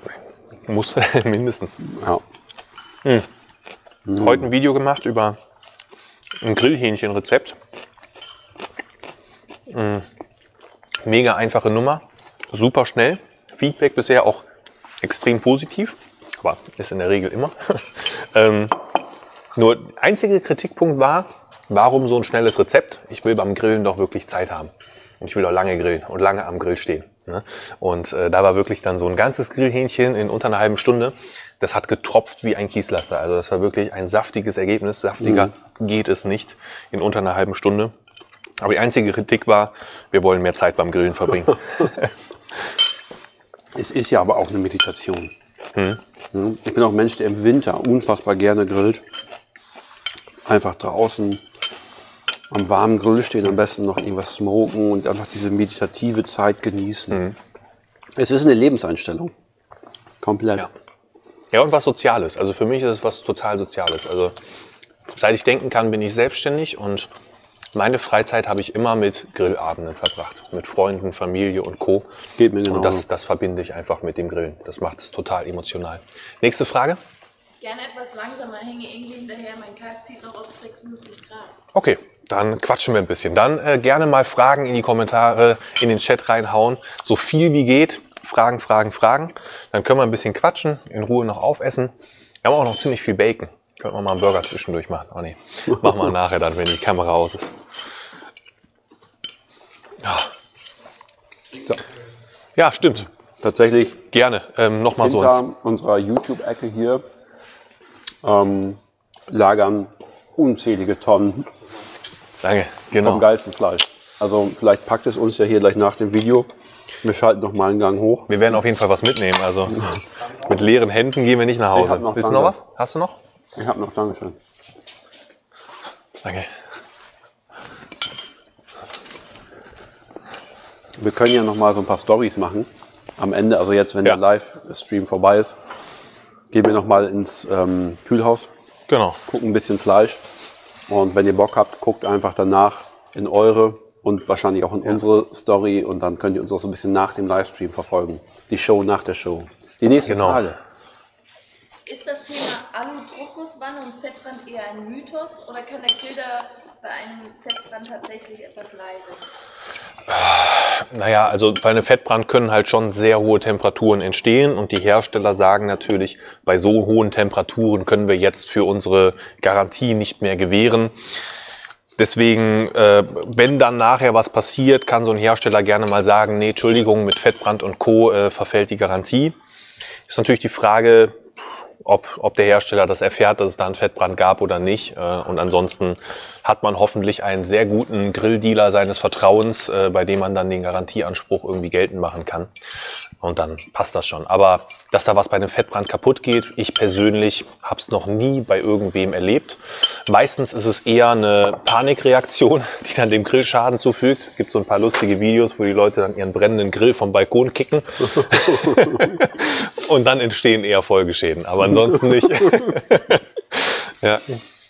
muss mindestens. Ja. Heute ein Video gemacht über ein Grillhähnchen-Rezept. Mm, Mega einfache Nummer, super schnell. Feedback bisher auch extrem positiv, aber ist in der Regel immer. ähm, nur der einzige Kritikpunkt war, warum so ein schnelles Rezept? Ich will beim Grillen doch wirklich Zeit haben. Und ich will doch lange grillen und lange am Grill stehen. Ne? Und äh, da war wirklich dann so ein ganzes Grillhähnchen in unter einer halben Stunde. Das hat getropft wie ein Kieslaster. Also das war wirklich ein saftiges Ergebnis. Saftiger geht es nicht in unter einer halben Stunde. Aber die einzige Kritik war, wir wollen mehr Zeit beim Grillen verbringen. Es ist ja aber auch eine Meditation. Hm? Ich bin auch ein Mensch, der im Winter unfassbar gerne grillt. Einfach draußen am warmen Grill stehen, am besten noch irgendwas smoken und einfach diese meditative Zeit genießen. Es ist eine Lebenseinstellung. Komplett. Ja. Ja, und was Soziales. Also für mich ist es was total Soziales. Also seit ich denken kann, bin ich selbstständig und meine Freizeit habe ich immer mit Grillabenden verbracht. Mit Freunden, Familie und Co. Geht mir genau. Und das, das verbinde ich einfach mit dem Grillen. Das macht es total emotional. Nächste Frage. Gerne etwas langsamer, hänge irgendwie hinterher. Mein Kalb zieht noch auf 56 Grad. Okay, dann quatschen wir ein bisschen. Dann äh, gerne mal Fragen in die Kommentare, in den Chat reinhauen. So viel wie geht. Fragen, Fragen, Fragen. Dann können wir ein bisschen quatschen, in Ruhe noch aufessen. Wir haben auch noch ziemlich viel Bacon. Könnten wir mal einen Burger zwischendurch machen. Oh nee, machen wir nachher dann, wenn die Kamera aus ist. Ja, So. ja stimmt. Tatsächlich Gerne. Ähm, Nochmal so hinter unserer YouTube-Ecke hier ähm, lagern unzählige Tonnen Danke, vom genau. geilsten Fleisch. Also vielleicht packt es uns ja hier gleich nach dem Video. Wir schalten noch mal einen Gang hoch. Wir werden auf jeden Fall was mitnehmen. Also mit leeren Händen gehen wir nicht nach Hause. noch Willst du noch was? Hast du noch? Ich habe noch Dankeschön. Danke. Wir können ja noch mal so ein paar Stories machen. Am Ende, also jetzt, wenn Ja. der Live-Stream vorbei ist, gehen wir noch mal ins ähm, Kühlhaus, Genau. gucken ein bisschen Fleisch. Und wenn ihr Bock habt, guckt einfach danach in eure und wahrscheinlich auch in unsere Story und dann könnt ihr uns auch so ein bisschen nach dem Livestream verfolgen. Die Show nach der Show. Die nächste Genau. Frage. Ist das Thema Alu-Druckgusswanne und Fettbrand eher ein Mythos oder kann der Filter bei einem Fettbrand tatsächlich etwas leiden? Naja, also bei einem Fettbrand können halt schon sehr hohe Temperaturen entstehen und die Hersteller sagen natürlich, bei so hohen Temperaturen können wir jetzt für unsere Garantie nicht mehr gewähren. Deswegen, äh, wenn dann nachher was passiert, kann so ein Hersteller gerne mal sagen, nee, Entschuldigung, mit Fettbrand und Co. Äh, verfällt die Garantie. Ist natürlich die Frage, ob, ob der Hersteller das erfährt, dass es da einen Fettbrand gab oder nicht. Äh, Und ansonsten hat man hoffentlich einen sehr guten Grilldealer seines Vertrauens, äh, bei dem man dann den Garantieanspruch irgendwie geltend machen kann. Und dann passt das schon. Aber dass da was bei einem Fettbrand kaputt geht, ich persönlich habe es noch nie bei irgendwem erlebt. Meistens ist es eher eine Panikreaktion, die dann dem Grill Schaden zufügt. Es gibt so ein paar lustige Videos, wo die Leute dann ihren brennenden Grill vom Balkon kicken. Und dann entstehen eher Folgeschäden. Aber ansonsten nicht. ja,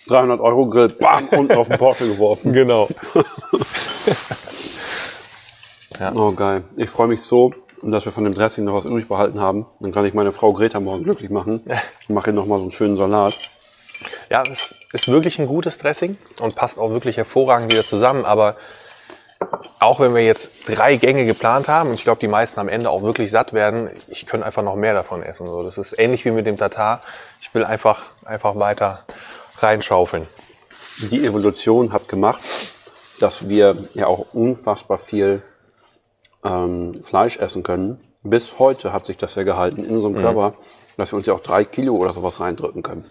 300 Euro Grill, bam, unten auf den Porsche geworfen. genau. Oh geil. Ich freue mich so, dass wir von dem Dressing noch was übrig behalten haben. Dann kann ich meine Frau Greta morgen glücklich machen. Ich mache ihr noch mal so einen schönen Salat. Ja, es ist wirklich ein gutes Dressing und passt auch wirklich hervorragend wieder zusammen. Aber auch wenn wir jetzt drei Gänge geplant haben und ich glaube, die meisten am Ende auch wirklich satt werden, ich könnte einfach noch mehr davon essen. So, das ist ähnlich wie mit dem Tatar. Ich will einfach, einfach weiter reinschaufeln. Die Evolution hat gemacht, dass wir ja auch unfassbar viel ähm, Fleisch essen können. Bis heute hat sich das ja gehalten in unserem Körper, dass wir uns ja auch drei Kilo oder sowas reindrücken können.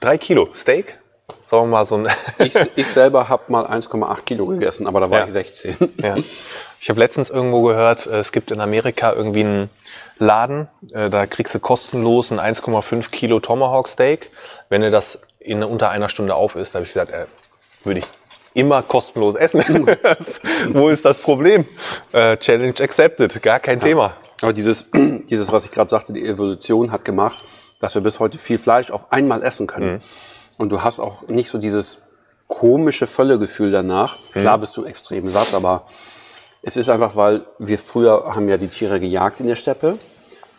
Drei Kilo Steak. Sollen wir mal so ein. Ich, ich selber habe mal 1,8 Kilo gegessen, aber da war Ja. ich 16. Ja. Ich habe letztens irgendwo gehört, es gibt in Amerika irgendwie einen Laden, äh, da kriegst du kostenlos ein 1,5 Kilo Tomahawk Steak. Wenn du das in unter einer Stunde auf isst, habe ich gesagt, äh, würde ich immer kostenlos essen. Das- Wo ist das Problem? Äh, Challenge accepted, gar kein Thema. Aber dieses, dieses, was ich gerade sagte, die Evolution hat gemacht, dass wir bis heute viel Fleisch auf einmal essen können. Und du hast auch nicht so dieses komische Völlegefühl danach. Klar bist du extrem satt, aber es ist einfach, weil wir früher haben ja die Tiere gejagt in der Steppe,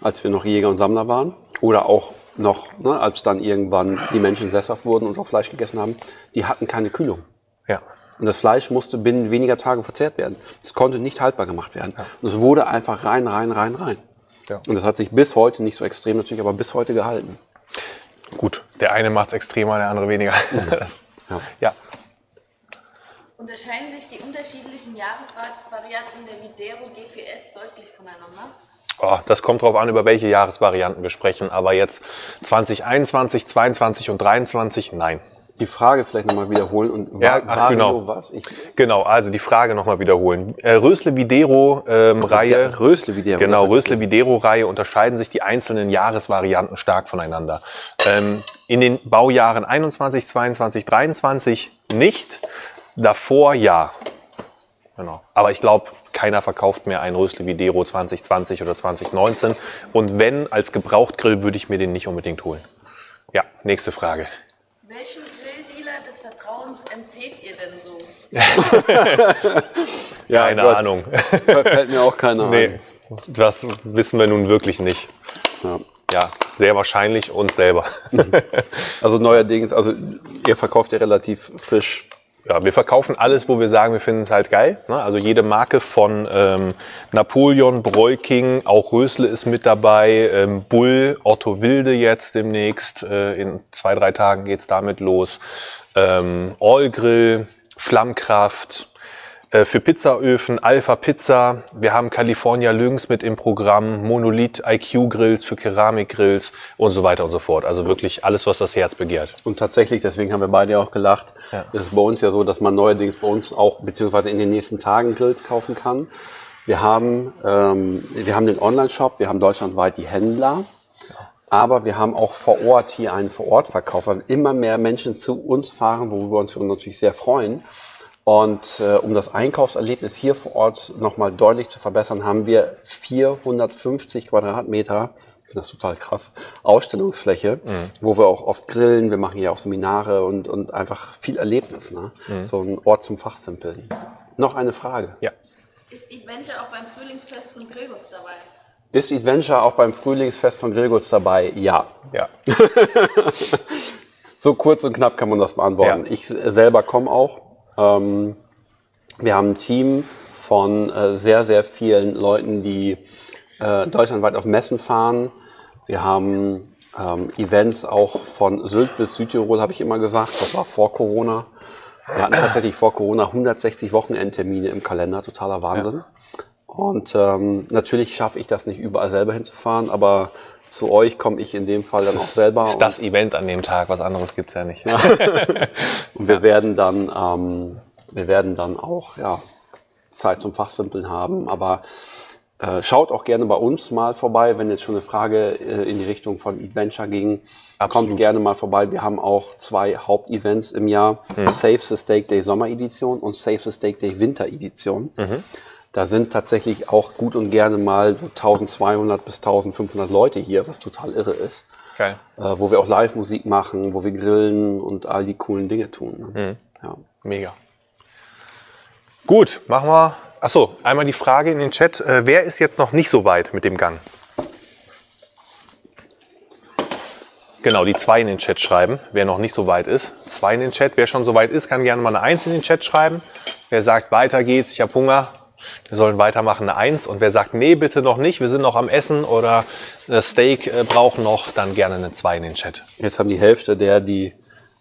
als wir noch Jäger und Sammler waren. Oder auch noch, ne, als dann irgendwann die Menschen sesshaft wurden und auch Fleisch gegessen haben. Die hatten keine Kühlung. Ja. Und das Fleisch musste binnen weniger Tage verzehrt werden. Es konnte nicht haltbar gemacht werden. Und es wurde einfach rein, rein, rein, rein. Ja. Und das hat sich bis heute, nicht so extrem natürlich, aber bis heute gehalten. Gut, der eine macht es extremer, der andere weniger. Das, Ja. ja. Unterscheiden sich die unterschiedlichen Jahresvarianten der Videro GPS deutlich voneinander? Oh, das kommt drauf an, über welche Jahresvarianten wir sprechen. Aber jetzt 2021, 22 und 23, nein. Die Frage vielleicht nochmal wiederholen und Ja, ach, genau. was? Ich, Genau, also die Frage nochmal wiederholen. Äh, Rösle Videro ähm, Reihe. der Rösle Videro, Genau, das Rösle Videro Reihe unterscheiden sich die einzelnen Jahresvarianten stark voneinander. Ähm, in den Baujahren 21, 22, 23 nicht. Davor ja. Genau. Aber ich glaube, keiner verkauft mehr einen Rösle Videro 2020 oder 2019. Und wenn als Gebrauchtgrill, würde ich mir den nicht unbedingt holen. Ja, nächste Frage. Welchen Grilldealer des Vertrauens empfehlt ihr denn so? Ja, Keine Gott. Ahnung. Fällt mir auch keiner Nee, das wissen wir nun wirklich nicht. Ja. Ja, sehr wahrscheinlich uns selber. Also neuerdings, also ihr verkauft ja relativ frisch. Ja, wir verkaufen alles, wo wir sagen, wir finden es halt geil. Ne? Also jede Marke von ähm, Napoleon, Breuking, auch Rösle ist mit dabei, ähm, Bull, Otto Wilde jetzt demnächst. Äh, in zwei, drei Tagen geht's damit los. Ähm, All Grill, Flammkraft. Äh, für Pizzaöfen, Alpha Pizza. Wir haben California Lynx mit im Programm, Monolith IQ Grills für Keramikgrills und so weiter und so fort. Also wirklich alles, was das Herz begehrt. Und tatsächlich, deswegen haben wir beide auch gelacht, Ja. ist es bei uns ja so, dass man neuerdings bei uns auch, beziehungsweise in den nächsten Tagen Grills kaufen kann. Wir haben, ähm, wir haben den Online-Shop, wir haben deutschlandweit die Händler, aber wir haben auch vor Ort hier einen Vor-Ort-Verkauf, weil immer mehr Menschen zu uns fahren, worüber wir uns natürlich sehr freuen. Und äh, um das Einkaufserlebnis hier vor Ort nochmal deutlich zu verbessern, haben wir 450 Quadratmeter, ich finde das total krass, Ausstellungsfläche, wo wir auch oft grillen, wir machen ja auch Seminare und, und einfach viel Erlebnis. Ne? So ein Ort zum Fachsimpeln. Noch eine Frage. Ja. Ist Adventure auch beim Frühlingsfest von Gregors dabei? Ist Adventure auch beim Frühlingsfest von Grillguts dabei? Ja. Ja. So kurz und knapp kann man das beantworten. Ja. Ich selber komme auch. Ähm, wir haben ein Team von äh, sehr, sehr vielen Leuten, die äh, deutschlandweit auf Messen fahren. Wir haben ähm, Events auch von Sylt bis Südtirol, habe ich immer gesagt. Das war vor Corona. Wir hatten tatsächlich vor Corona 160 Wochenendtermine im Kalender, totaler Wahnsinn. Und ähm, natürlich schaffe ich das nicht überall selber hinzufahren, aber zu euch komme ich in dem Fall dann auch selber. Ist und- das Event an dem Tag, was anderes gibt's ja nicht. und wir werden dann, ähm, wir werden dann auch ja, Zeit zum Fachsimpeln haben. Aber äh, schaut auch gerne bei uns mal vorbei, wenn jetzt schon eine Frage äh, in die Richtung von Adventure ging. Absolut. Kommt gerne mal vorbei. Wir haben auch zwei Hauptevents im Jahr. Save the Steak Day Sommeredition und Save the Steak Day Winteredition. Da sind tatsächlich auch gut und gerne mal so 1200 bis 1500 Leute hier, was total irre ist Geil. äh, wo wir auch Live-Musik machen, wo wir grillen und all die coolen Dinge tun. Ne? Ja. Mega. Gut, machen wir. Achso, einmal die Frage in den Chat. Äh, wer ist jetzt noch nicht so weit mit dem Gang? Genau, die zwei in den Chat schreiben, wer noch nicht so weit ist. Zwei in den Chat. Wer schon so weit ist, kann gerne mal eine Eins in den Chat schreiben. Wer sagt, weiter geht's, ich habe Hunger, wir sollen weitermachen, eine Eins. Und wer sagt, nee, bitte noch nicht, wir sind noch am Essen oder das Steak äh, braucht noch, dann gerne eine Zwei in den Chat. Jetzt haben die Hälfte der, die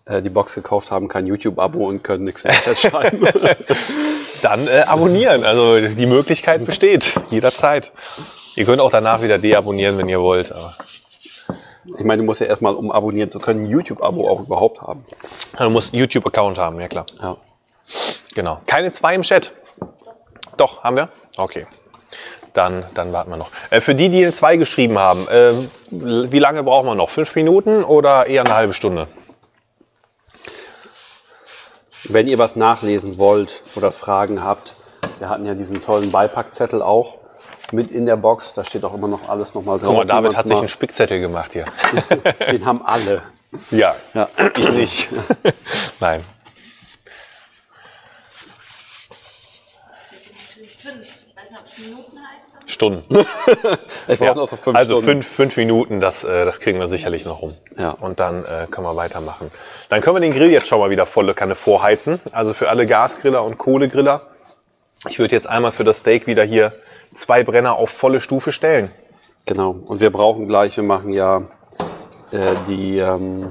äh, die Box gekauft haben, kein YouTube-Abo und können nichts in den Chat schreiben. Dann äh, abonnieren. Also die Möglichkeit besteht jederzeit. Ihr könnt auch danach wieder deabonnieren, wenn ihr wollt. Aber ich meine, du musst ja erstmal, um abonnieren zu können, ein YouTube-Abo auch überhaupt haben. du musst einen YouTube-Account haben, ja klar. Ja. Genau. Keine zwei im Chat. Doch, haben wir? Okay. Dann, dann warten wir noch. Äh, für die, die eine zwei geschrieben haben, äh, wie lange brauchen wir noch? Fünf Minuten oder eher eine halbe Stunde? Wenn ihr was nachlesen wollt oder Fragen habt, wir hatten ja diesen tollen Beipackzettel auch mit in der Box. Da steht auch immer noch alles nochmal drauf. Guck mal, David hat sich einen. Spickzettel gemacht hier. Den haben alle. Ja, Ja. ich nicht. Nein. Fünf. Ich weiß nicht, ob es Minuten heißt. dann. Stunden. Ich brauche Ja. noch so fünf also Stunden. fünf, fünf Minuten, das, äh, das kriegen wir sicherlich noch rum. Ja. Und dann äh, können wir weitermachen. Dann können wir den Grill jetzt schon mal wieder volle Kanne vorheizen. Also für alle Gasgriller und Kohlegriller. Ich würde jetzt einmal für das Steak wieder hier zwei Brenner auf volle Stufe stellen. Genau. Und wir brauchen gleich, wir machen ja äh, die, ähm,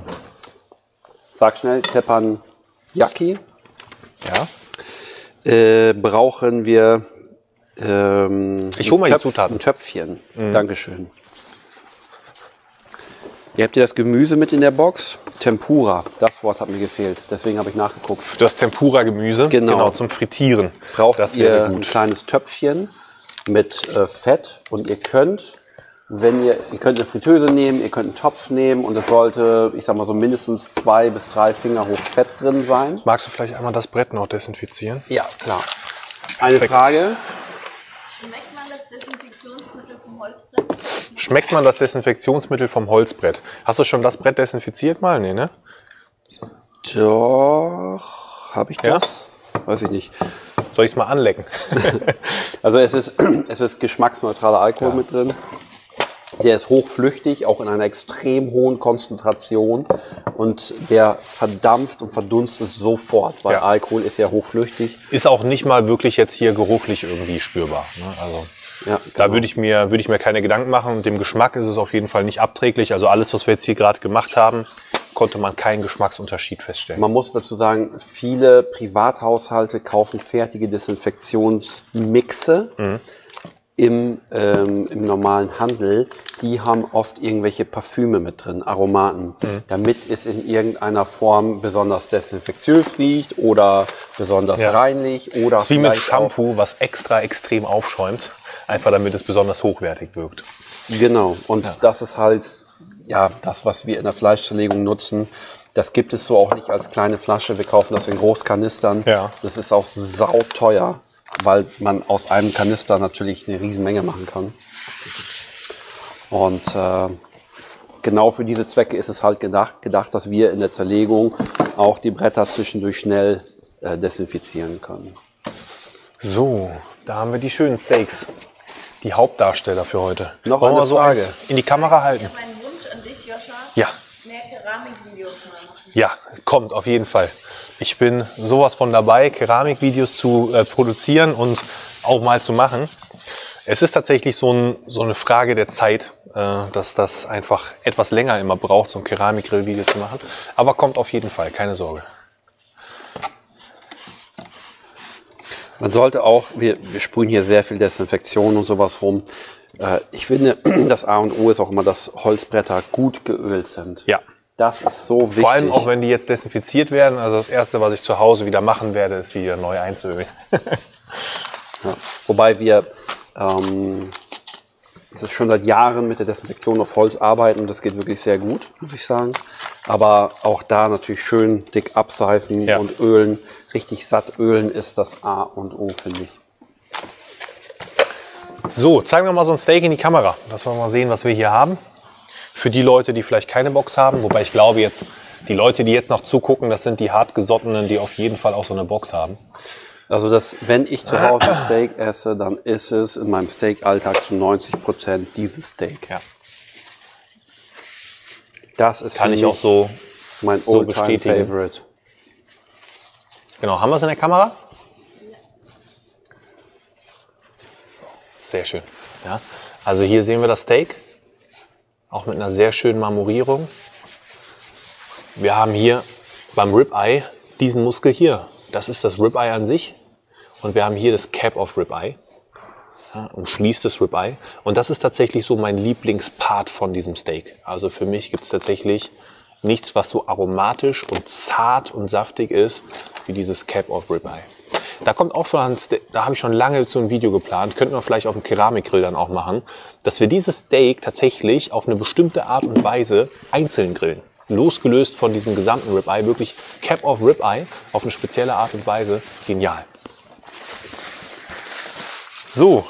sag schnell, Teppanyaki. Ja. Äh, brauchen wir ähm, Ich hol mal die Töpf- Zutaten. Ein Töpfchen. Dankeschön. Ihr habt ihr das Gemüse mit in der Box? Tempura. Das Wort hat mir gefehlt. Deswegen habe ich nachgeguckt. Das Tempura-Gemüse. Genau. zum Frittieren. Braucht das ihr wäre ein gut. kleines Töpfchen mit äh, Fett und ihr könnt, wenn ihr, ihr könnt eine Fritteuse nehmen, ihr könnt einen Topf nehmen und es sollte, ich sag mal so mindestens zwei bis drei Finger hoch Fett drin sein. Magst du vielleicht einmal das Brett noch desinfizieren? Ja, klar. Eine Perfekt. Frage. Schmeckt man das Desinfektionsmittel vom Holzbrett? Schmeckt man das Desinfektionsmittel vom Holzbrett? Hast du schon das Brett desinfiziert mal? Nee, ne? Doch, habe ich Ja? das? weiß ich nicht. Soll ich es mal anlecken? also es ist, es ist geschmacksneutraler Alkohol ja. mit drin. Der ist hochflüchtig, auch in einer extrem hohen Konzentration und der verdampft und verdunstet sofort, weil ja. Alkohol ist ja hochflüchtig. Ist auch nicht mal wirklich jetzt hier geruchlich irgendwie spürbar. Ne? Also ja, genau. da würde ich mir würde ich mir keine Gedanken machen. Und dem Geschmack ist es auf jeden Fall nicht abträglich. Also alles, was wir jetzt hier gerade gemacht haben, konnte man keinen Geschmacksunterschied feststellen. Man muss dazu sagen, viele Privathaushalte kaufen fertige Desinfektionsmixe. Mhm im, ähm, im normalen Handel, die haben oft irgendwelche Parfüme mit drin, Aromaten, mhm. damit es in irgendeiner Form besonders desinfektiös riecht oder besonders ja. reinlich oder das ist wie mit Shampoo, was extra extrem aufschäumt, einfach damit es besonders hochwertig wirkt. Genau, und ja. das ist halt ja das, was wir in der Fleischzerlegung nutzen. Das gibt es so auch nicht als kleine Flasche. Wir kaufen das in Großkanistern. Ja. Das ist auch sauteuer weil man aus einem Kanister natürlich eine Riesenmenge machen kann. Und äh, genau für diese Zwecke ist es halt gedacht, gedacht, dass wir in der Zerlegung auch die Bretter zwischendurch schnell äh, desinfizieren können. So, da haben wir die schönen Steaks. Die Hauptdarsteller für heute. Noch Wollen eine wir so Frage. in die Kamera halten? Ich habe einen Wunsch an dich, Joscha. Ja. Mehr Keramikvideos machen. Ja, kommt auf jeden Fall. Ich bin sowas von dabei, Keramikvideos zu äh, produzieren und auch mal zu machen. Es ist tatsächlich so, ein, so eine Frage der Zeit, äh, dass das einfach etwas länger immer braucht, so ein Keramikgrillvideo zu machen. Aber kommt auf jeden Fall, keine Sorge. Man sollte auch, wir, wir sprühen hier sehr viel Desinfektion und sowas rum. Äh, ich finde, das A und O ist auch immer, dass Holzbretter gut geölt sind. Ja. Das ist so wichtig. Vor allem auch, wenn die jetzt desinfiziert werden. Also das Erste, was ich zu Hause wieder machen werde, ist sie wieder neu einzuölen. ja. Wobei wir ähm, es ist schon seit Jahren mit der Desinfektion auf Holz arbeiten das geht wirklich sehr gut, muss ich sagen. Aber auch da natürlich schön dick abseifen ja. und ölen. Richtig satt ölen ist das A und O, finde ich. So, zeigen wir mal so ein Steak in die Kamera, dass wir mal sehen, was wir hier haben für die Leute, die vielleicht keine Box haben. Wobei ich glaube jetzt, die Leute, die jetzt noch zugucken, das sind die hartgesottenen, die auf jeden Fall auch so eine Box haben. Also das, wenn ich zu Hause Steak esse, dann ist es in meinem Steak-Alltag zu 90 Prozent dieses Steak. Ja. Das ist kann ich auch so mein so bestätigen. Favorite. Genau, haben wir es in der Kamera? Sehr schön. Ja. Also hier sehen wir das Steak. Auch mit einer sehr schönen Marmorierung. Wir haben hier beim Ribeye diesen Muskel hier. Das ist das Ribeye an sich. Und wir haben hier das Cap of Ribeye. Ja, umschließt das Ribeye. Und das ist tatsächlich so mein Lieblingspart von diesem Steak. Also für mich gibt es tatsächlich nichts, was so aromatisch und zart und saftig ist wie dieses Cap of Ribeye. Da kommt auch von, da habe ich schon lange so ein Video geplant, könnten wir vielleicht auf dem Keramikgrill dann auch machen, dass wir dieses Steak tatsächlich auf eine bestimmte Art und Weise einzeln grillen. Losgelöst von diesem gesamten Ribeye, wirklich Cap of Ribeye auf eine spezielle Art und Weise. Genial. So,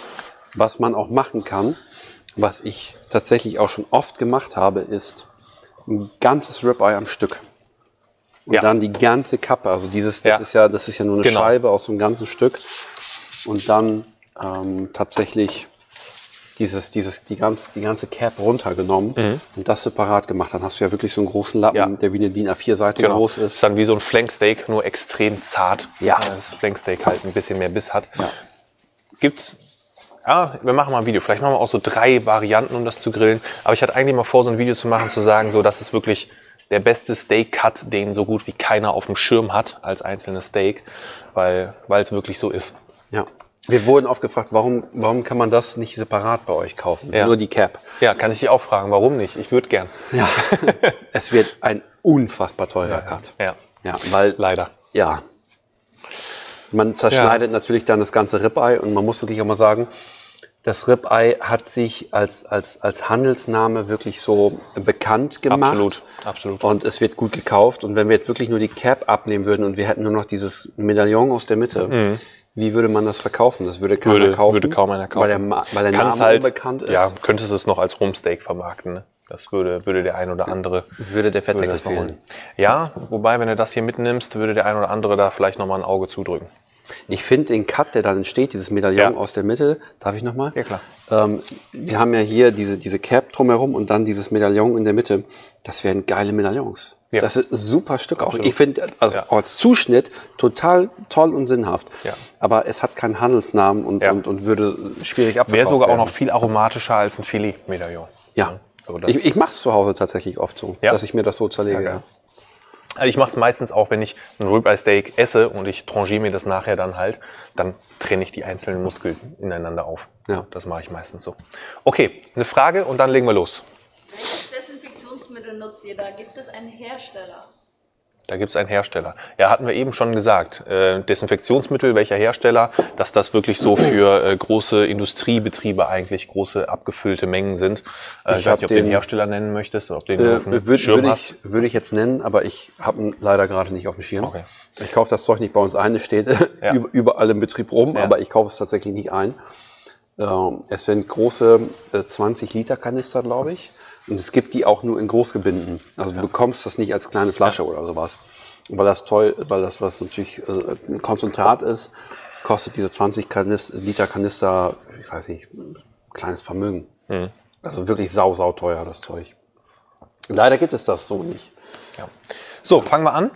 was man auch machen kann, was ich tatsächlich auch schon oft gemacht habe, ist ein ganzes Ribeye am Stück. Und ja. dann die ganze Kappe, also dieses, das ja. ist ja, das ist ja nur eine genau. Scheibe aus einem ganzen Stück. Und dann ähm, tatsächlich dieses, dieses, die, ganz, die ganze Cap runtergenommen mhm. und das separat gemacht. Dann hast du ja wirklich so einen großen Lappen, ja. der wie eine DIN A4-Seite genau. groß ist. Das ist dann wie so ein Flanksteak, nur extrem zart. Ja. Das Flanksteak halt ein bisschen mehr Biss hat. Ja. Gibt's ja, wir machen mal ein Video. Vielleicht machen wir auch so drei Varianten, um das zu grillen. Aber ich hatte eigentlich mal vor, so ein Video zu machen, zu sagen, so, das ist wirklich der beste Steak Cut, den so gut wie keiner auf dem Schirm hat als einzelnes Steak, weil es wirklich so ist. Ja. Wir wurden oft gefragt, warum, warum kann man das nicht separat bei euch kaufen? Ja. Nur die Cap. Ja, kann ich dich auch fragen, warum nicht? Ich würde gern. Ja. es wird ein unfassbar teurer ja, Cut. Ja. Ja, weil. Leider. Ja. Man zerschneidet natürlich dann das ganze Ribeye und man muss wirklich auch mal sagen, das Ribeye hat sich als, als, als Handelsname wirklich so bekannt gemacht. Absolut, absolut. Und es wird gut gekauft. Und wenn wir jetzt wirklich nur die Cap abnehmen würden und wir hätten nur noch dieses Medaillon aus der Mitte, mhm. wie würde man das verkaufen? Das würde keiner würde, kaufen. Würde kaum einer kaufen. Weil der, weil der Name halt, unbekannt ist. Ja, könntest du es noch als Rumsteak vermarkten. Ne? Das würde, würde der ein oder andere. Würde der Fettdeckel das fehlen. Ja, wobei, wenn du das hier mitnimmst, würde der ein oder andere da vielleicht nochmal ein Auge zudrücken. Ich finde den Cut, der dann entsteht, dieses Medaillon Ja. aus der Mitte, darf ich nochmal? Ja, klar. Ähm, wir haben ja hier diese, diese Cap drumherum und dann dieses Medaillon in der Mitte. Das wären geile Medaillons. Ja. Das ist ein super Stück auch. Ich finde also Ja. als Zuschnitt total toll und sinnhaft. Ja. Aber es hat keinen Handelsnamen und, Ja. und, und würde schwierig abverkauft Wäre sogar auch werden. noch viel aromatischer als ein Filet-Medaillon. Ja. Also ich ich mache es zu Hause tatsächlich oft so, Ja? dass ich mir das so zerlege. Also ich mache es meistens auch, wenn ich ein Ribeye Steak esse und ich trangiere mir das nachher dann halt, dann trenne ich die einzelnen Muskeln ineinander auf. Ja. Das mache ich meistens so. Okay, eine Frage und dann legen wir los. Welches Desinfektionsmittel nutzt ihr da? Gibt es einen Hersteller? Da gibt es einen Hersteller. Ja, hatten wir eben schon gesagt. Äh, Desinfektionsmittel, welcher Hersteller, dass das wirklich so für äh, große Industriebetriebe eigentlich große abgefüllte Mengen sind. Äh, Ich weiß nicht, ob du den den- Hersteller nennen möchtest oder ob den Äh, Würde würd ich, würd ich jetzt nennen, aber ich habe ihn leider gerade nicht auf dem Schirm. Okay. Ich kaufe das Zeug nicht bei uns ein, es steht Ja. über- überall im Betrieb rum, Ja. aber ich kaufe es tatsächlich nicht ein. Ähm, es sind große äh, 20 Liter Kanister, glaube ich. Und es gibt die auch nur in Großgebinden. Also du bekommst das nicht als kleine Flasche oder sowas. Und weil das toll, weil das was natürlich äh, ein Konzentrat ist, kostet diese 20 Kanis Liter Kanister, ich weiß nicht, ein kleines Vermögen. Mhm. Also wirklich sau, sau teuer, das Zeug. Leider gibt es das so nicht. Ja. So, fangen wir an.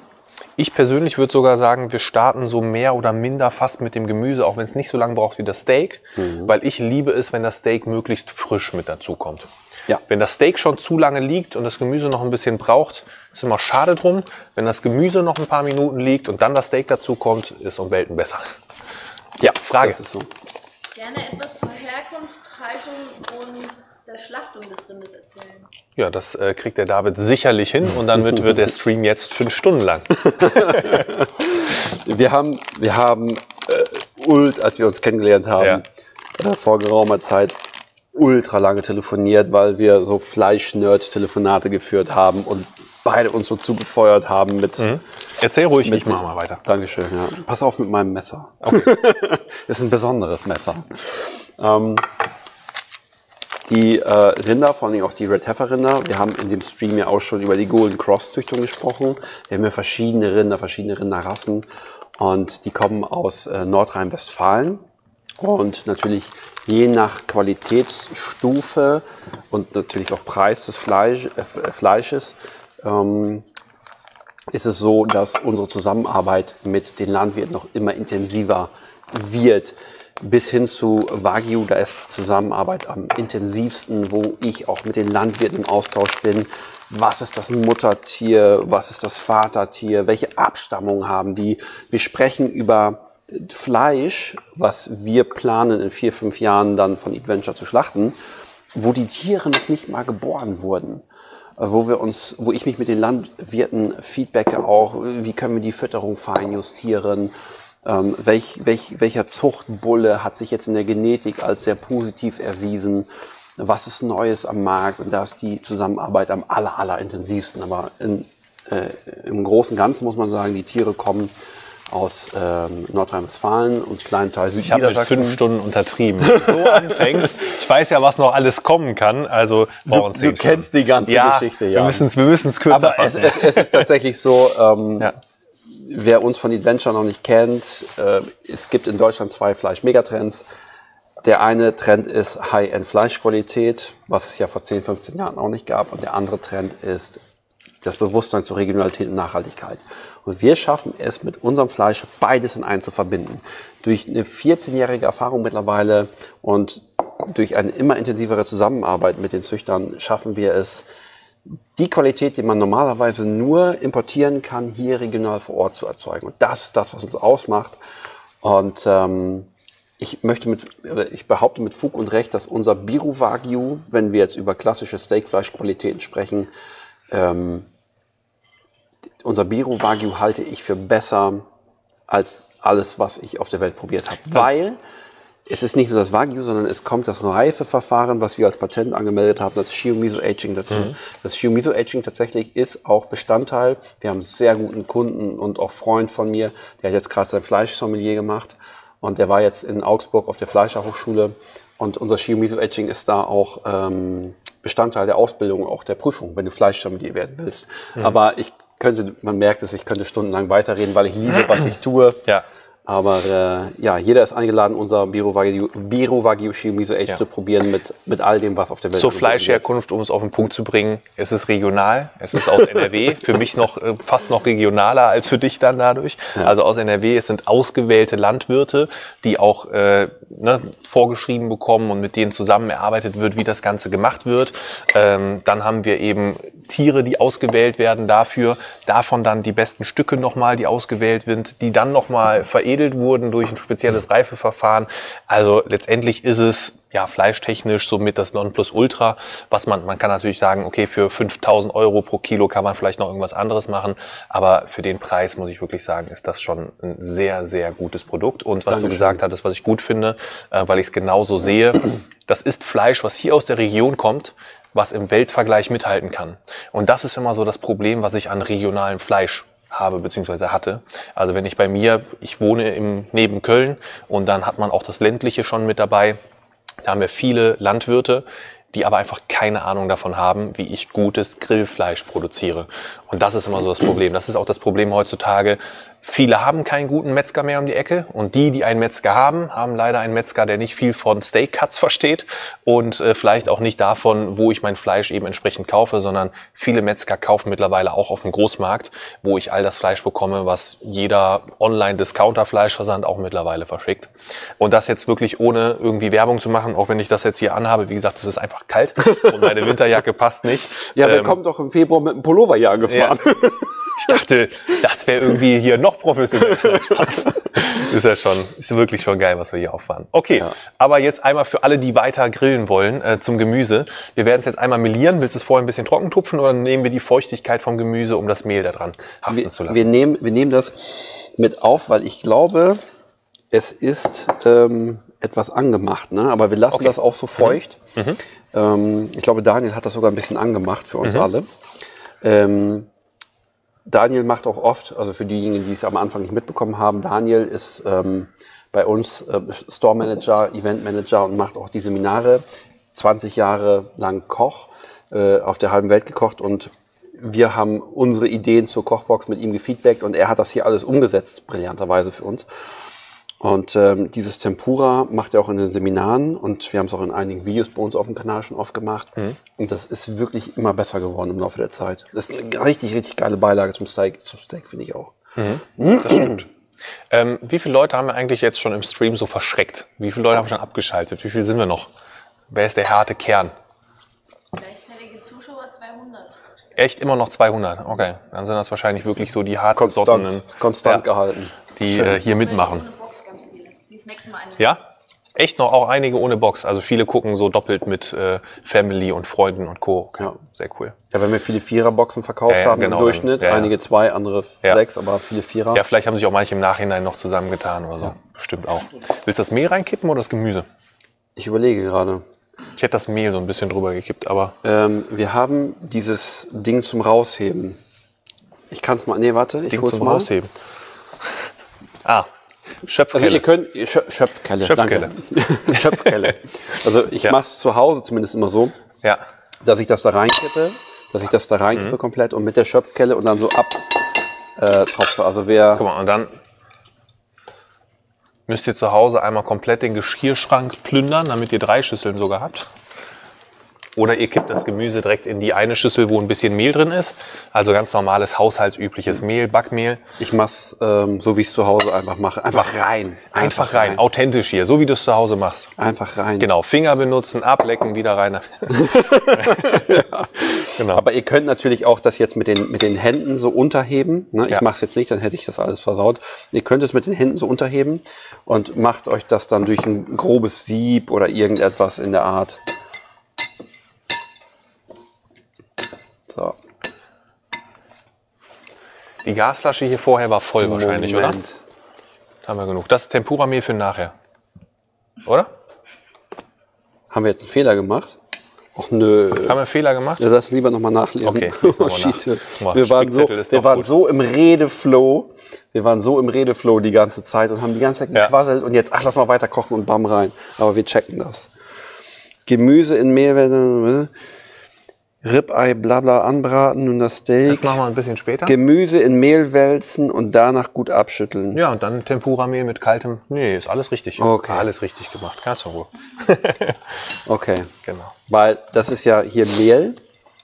Ich persönlich würde sogar sagen, wir starten so mehr oder minder fast mit dem Gemüse, auch wenn es nicht so lange braucht wie das Steak, weil ich liebe es, wenn das Steak möglichst frisch mit dazu kommt. Ja. Wenn das Steak schon zu lange liegt und das Gemüse noch ein bisschen braucht, ist immer schade drum. Wenn das Gemüse noch ein paar Minuten liegt und dann das Steak dazu kommt, ist um Welten besser. Ja, Frage. Das ist so. Gerne etwas zur Herkunft, Haltung und der Schlachtung des Rindes erzählen. Ja, das äh, kriegt der David sicherlich hin und dann wird, wird der Stream jetzt fünf Stunden lang. Wir haben, wir haben äh, ult, als wir uns kennengelernt haben, äh, vor geraumer Zeit ultra lange telefoniert, weil wir so Fleisch-Nerd-Telefonate geführt haben und beide uns so zugefeuert haben mit. Erzähl ruhig, mit ich mach mal weiter. Dankeschön, ja. Pass auf mit meinem Messer. das ist ein besonderes Messer. Ähm, die äh, Rinder, vor allem auch die Red Heifer Rinder, wir haben in dem Stream ja auch schon über die Golden Cross Züchtung gesprochen. Wir haben ja verschiedene Rinder, verschiedene Rinderrassen und die kommen aus äh, Nordrhein-Westfalen. Und natürlich je nach Qualitätsstufe und natürlich auch Preis des Fleisch, äh, Fleisches ähm, ist es so, dass unsere Zusammenarbeit mit den Landwirten noch immer intensiver wird. Bis hin zu Wagyu, da ist Zusammenarbeit am intensivsten, wo ich auch mit den Landwirten im Austausch bin. Was ist das Muttertier? Was ist das Vatertier? Welche Abstammung haben die? Wir sprechen über Fleisch, was wir planen in vier, fünf Jahren dann von Adventure zu schlachten, wo die Tiere noch nicht mal geboren wurden. Äh, wo wir uns, wo ich mich mit den Landwirten feedbacke auch, wie können wir die Fütterung feinjustieren, ähm, welch, welch, welcher Zuchtbulle hat sich jetzt in der Genetik als sehr positiv erwiesen, was ist Neues am Markt? Und da ist die Zusammenarbeit am aller, aller intensivsten. Aber in, äh, im Großen und Ganzen muss man sagen, die Tiere kommen aus ähm, Nordrhein-Westfalen und kleinen Teil Ich habe mit fünf Stunden untertrieben. Wenn du so anfängst. Ich weiß ja, was noch alles kommen kann. Also du zehn kennst die ganze ja, Geschichte, ja. Wir müssen es wir müssen's kürzer Aber es, es, es ist tatsächlich so, ähm, Ja. wer uns von Adventure noch nicht kennt, äh, es gibt in Deutschland zwei Fleisch-Megatrends. Der eine Trend ist High-End-Fleischqualität, was es ja vor 10, 15 Jahren auch nicht gab. Und der andere Trend ist das Bewusstsein zur Regionalität und Nachhaltigkeit. Und wir schaffen es mit unserem Fleisch beides in einen zu verbinden. Durch eine 14-jährige Erfahrung mittlerweile und durch eine immer intensivere Zusammenarbeit mit den Züchtern schaffen wir es, die Qualität, die man normalerweise nur importieren kann, hier regional vor Ort zu erzeugen. Und das ist das, was uns ausmacht. Und ähm, ich möchte mit, oder ich behaupte mit Fug und Recht, dass unser Biru Wagyu, wenn wir jetzt über klassische Steakfleischqualitäten sprechen, ähm, unser Biru Wagyu halte ich für besser als alles, was ich auf der Welt probiert habe. Weil es ist nicht nur das Wagyu, sondern es kommt das Reifeverfahren, was wir als Patent angemeldet haben, das Shiomiso Aging dazu. Das Shiomiso Aging tatsächlich ist auch Bestandteil. Wir haben einen sehr guten Kunden und auch Freund von mir, der hat jetzt gerade sein Fleischsommelier gemacht und der war jetzt in Augsburg auf der Fleischerhochschule und unser Shiomiso Aging ist da auch ähm, Bestandteil der Ausbildung, auch der Prüfung, wenn du Fleischsommelier werden willst. Mhm. Aber ich könnte, man merkt es, ich könnte stundenlang weiterreden, weil ich liebe, was ich tue. Ja. Aber äh, ja, jeder ist eingeladen, unser Biro Wagyu, Biro Wagyu Shimizu echt ja. zu probieren mit, mit all dem, was auf der Welt Zur Fleischherkunft, um es auf den Punkt zu bringen, es ist regional, es ist aus NRW, für mich noch äh, fast noch regionaler als für dich dann dadurch. Ja. Also aus NRW, es sind ausgewählte Landwirte, die auch äh, ne, vorgeschrieben bekommen und mit denen zusammen erarbeitet wird, wie das Ganze gemacht wird. Ähm, dann haben wir eben Tiere, die ausgewählt werden dafür, davon dann die besten Stücke nochmal, die ausgewählt sind, die dann nochmal veredelt wurden durch ein spezielles Reifeverfahren. Also letztendlich ist es ja fleischtechnisch somit das Nonplusultra, was man, man kann natürlich sagen, okay, für 5000 Euro pro Kilo kann man vielleicht noch irgendwas anderes machen, aber für den Preis muss ich wirklich sagen, ist das schon ein sehr, sehr gutes Produkt. Und was Dankeschön. du gesagt hattest, was ich gut finde, äh, weil ich es genauso sehe, das ist Fleisch, was hier aus der Region kommt, was im Weltvergleich mithalten kann. Und das ist immer so das Problem, was ich an regionalem Fleisch habe bzw. hatte. Also wenn ich bei mir, ich wohne im neben Köln und dann hat man auch das ländliche schon mit dabei. Da haben wir viele Landwirte, die aber einfach keine Ahnung davon haben, wie ich gutes Grillfleisch produziere. Und das ist immer so das Problem. Das ist auch das Problem heutzutage. Viele haben keinen guten Metzger mehr um die Ecke und die, die einen Metzger haben, haben leider einen Metzger, der nicht viel von Steak Cuts versteht und äh, vielleicht auch nicht davon, wo ich mein Fleisch eben entsprechend kaufe, sondern viele Metzger kaufen mittlerweile auch auf dem Großmarkt, wo ich all das Fleisch bekomme, was jeder Online-Discounter-Fleischversand auch mittlerweile verschickt. Und das jetzt wirklich ohne irgendwie Werbung zu machen, auch wenn ich das jetzt hier anhabe. Wie gesagt, es ist einfach kalt und meine Winterjacke passt nicht. Ja, wir ähm, kommen doch im Februar mit einem Pullover hier angefahren. Ja. Ich dachte, das wäre irgendwie hier noch professionell. Spaß. ist ja schon, ist wirklich schon geil, was wir hier auffahren. Okay, ja. aber jetzt einmal für alle, die weiter grillen wollen, äh, zum Gemüse. Wir werden es jetzt einmal melieren. Willst du es vorher ein bisschen trocken tupfen oder nehmen wir die Feuchtigkeit vom Gemüse, um das Mehl da dran haften wir, zu lassen? Wir nehmen, wir nehmen das mit auf, weil ich glaube, es ist ähm, etwas angemacht, ne? aber wir lassen okay. das auch so feucht. Mhm. mhm. Ähm, ich glaube, Daniel hat das sogar ein bisschen angemacht für uns mhm. alle. Ähm, Daniel macht auch oft, also für diejenigen, die es am Anfang nicht mitbekommen haben, Daniel ist ähm, bei uns äh, Store Manager, Event Manager und macht auch die Seminare. 20 Jahre lang Koch, äh, auf der halben Welt gekocht und wir haben unsere Ideen zur Kochbox mit ihm gefeedbackt und er hat das hier alles umgesetzt, brillanterweise für uns. Und ähm, dieses Tempura macht er auch in den Seminaren und wir haben es auch in einigen Videos bei uns auf dem Kanal schon oft gemacht. Mhm. Und das ist wirklich immer besser geworden im Laufe der Zeit. Das ist eine richtig, richtig geile Beilage zum Steak, zum Steak finde ich auch. Mhm. Das stimmt. Ähm, wie viele Leute haben wir eigentlich jetzt schon im Stream so verschreckt? Wie viele Leute haben schon abgeschaltet? Wie viele sind wir noch? Wer ist der harte Kern? Gleichzeitige Zuschauer 200. Echt immer noch 200? Okay, dann sind das wahrscheinlich wirklich so die harten Konstant, konstant ja, gehalten. Die äh, hier mitmachen das nächste Mal eine. Ja? Echt noch auch einige ohne Box. Also viele gucken so doppelt mit äh, Family und Freunden und Co. Ja. Sehr cool. Ja, wenn wir viele Viererboxen verkauft ja, haben genau, im Durchschnitt, ja, einige zwei, andere sechs, aber viele Vierer. Ja, vielleicht haben sich auch manche im Nachhinein noch zusammengetan oder so. Bestimmt auch. Willst du das Mehl reinkippen oder das Gemüse? Ich überlege gerade. Ich hätte das Mehl so ein bisschen drüber gekippt, aber. Ähm, wir haben dieses Ding zum Rausheben. Ich kann es mal. Nee, warte, ich Ding zum mal. Rausheben. Ah, Schöpfkelle. Also ihr könnt Schöpfkelle. Schöpfkelle. Schöpfkelle. Also ich ja. mache es zu Hause zumindest immer so, ja. dass ich das da reinkippe, dass ich das da reinkippe mhm. komplett und mit der Schöpfkelle und dann so ab äh, tropfe. Also wer. Guck mal, und dann müsst ihr zu Hause einmal komplett den Geschirrschrank plündern, damit ihr drei Schüsseln sogar habt. Oder ihr kippt das Gemüse direkt in die eine Schüssel, wo ein bisschen Mehl drin ist. Also ganz normales haushaltsübliches Mehl, Backmehl. Ich mach's ähm, so, wie ich es zu Hause einfach mache. Einfach rein. Einfach, einfach rein. rein. Authentisch hier, so wie du es zu Hause machst. Einfach rein. Genau, Finger benutzen, ablecken, wieder rein. ja. genau. Aber ihr könnt natürlich auch das jetzt mit den, mit den Händen so unterheben. Ne? Ich ja. mache es jetzt nicht, dann hätte ich das alles versaut. Ihr könnt es mit den Händen so unterheben und macht euch das dann durch ein grobes Sieb oder irgendetwas in der Art. So. Die Gasflasche hier vorher war voll Moment. wahrscheinlich, oder? Da haben wir genug. Das ist Tempura-Mehl für nachher. Oder? Haben wir jetzt einen Fehler gemacht? Ach nö. Haben wir einen Fehler gemacht? Ja, das lieber nochmal nachlesen. Okay, oh, nach. Wir waren, so, wir waren so im Redeflow. Wir waren so im Redeflow die ganze Zeit und haben die ganze Zeit gequasselt ja. und jetzt, ach, lass mal weiter kochen und bam rein. Aber wir checken das. Gemüse in Mehl Ribeye, blabla anbraten und das Steak. Das machen wir ein bisschen später. Gemüse in Mehl wälzen und danach gut abschütteln. Ja, und dann Tempura-Mehl mit kaltem. Nee, ist alles richtig. Okay. Alles richtig gemacht. Ganz in Ruhe. Okay. Genau. Weil das ist ja hier Mehl.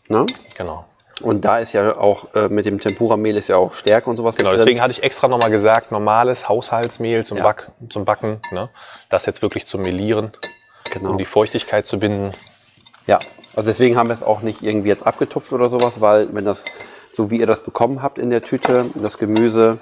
Ne? Genau. Und da ist ja auch äh, mit dem Tempura-Mehl ist ja auch Stärke und sowas Genau, deswegen hatte ich extra nochmal gesagt, normales Haushaltsmehl zum, Ja. Back, zum Backen. Ne? Das jetzt wirklich zum Melieren, Genau. um die Feuchtigkeit zu binden. Ja, also deswegen haben wir es auch nicht irgendwie jetzt abgetupft oder sowas, weil wenn das, so wie ihr das bekommen habt in der Tüte, das Gemüse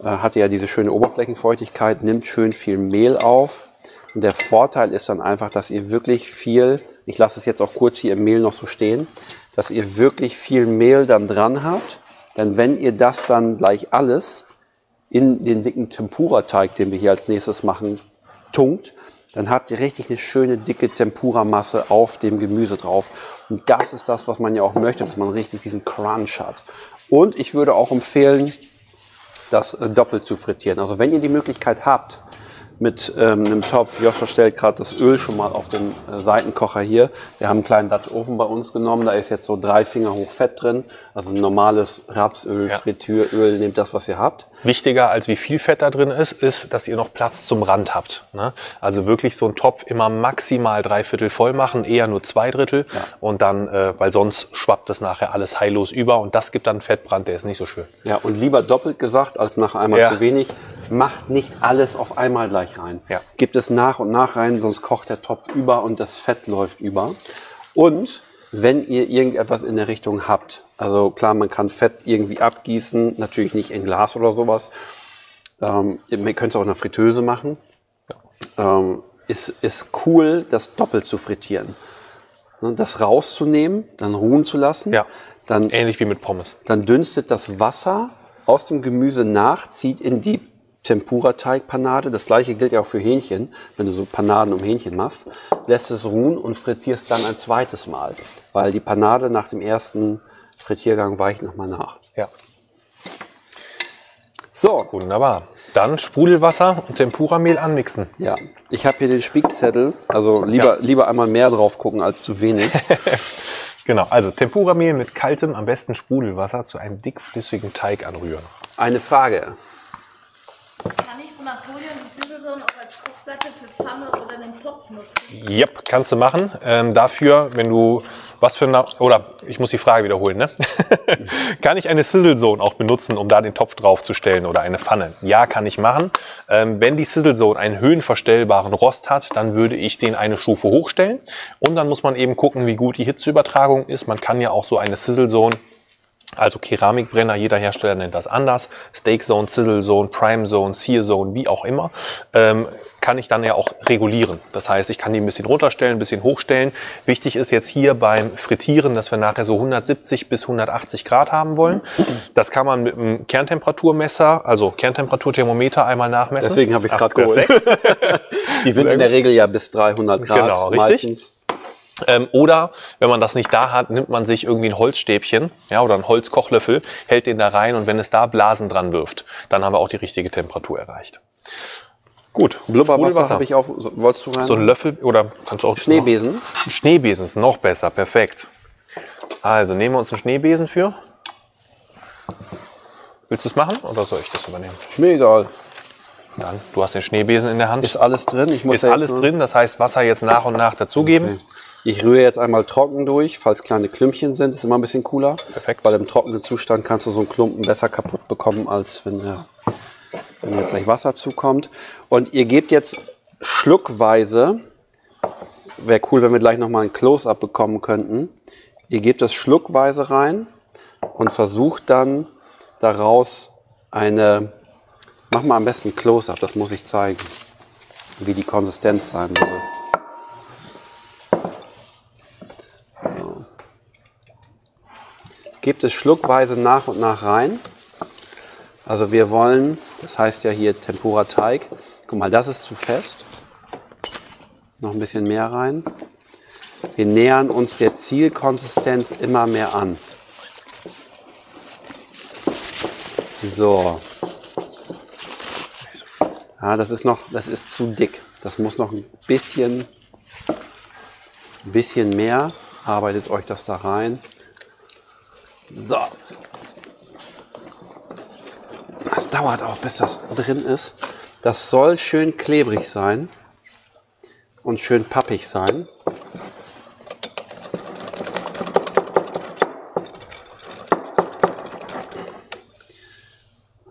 äh, hatte ja diese schöne Oberflächenfeuchtigkeit, nimmt schön viel Mehl auf. Und der Vorteil ist dann einfach, dass ihr wirklich viel, ich lasse es jetzt auch kurz hier im Mehl noch so stehen, dass ihr wirklich viel Mehl dann dran habt. Denn wenn ihr das dann gleich alles in den dicken Tempura-Teig, den wir hier als nächstes machen, tunkt, dann habt ihr richtig eine schöne dicke Tempura-Masse auf dem Gemüse drauf. Und das ist das, was man ja auch möchte, dass man richtig diesen Crunch hat. Und ich würde auch empfehlen, das äh, doppelt zu frittieren. Also wenn ihr die Möglichkeit habt, mit ähm, einem Topf, Joscha stellt gerade das Öl schon mal auf den äh, Seitenkocher hier. Wir haben einen kleinen Dutch Ofen bei uns genommen, da ist jetzt so drei Finger hoch Fett drin. Also normales Rapsöl, Ja. Frittüröl, nehmt das, was ihr habt. Wichtiger als wie viel Fett da drin ist, ist, dass ihr noch Platz zum Rand habt. Ne? Also wirklich so einen Topf immer maximal drei Viertel voll machen, eher nur zwei Drittel. Und dann, äh, weil sonst schwappt das nachher alles heillos über und das gibt dann einen Fettbrand, der ist nicht so schön. Ja, und lieber doppelt gesagt als nach einmal Ja. zu wenig. Macht nicht alles auf einmal gleich rein. Ja. Gibt es nach und nach rein, sonst kocht der Topf über und das Fett läuft über. Und wenn ihr irgendetwas in der Richtung habt, also klar, man kann Fett irgendwie abgießen, natürlich nicht in Glas oder sowas. Ähm, ihr könnt es auch in der Fritteuse machen. Ähm, ist, ist cool, das doppelt zu frittieren. Ne, Das rauszunehmen, dann ruhen zu lassen. Ja. Dann Ähnlich wie mit Pommes. dann dünstet das Wasser aus dem Gemüse nach, zieht in die Tempura-Teigpanade. Das gleiche gilt ja auch für Hähnchen, wenn du so Panaden um Hähnchen machst. Lässt es ruhen und frittierst dann ein zweites Mal, weil die Panade nach dem ersten Frittiergang weicht nochmal nach. Ja. So, Wunderbar. Dann Sprudelwasser und Tempura-Mehl anmixen. ja, ich habe hier den Spickzettel. Also lieber, lieber einmal mehr drauf gucken als zu wenig. Genau, also Tempura-Mehl mit kaltem, am besten Sprudelwasser zu einem dickflüssigen Teig anrühren. Eine Frage. Napoleon die Sizzlezone auch als Kochplatte für Pfanne oder den Topf nutzen? Yep, kannst du machen. Ähm, dafür, wenn du was für eine, oder ich muss die Frage wiederholen, ne? kann ich eine Sizzle Zone auch benutzen, um da den Topf draufzustellen oder eine Pfanne? Ja, kann ich machen. Ähm, wenn die Sizzle Zone einen höhenverstellbaren Rost hat, dann würde ich den eine Stufe hochstellen. Und dann muss man eben gucken, wie gut die Hitzeübertragung ist. Man kann ja auch so eine Sizzle Zone also Keramikbrenner, jeder Hersteller nennt das anders. Steak Zone, Sizzle Zone, Prime Zone, Sear Zone, wie auch immer. Ähm, kann ich dann ja auch regulieren. Das heißt, ich kann die ein bisschen runterstellen, ein bisschen hochstellen. Wichtig ist jetzt hier beim Frittieren, dass wir nachher so 170 bis 180 Grad haben wollen. Das kann man mit einem Kerntemperaturmesser, also Kerntemperaturthermometer einmal nachmessen. Deswegen habe ich es gerade geholt. Die sind in der Regel ja bis 300 Grad Genau, richtig. meistens. Ähm, oder wenn man das nicht da hat, nimmt man sich irgendwie ein Holzstäbchen ja, oder einen Holzkochlöffel, hält den da rein und wenn es da Blasen dran wirft, dann haben wir auch die richtige Temperatur erreicht. Gut, Blubberwasser habe ich auf. so- Wolltest du rein? So ein Löffel oder kannst du auch Schneebesen. Schneebesen ist noch besser, perfekt. Also nehmen wir uns einen Schneebesen für. Willst du es machen oder soll ich das übernehmen? Mir egal. Dann, du hast den Schneebesen in der Hand. Ist alles drin? Ich muss Ist alles drin, das heißt Wasser jetzt nach und nach dazugeben. Okay. Ich rühre jetzt einmal trocken durch, falls kleine Klümpchen sind. Ist immer ein bisschen cooler. Perfekt. Weil im trockenen Zustand kannst du so einen Klumpen besser kaputt bekommen, als wenn, der, wenn jetzt gleich Wasser zukommt. Und ihr gebt jetzt schluckweise, wäre cool, wenn wir gleich nochmal ein Close-Up bekommen könnten. Ihr gebt das schluckweise rein und versucht dann daraus eine, mach mal am besten Close-Up, das muss ich zeigen, wie die Konsistenz sein soll. Gebt es schluckweise nach und nach rein. Also wir wollen, das heißt ja hier Tempura Teig. Guck mal, das ist zu fest. Noch ein bisschen mehr rein. Wir nähern uns der Zielkonsistenz immer mehr an. So. Ja, das ist noch, das ist zu dick. Das muss noch ein bisschen, ein bisschen mehr. arbeitet euch das da rein. So. Das dauert auch, bis das drin ist. Das soll schön klebrig sein und schön pappig sein.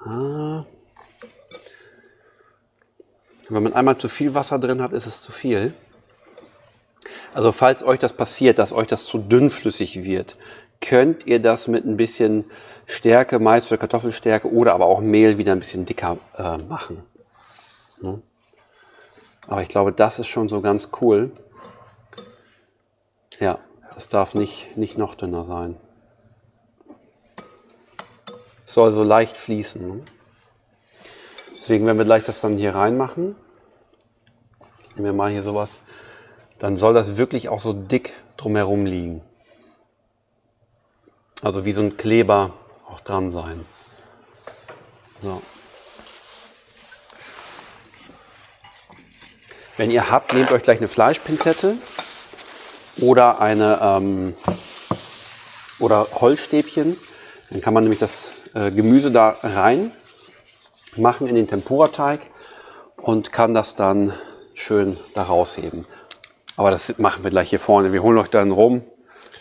Ah. Wenn man einmal zu viel Wasser drin hat, ist es zu viel. Also falls euch das passiert, dass euch das zu dünnflüssig wird, könnt ihr das mit ein bisschen Stärke, Mais oder Kartoffelstärke oder aber auch Mehl wieder ein bisschen dicker äh, machen. Ne? Aber ich glaube, das ist schon so ganz cool. Ja, das darf nicht, nicht noch dünner sein. Es soll so leicht fließen. Ne? Deswegen, wenn wir gleich das dann hier reinmachen, ich nehme mal hier sowas, dann soll das wirklich auch so dick drumherum liegen. Also wie so ein Kleber auch dran sein. So. Wenn ihr habt, nehmt euch gleich eine Fleischpinzette oder eine ähm, oder Holzstäbchen. Dann kann man nämlich das äh, Gemüse da rein machen in den Tempura-Teig und kann das dann schön da rausheben. Aber das machen wir gleich hier vorne. Wir holen euch dann rum,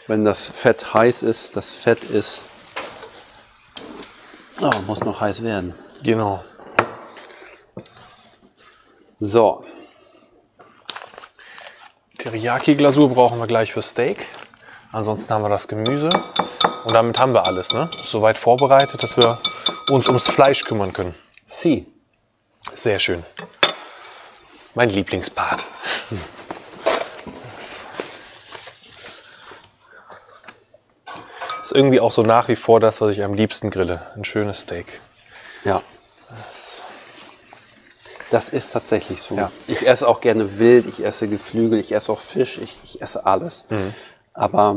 wenn das Fett heiß ist. Das Fett ist, oh, muss noch heiß werden. Genau. So, Teriyaki-Glasur brauchen wir gleich für Steak. Ansonsten haben wir das Gemüse. Und damit haben wir alles. Ne? Soweit vorbereitet, dass wir uns ums Fleisch kümmern können. Sie. Sehr schön. Mein Lieblingspart. Ist irgendwie auch so nach wie vor das, was ich am liebsten grille. Ein schönes Steak. Ja. Das Das ist tatsächlich so. Ja. Ich esse auch gerne Wild, ich esse Geflügel, ich esse auch Fisch, ich, ich esse alles. Mhm. Aber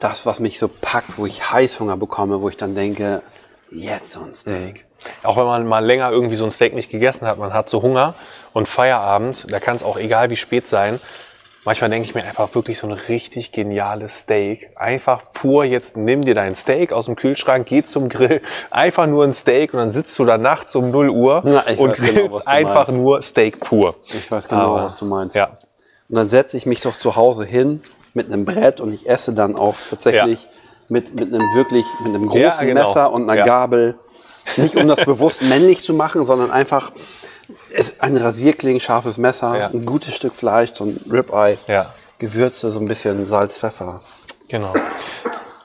das, was mich so packt, wo ich Heißhunger bekomme, wo ich dann denke, jetzt so ein Steak. Auch wenn man mal länger irgendwie so ein Steak nicht gegessen hat, man hat so Hunger und Feierabend, da kann es auch egal wie spät sein. Manchmal denke ich mir einfach wirklich so ein richtig geniales Steak. Einfach pur, jetzt nimm dir dein Steak aus dem Kühlschrank, geh zum Grill, einfach nur ein Steak und dann sitzt du da nachts um 0 Uhr Na, und genau, grillst du einfach meinst. nur Steak pur. Ich weiß genau, Aber, was du meinst. Ja. Und dann setze ich mich doch zu Hause hin mit einem Brett und ich esse dann auch tatsächlich mit, mit einem wirklich, mit einem großen Ja, genau. Messer und einer Ja. Gabel. Nicht um das bewusst männlich zu machen, sondern einfach es, ein Rasierkling, scharfes Messer, Ja. ein gutes Stück Fleisch, so ein Ribeye, Ja. Gewürze, so ein bisschen Salz, Pfeffer. Genau.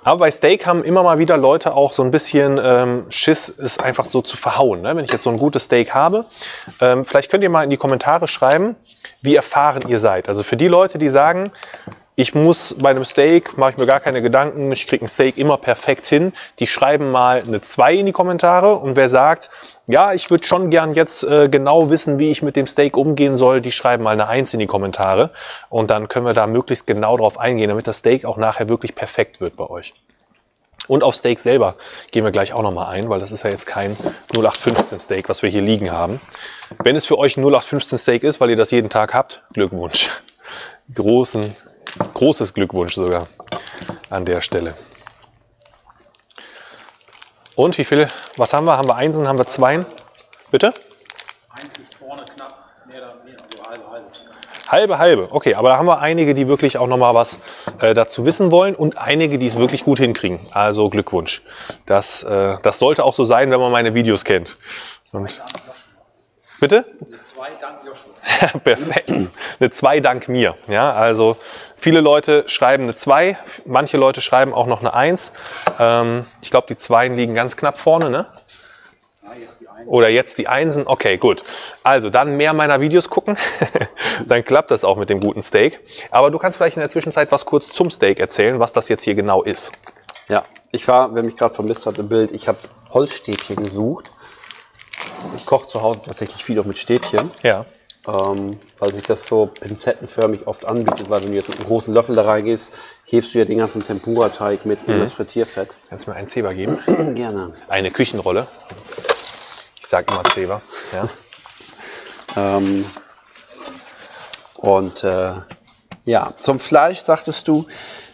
Aber bei Steak haben immer mal wieder Leute auch so ein bisschen ähm, Schiss, es einfach so zu verhauen. Ne? Wenn ich jetzt so ein gutes Steak habe, ähm, vielleicht könnt ihr mal in die Kommentare schreiben, wie erfahren ihr seid. Also für die Leute, die sagen, ich muss bei einem Steak, mache ich mir gar keine Gedanken, ich kriege ein Steak immer perfekt hin, die schreiben mal eine 2 in die Kommentare. Und wer sagt, ja, ich würde schon gern jetzt äh, genau wissen, wie ich mit dem Steak umgehen soll, die schreiben mal eine 1 in die Kommentare. Und dann können wir da möglichst genau drauf eingehen, damit das Steak auch nachher wirklich perfekt wird bei euch. Und auf Steak selber gehen wir gleich auch nochmal ein, weil das ist ja jetzt kein 0815 Steak, was wir hier liegen haben. Wenn es für euch ein 0815 Steak ist, weil ihr das jeden Tag habt, Glückwunsch. Großen, großes Glückwunsch sogar an der Stelle. Und wie viele, was haben wir? Haben wir Einsen, haben wir Zweien? Bitte? Eins liegt vorne knapp, mehr oder weniger, also halbe, halbe. Halbe, halbe. Okay, aber da haben wir einige, die wirklich auch nochmal was äh, dazu wissen wollen und einige, die es wirklich gut hinkriegen. Also Glückwunsch. Das, äh, das sollte auch so sein, wenn man meine Videos kennt. Und Bitte? Eine 2 dank Joshua. Perfekt. Eine 2 dank mir. Ja, also viele Leute schreiben eine 2, manche Leute schreiben auch noch eine 1. Ähm, ich glaube, die 2 liegen ganz knapp vorne, ne? Ja, jetzt die 1. Oder jetzt die Einsen. Okay, gut. Also dann mehr meiner Videos gucken. dann klappt das auch mit dem guten Steak. Aber du kannst vielleicht in der Zwischenzeit was kurz zum Steak erzählen, was das jetzt hier genau ist. Ja, ich war, wer mich gerade vermisst hat im Bild, ich habe Holzstäbchen gesucht. Ich koche zu Hause tatsächlich viel auch mit Stäbchen, Ja. ähm, weil sich das so pinzettenförmig oft anbietet, weil wenn du jetzt mit einem großen Löffel da reingehst, hebst du ja den ganzen Tempura-Teig mit in das Frittierfett. Kannst du mir einen Zeber geben? Gerne. Eine Küchenrolle. Ich sag immer Zeber. Ja. Ähm, und äh, Ja, zum Fleisch sagtest du,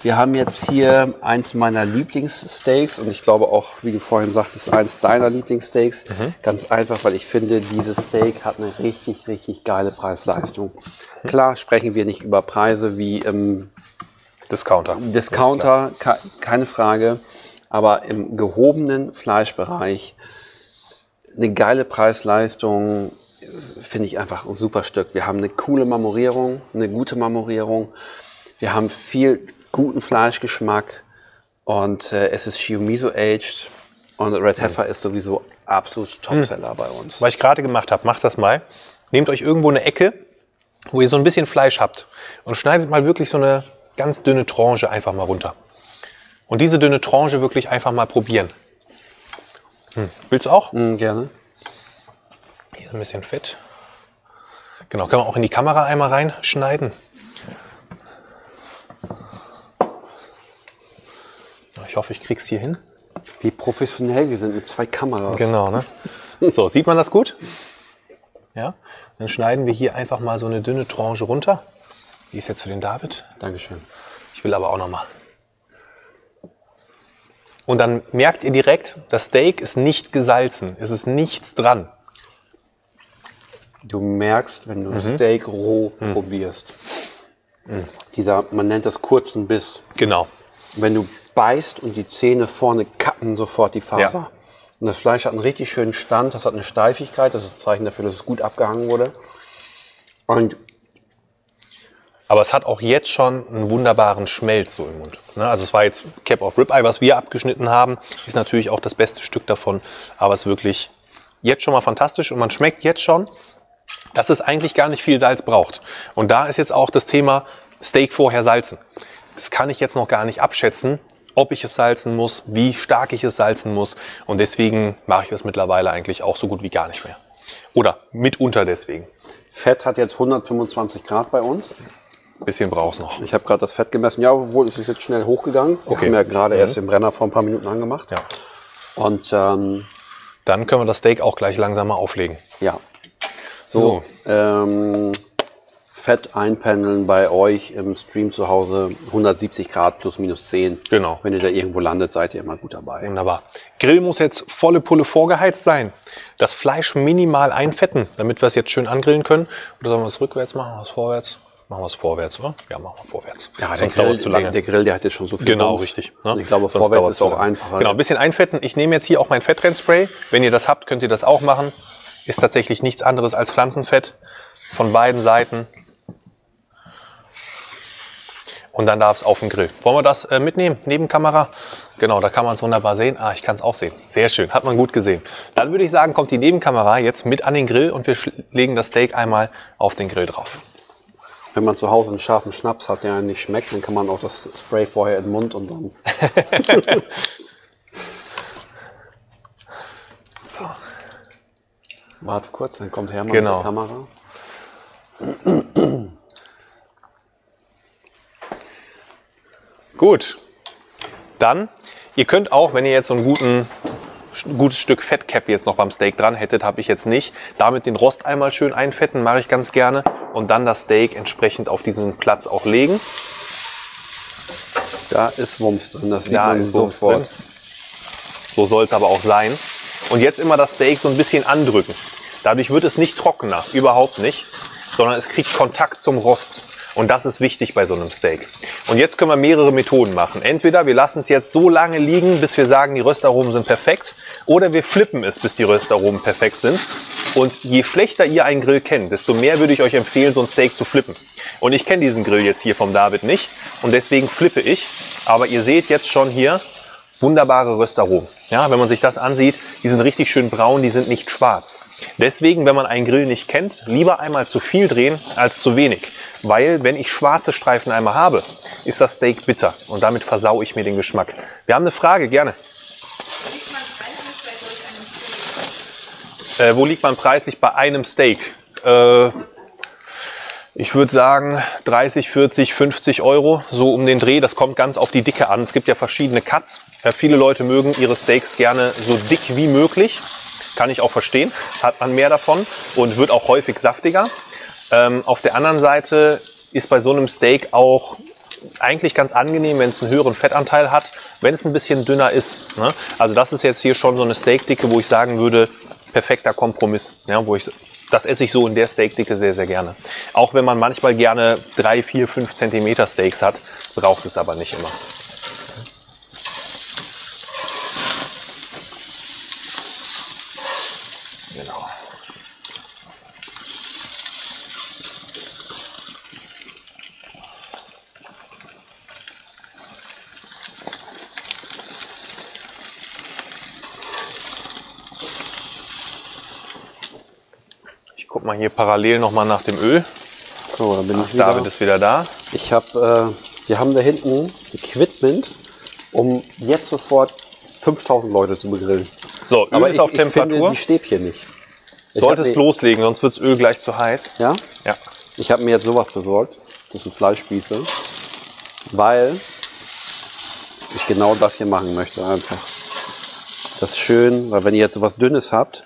wir haben jetzt hier eins meiner Lieblingssteaks und ich glaube auch, wie du vorhin sagtest, eins deiner Lieblingssteaks. Mhm. Ganz einfach, weil ich finde, dieses Steak hat eine richtig, richtig geile Preis-Leistung. Mhm. Klar sprechen wir nicht über Preise wie im Discounter. Discounter, keine Frage. Aber im gehobenen Fleischbereich eine geile Preis-Leistung, finde ich einfach ein super Stück. Wir haben eine coole Marmorierung, eine gute Marmorierung. Wir haben viel guten Fleischgeschmack und äh, es ist Shiomiso aged und Red Heifer ist sowieso absolut Topseller hm. bei uns. Was ich gerade gemacht habe, macht das mal. Nehmt euch irgendwo eine Ecke, wo ihr so ein bisschen Fleisch habt und schneidet mal wirklich so eine ganz dünne Tranche einfach mal runter. Und diese dünne Tranche wirklich einfach mal probieren. Hm. Willst du auch? Mm, gerne. Hier ein bisschen Fett. Genau, können wir auch in die Kamera einmal reinschneiden. Ich hoffe, ich krieg's hier hin. Wie professionell wir sind mit zwei Kameras. Genau, ne? So, sieht man das gut? Ja. Dann schneiden wir hier einfach mal so eine dünne Tranche runter. Die ist jetzt für den David. Dankeschön. Ich will aber auch noch mal. Und dann merkt ihr direkt, das Steak ist nicht gesalzen. Es ist nichts dran. Du merkst, wenn du mhm. Steak roh mhm. probierst, mhm. dieser, man nennt das kurzen Biss. Genau. Wenn du beißt und die Zähne vorne kappen sofort die Faser. Ja. Und das Fleisch hat einen richtig schönen Stand, das hat eine Steifigkeit, das ist ein Zeichen dafür, dass es gut abgehangen wurde. Und aber es hat auch jetzt schon einen wunderbaren Schmelz so im Mund. Ne? Also es war jetzt Cap of Ribeye, was wir abgeschnitten haben, ist natürlich auch das beste Stück davon, aber es ist wirklich jetzt schon mal fantastisch und man schmeckt jetzt schon, dass es eigentlich gar nicht viel Salz braucht. Und da ist jetzt auch das Thema Steak vorher salzen. Das kann ich jetzt noch gar nicht abschätzen, ob ich es salzen muss, wie stark ich es salzen muss. Und deswegen mache ich das mittlerweile eigentlich auch so gut wie gar nicht mehr. Oder mitunter deswegen. Fett hat jetzt 125 Grad bei uns. Bisschen brauchst noch. Ich habe gerade das Fett gemessen. Ja, obwohl es ist jetzt schnell hochgegangen. Wir okay. haben ja gerade mhm. erst den Brenner vor ein paar Minuten angemacht. Ja. Und ähm, dann können wir das Steak auch gleich langsam mal auflegen. Ja. So, so. Ähm, Fett einpendeln bei euch im Stream zu Hause 170 Grad plus minus 10. Genau. Wenn ihr da irgendwo landet, seid ihr immer gut dabei. Wunderbar. Grill muss jetzt volle Pulle vorgeheizt sein. Das Fleisch minimal einfetten, damit wir es jetzt schön angrillen können. Oder sollen wir es rückwärts machen, oder vorwärts? Machen wir es vorwärts, oder? Ja, machen wir vorwärts. Ja, Sonst dauert es zu lange. Der, der, Grill, der hat jetzt schon so viel Genau, Bums. richtig. Ne? Ich glaube, Sonst vorwärts ist auch einfacher. Genau, ein bisschen einfetten. Ich nehme jetzt hier auch mein Fettrennspray. Wenn ihr das habt, könnt ihr das auch machen. Ist tatsächlich nichts anderes als Pflanzenfett von beiden Seiten. Und dann darf es auf den Grill. Wollen wir das äh, mitnehmen? Nebenkamera? Genau, da kann man es wunderbar sehen. Ah, ich kann es auch sehen. Sehr schön, hat man gut gesehen. Dann würde ich sagen, kommt die Nebenkamera jetzt mit an den Grill und wir legen das Steak einmal auf den Grill drauf. Wenn man zu Hause einen scharfen Schnaps hat, der nicht schmeckt, dann kann man auch das Spray vorher in den Mund und dann. so. Warte kurz, dann kommt Hermann genau. mit der Kamera. Gut. Dann, ihr könnt auch, wenn ihr jetzt so einen guten gutes Stück Fettcap jetzt noch beim Steak dran hättet, habe ich jetzt nicht. Damit den Rost einmal schön einfetten, mache ich ganz gerne. Und dann das Steak entsprechend auf diesen Platz auch legen. Da ist Wumms drin, das sieht da man sofort. So soll es aber auch sein. Und jetzt immer das Steak so ein bisschen andrücken. Dadurch wird es nicht trockener, überhaupt nicht, sondern es kriegt Kontakt zum Rost. Und das ist wichtig bei so einem Steak. Und jetzt können wir mehrere Methoden machen. Entweder wir lassen es jetzt so lange liegen, bis wir sagen, die Röstaromen sind perfekt, oder wir flippen es, bis die Röstaromen perfekt sind. Und je schlechter ihr einen Grill kennt, desto mehr würde ich euch empfehlen, so ein Steak zu flippen. Und ich kenne diesen Grill jetzt hier vom David nicht und deswegen flippe ich. Aber ihr seht jetzt schon hier wunderbare Röstaromen. Ja, wenn man sich das ansieht, die sind richtig schön braun, die sind nicht schwarz. Deswegen, wenn man einen Grill nicht kennt, lieber einmal zu viel drehen als zu wenig. Weil, wenn ich schwarze Streifen einmal habe, ist das Steak bitter und damit versau ich mir den Geschmack. Wir haben eine Frage, gerne. Äh, wo liegt man preislich bei einem Steak? Äh, ich würde sagen 30, 40, 50 Euro, so um den Dreh. Das kommt ganz auf die Dicke an. Es gibt ja verschiedene Cuts. Äh, viele Leute mögen ihre Steaks gerne so dick wie möglich. Kann ich auch verstehen. Hat man mehr davon und wird auch häufig saftiger. Ähm, auf der anderen Seite ist bei so einem Steak auch eigentlich ganz angenehm, wenn es einen höheren Fettanteil hat, wenn es ein bisschen dünner ist. Ne? Also das ist jetzt hier schon so eine Steakdicke, wo ich sagen würde, perfekter Kompromiss, ja, wo ich das esse ich so in der Steakdicke sehr, sehr gerne. Auch wenn man manchmal gerne drei, vier, fünf Zentimeter Steaks hat, braucht es aber nicht immer. Mal hier parallel noch mal nach dem Öl. So, dann bin Ach, ich wieder. David ist wieder da. Ich habe, äh, wir haben da hinten Equipment, um jetzt sofort 5000 Leute zu begrillen. So, Öl Aber ist ich, Temperatur. Ich finde die Stäbchen nicht. Ich Solltest loslegen, sonst wird das Öl gleich zu heiß. Ja? Ja. Ich habe mir jetzt sowas besorgt. Das sind Fleischspieße. Weil ich genau das hier machen möchte einfach. Das ist schön, weil wenn ihr jetzt sowas Dünnes habt,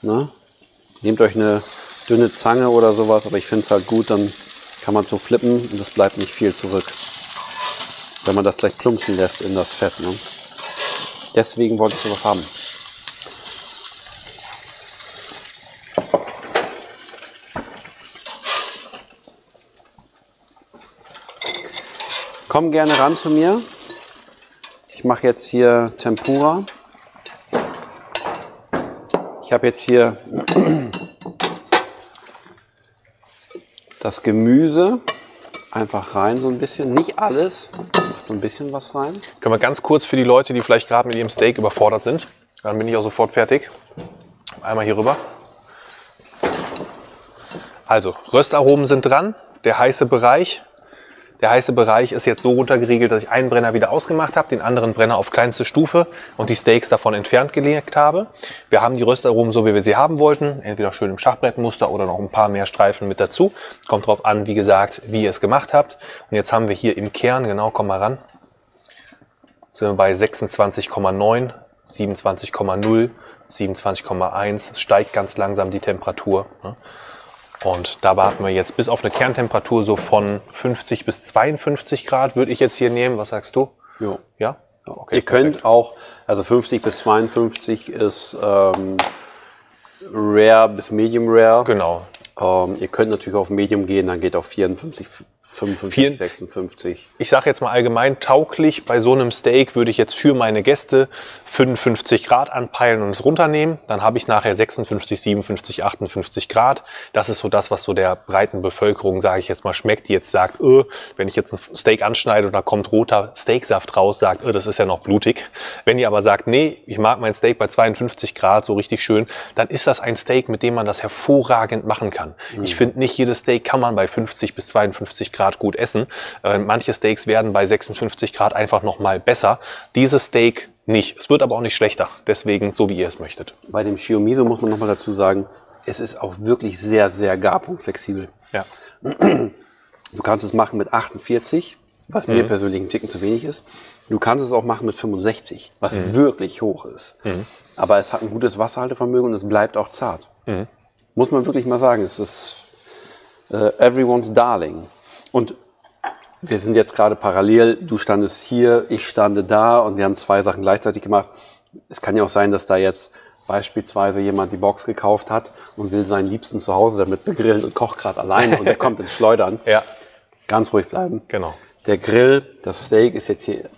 ne, nehmt euch eine dünne Zange oder sowas, aber ich finde es halt gut, dann kann man so flippen und es bleibt nicht viel zurück. Wenn man das gleich plumpsen lässt in das Fett. Ne? Deswegen wollte ich sowas haben. Komm gerne ran zu mir. Ich mache jetzt hier Tempura. Ich habe jetzt hier das Gemüse einfach rein so ein bisschen. Nicht alles, macht so ein bisschen was rein. Können wir ganz kurz für die Leute, die vielleicht gerade mit ihrem Steak überfordert sind, dann bin ich auch sofort fertig. Einmal hier rüber. Also, Röstaromen sind dran, der heiße Bereich. Der heiße Bereich ist jetzt so runtergeriegelt, dass ich einen Brenner wieder ausgemacht habe, den anderen Brenner auf kleinste Stufe und die Steaks davon entfernt gelegt habe. Wir haben die Röstaromen so, wie wir sie haben wollten. Entweder schön im Schachbrettmuster oder noch ein paar mehr Streifen mit dazu. Kommt drauf an, wie gesagt, wie ihr es gemacht habt. Und jetzt haben wir hier im Kern, genau, komm mal ran, sind wir bei 26,9, 27,0, 27,1. Es steigt ganz langsam die Temperatur. Ne? Und da warten wir jetzt bis auf eine Kerntemperatur so von 50 bis 52 Grad, würde ich jetzt hier nehmen. Was sagst du? Jo. Ja? Okay, Ihr könnt perfekt. auch, also 50 bis 52 ist ähm, Rare bis Medium Rare. Genau. Ähm, ihr könnt natürlich auf Medium gehen, dann geht auf 54, 55, Vier, 56. Ich sage jetzt mal allgemein tauglich, bei so einem Steak würde ich jetzt für meine Gäste 55 Grad anpeilen und es runternehmen. Dann habe ich nachher 56, 57, 58 Grad. Das ist so das, was so der breiten Bevölkerung, sage ich jetzt mal, schmeckt, die jetzt sagt, öh, wenn ich jetzt ein Steak anschneide und da kommt roter Steaksaft raus, sagt, öh, das ist ja noch blutig. Wenn ihr aber sagt, nee, ich mag mein Steak bei 52 Grad so richtig schön, dann ist das ein Steak, mit dem man das hervorragend machen kann. Mhm. Ich finde, nicht jedes Steak kann man bei 50 bis 52 Grad Grad gut essen. Äh, manche Steaks werden bei 56 Grad einfach noch mal besser. Dieses Steak nicht. Es wird aber auch nicht schlechter. Deswegen so, wie ihr es möchtet. Bei dem Shiomiso muss man noch mal dazu sagen, es ist auch wirklich sehr, sehr garpunktflexibel. Ja. Du kannst es machen mit 48, was mhm. mir persönlich ein Ticken zu wenig ist. Du kannst es auch machen mit 65, was mhm. wirklich hoch ist. Mhm. Aber es hat ein gutes Wasserhaltevermögen und es bleibt auch zart. Mhm. Muss man wirklich mal sagen. Es ist uh, everyone's darling. Und wir sind jetzt gerade parallel. Du standest hier, ich stande da und wir haben zwei Sachen gleichzeitig gemacht. Es kann ja auch sein, dass da jetzt beispielsweise jemand die Box gekauft hat und will seinen Liebsten zu Hause damit begrillen und kocht gerade alleine und der kommt ins Schleudern. Ja. Ganz ruhig bleiben. Genau. Der Grill, das Steak ist jetzt hier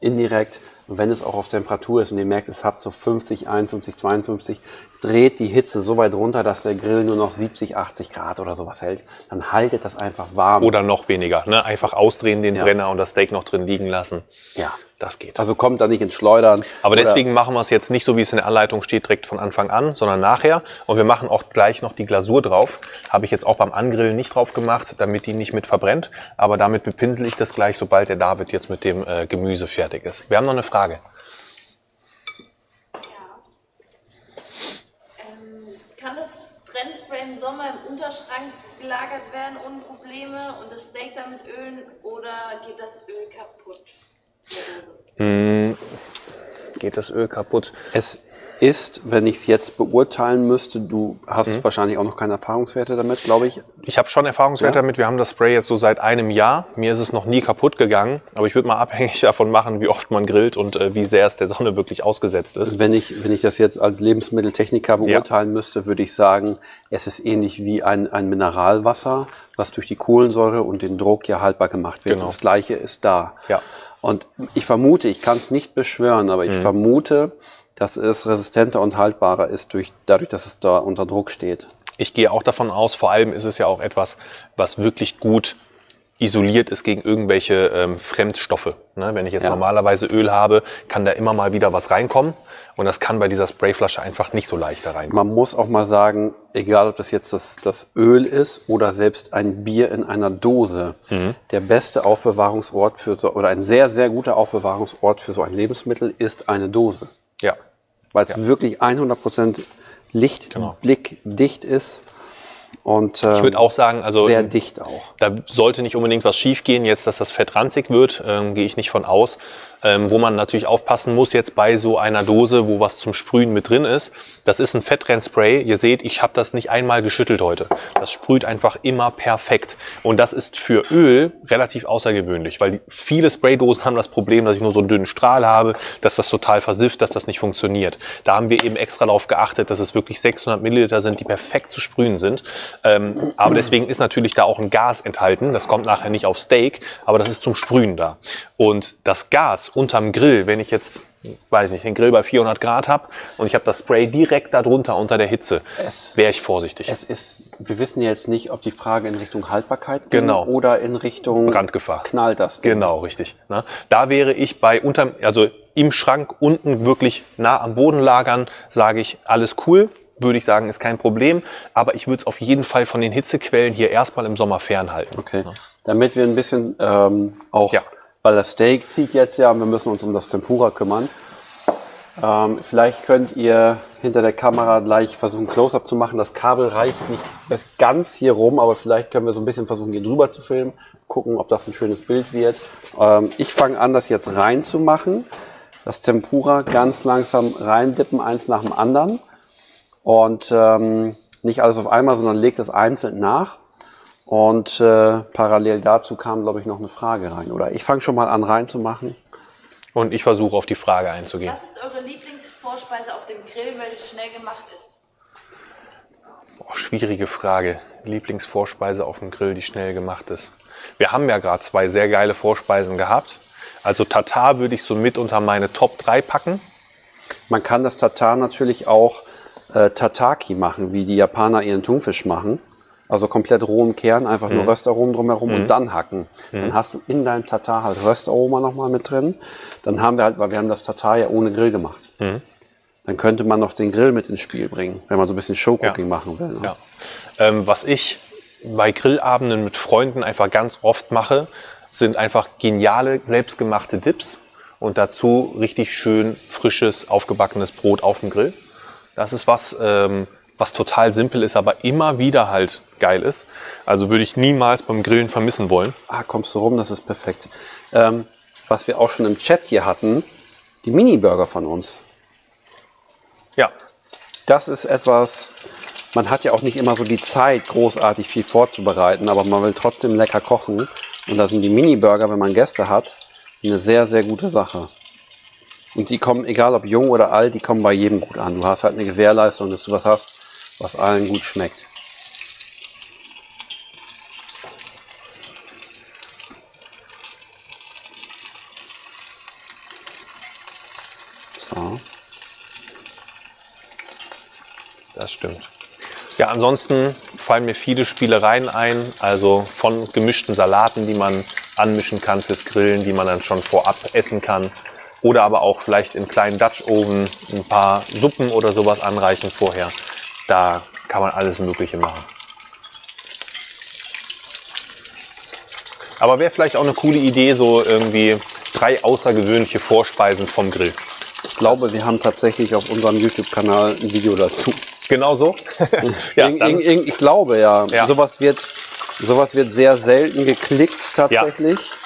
indirekt und wenn es auch auf Temperatur ist und ihr merkt, es habt so 50, 51, 52, dreht die Hitze so weit runter, dass der Grill nur noch 70, 80 Grad oder sowas hält. Dann haltet das einfach warm. Oder noch weniger. Ne? Einfach ausdrehen den ja. Brenner und das Steak noch drin liegen lassen. Ja. Das geht. Also kommt da nicht ins Schleudern. Aber deswegen machen wir es jetzt nicht so, wie es in der Anleitung steht, direkt von Anfang an, sondern nachher. Und wir machen auch gleich noch die Glasur drauf. Habe ich jetzt auch beim Angrillen nicht drauf gemacht, damit die nicht mit verbrennt. Aber damit bepinsel ich das gleich, sobald der David jetzt mit dem äh, Gemüse fertig ist. Wir haben noch eine Frage. Ja. Ähm, kann das Trennspray im Sommer im Unterschrank gelagert werden ohne Probleme und das Steak damit ölen oder geht das Öl kaputt? Hm, geht das Öl kaputt. Es ist, wenn ich es jetzt beurteilen müsste, du hast mhm. wahrscheinlich auch noch keine Erfahrungswerte damit, glaube ich. Ich habe schon Erfahrungswerte ja. damit. Wir haben das Spray jetzt so seit einem Jahr. Mir ist es noch nie kaputt gegangen, aber ich würde mal abhängig davon machen, wie oft man grillt und äh, wie sehr es der Sonne wirklich ausgesetzt ist. Wenn ich, wenn ich das jetzt als Lebensmitteltechniker beurteilen ja. müsste, würde ich sagen, es ist ähnlich wie ein, ein Mineralwasser, was durch die Kohlensäure und den Druck ja haltbar gemacht wird. Genau. Das gleiche ist da. Ja. Und ich vermute, ich kann es nicht beschwören, aber ich mhm. vermute, dass es resistenter und haltbarer ist, durch, dadurch, dass es da unter Druck steht. Ich gehe auch davon aus, vor allem ist es ja auch etwas, was wirklich gut isoliert ist gegen irgendwelche ähm, Fremdstoffe. Ne? Wenn ich jetzt ja. normalerweise Öl habe, kann da immer mal wieder was reinkommen. Und das kann bei dieser Sprayflasche einfach nicht so leicht da reinkommen. Man muss auch mal sagen, egal ob das jetzt das, das Öl ist oder selbst ein Bier in einer Dose, mhm. der beste Aufbewahrungsort für so, oder ein sehr, sehr guter Aufbewahrungsort für so ein Lebensmittel ist eine Dose. Ja. Weil es ja. wirklich 100% lichtblickdicht genau. ist. Und, ähm, ich würde auch sagen, also sehr dicht auch. Da sollte nicht unbedingt was schiefgehen, jetzt, dass das Fett ranzig wird, ähm, gehe ich nicht von aus. Ähm, wo man natürlich aufpassen muss jetzt bei so einer Dose, wo was zum Sprühen mit drin ist. Das ist ein Fettrennspray. Ihr seht, ich habe das nicht einmal geschüttelt heute. Das sprüht einfach immer perfekt. Und das ist für Öl relativ außergewöhnlich, weil viele Spraydosen haben das Problem, dass ich nur so einen dünnen Strahl habe, dass das total versifft, dass das nicht funktioniert. Da haben wir eben extra darauf geachtet, dass es wirklich 600 Milliliter sind, die perfekt zu sprühen sind. Ähm, aber deswegen ist natürlich da auch ein Gas enthalten. Das kommt nachher nicht auf Steak, aber das ist zum Sprühen da. Und das Gas unterm Grill, wenn ich jetzt, weiß nicht, den Grill bei 400 Grad habe und ich habe das Spray direkt darunter unter der Hitze, wäre ich vorsichtig. Es ist, wir wissen jetzt nicht, ob die Frage in Richtung Haltbarkeit geht genau. oder in Richtung Brandgefahr. Knallt das? Ding. Genau, richtig. Na, da wäre ich bei unter, also im Schrank unten wirklich nah am Boden lagern, sage ich, alles cool, würde ich sagen, ist kein Problem. Aber ich würde es auf jeden Fall von den Hitzequellen hier erstmal im Sommer fernhalten. Okay. Ja. Damit wir ein bisschen ähm, auch ja weil das Steak zieht jetzt ja und wir müssen uns um das Tempura kümmern. Ähm, vielleicht könnt ihr hinter der Kamera gleich versuchen, Close-Up zu machen. Das Kabel reicht nicht ganz hier rum, aber vielleicht können wir so ein bisschen versuchen, hier drüber zu filmen, gucken, ob das ein schönes Bild wird. Ähm, ich fange an, das jetzt reinzumachen. Das Tempura ganz langsam reindippen, eins nach dem anderen. Und ähm, nicht alles auf einmal, sondern legt es einzeln nach. Und äh, parallel dazu kam, glaube ich, noch eine Frage rein. Oder ich fange schon mal an reinzumachen. Und ich versuche auf die Frage einzugehen. Was ist eure Lieblingsvorspeise auf dem Grill, weil es schnell gemacht ist? Boah, schwierige Frage. Lieblingsvorspeise auf dem Grill, die schnell gemacht ist. Wir haben ja gerade zwei sehr geile Vorspeisen gehabt. Also Tatar würde ich so mit unter meine Top 3 packen. Man kann das Tatar natürlich auch äh, Tataki machen, wie die Japaner ihren Thunfisch machen. Also komplett rohem Kern, einfach nur mhm. Röstaromen drumherum mhm. und dann hacken. Mhm. Dann hast du in deinem Tatar halt Röstaroma nochmal mit drin. Dann haben wir halt, weil wir haben das Tatar ja ohne Grill gemacht. Mhm. Dann könnte man noch den Grill mit ins Spiel bringen, wenn man so ein bisschen Showcooking ja. machen will. Ne? Ja. Ähm, was ich bei Grillabenden mit Freunden einfach ganz oft mache, sind einfach geniale selbstgemachte Dips und dazu richtig schön frisches, aufgebackenes Brot auf dem Grill. Das ist was, ähm, was total simpel ist, aber immer wieder halt geil ist. Also würde ich niemals beim Grillen vermissen wollen. Ah, kommst du rum, das ist perfekt. Ähm, was wir auch schon im Chat hier hatten, die Mini-Burger von uns. Ja. Das ist etwas, man hat ja auch nicht immer so die Zeit, großartig viel vorzubereiten, aber man will trotzdem lecker kochen. Und da sind die Mini-Burger, wenn man Gäste hat, eine sehr, sehr gute Sache. Und die kommen, egal ob jung oder alt, die kommen bei jedem gut an. Du hast halt eine Gewährleistung, dass du was hast, was allen gut schmeckt. So. Das stimmt. Ja, ansonsten fallen mir viele Spielereien ein, also von gemischten Salaten, die man anmischen kann fürs Grillen, die man dann schon vorab essen kann. Oder aber auch vielleicht in kleinen Dutch Oven ein paar Suppen oder sowas anreichen vorher. Da kann man alles Mögliche machen. Aber wäre vielleicht auch eine coole Idee, so irgendwie drei außergewöhnliche Vorspeisen vom Grill. Ich glaube, wir haben tatsächlich auf unserem YouTube-Kanal ein Video dazu. Genau so? ja, ich, ich glaube ja. ja. Sowas, wird, sowas wird sehr selten geklickt tatsächlich. Ja.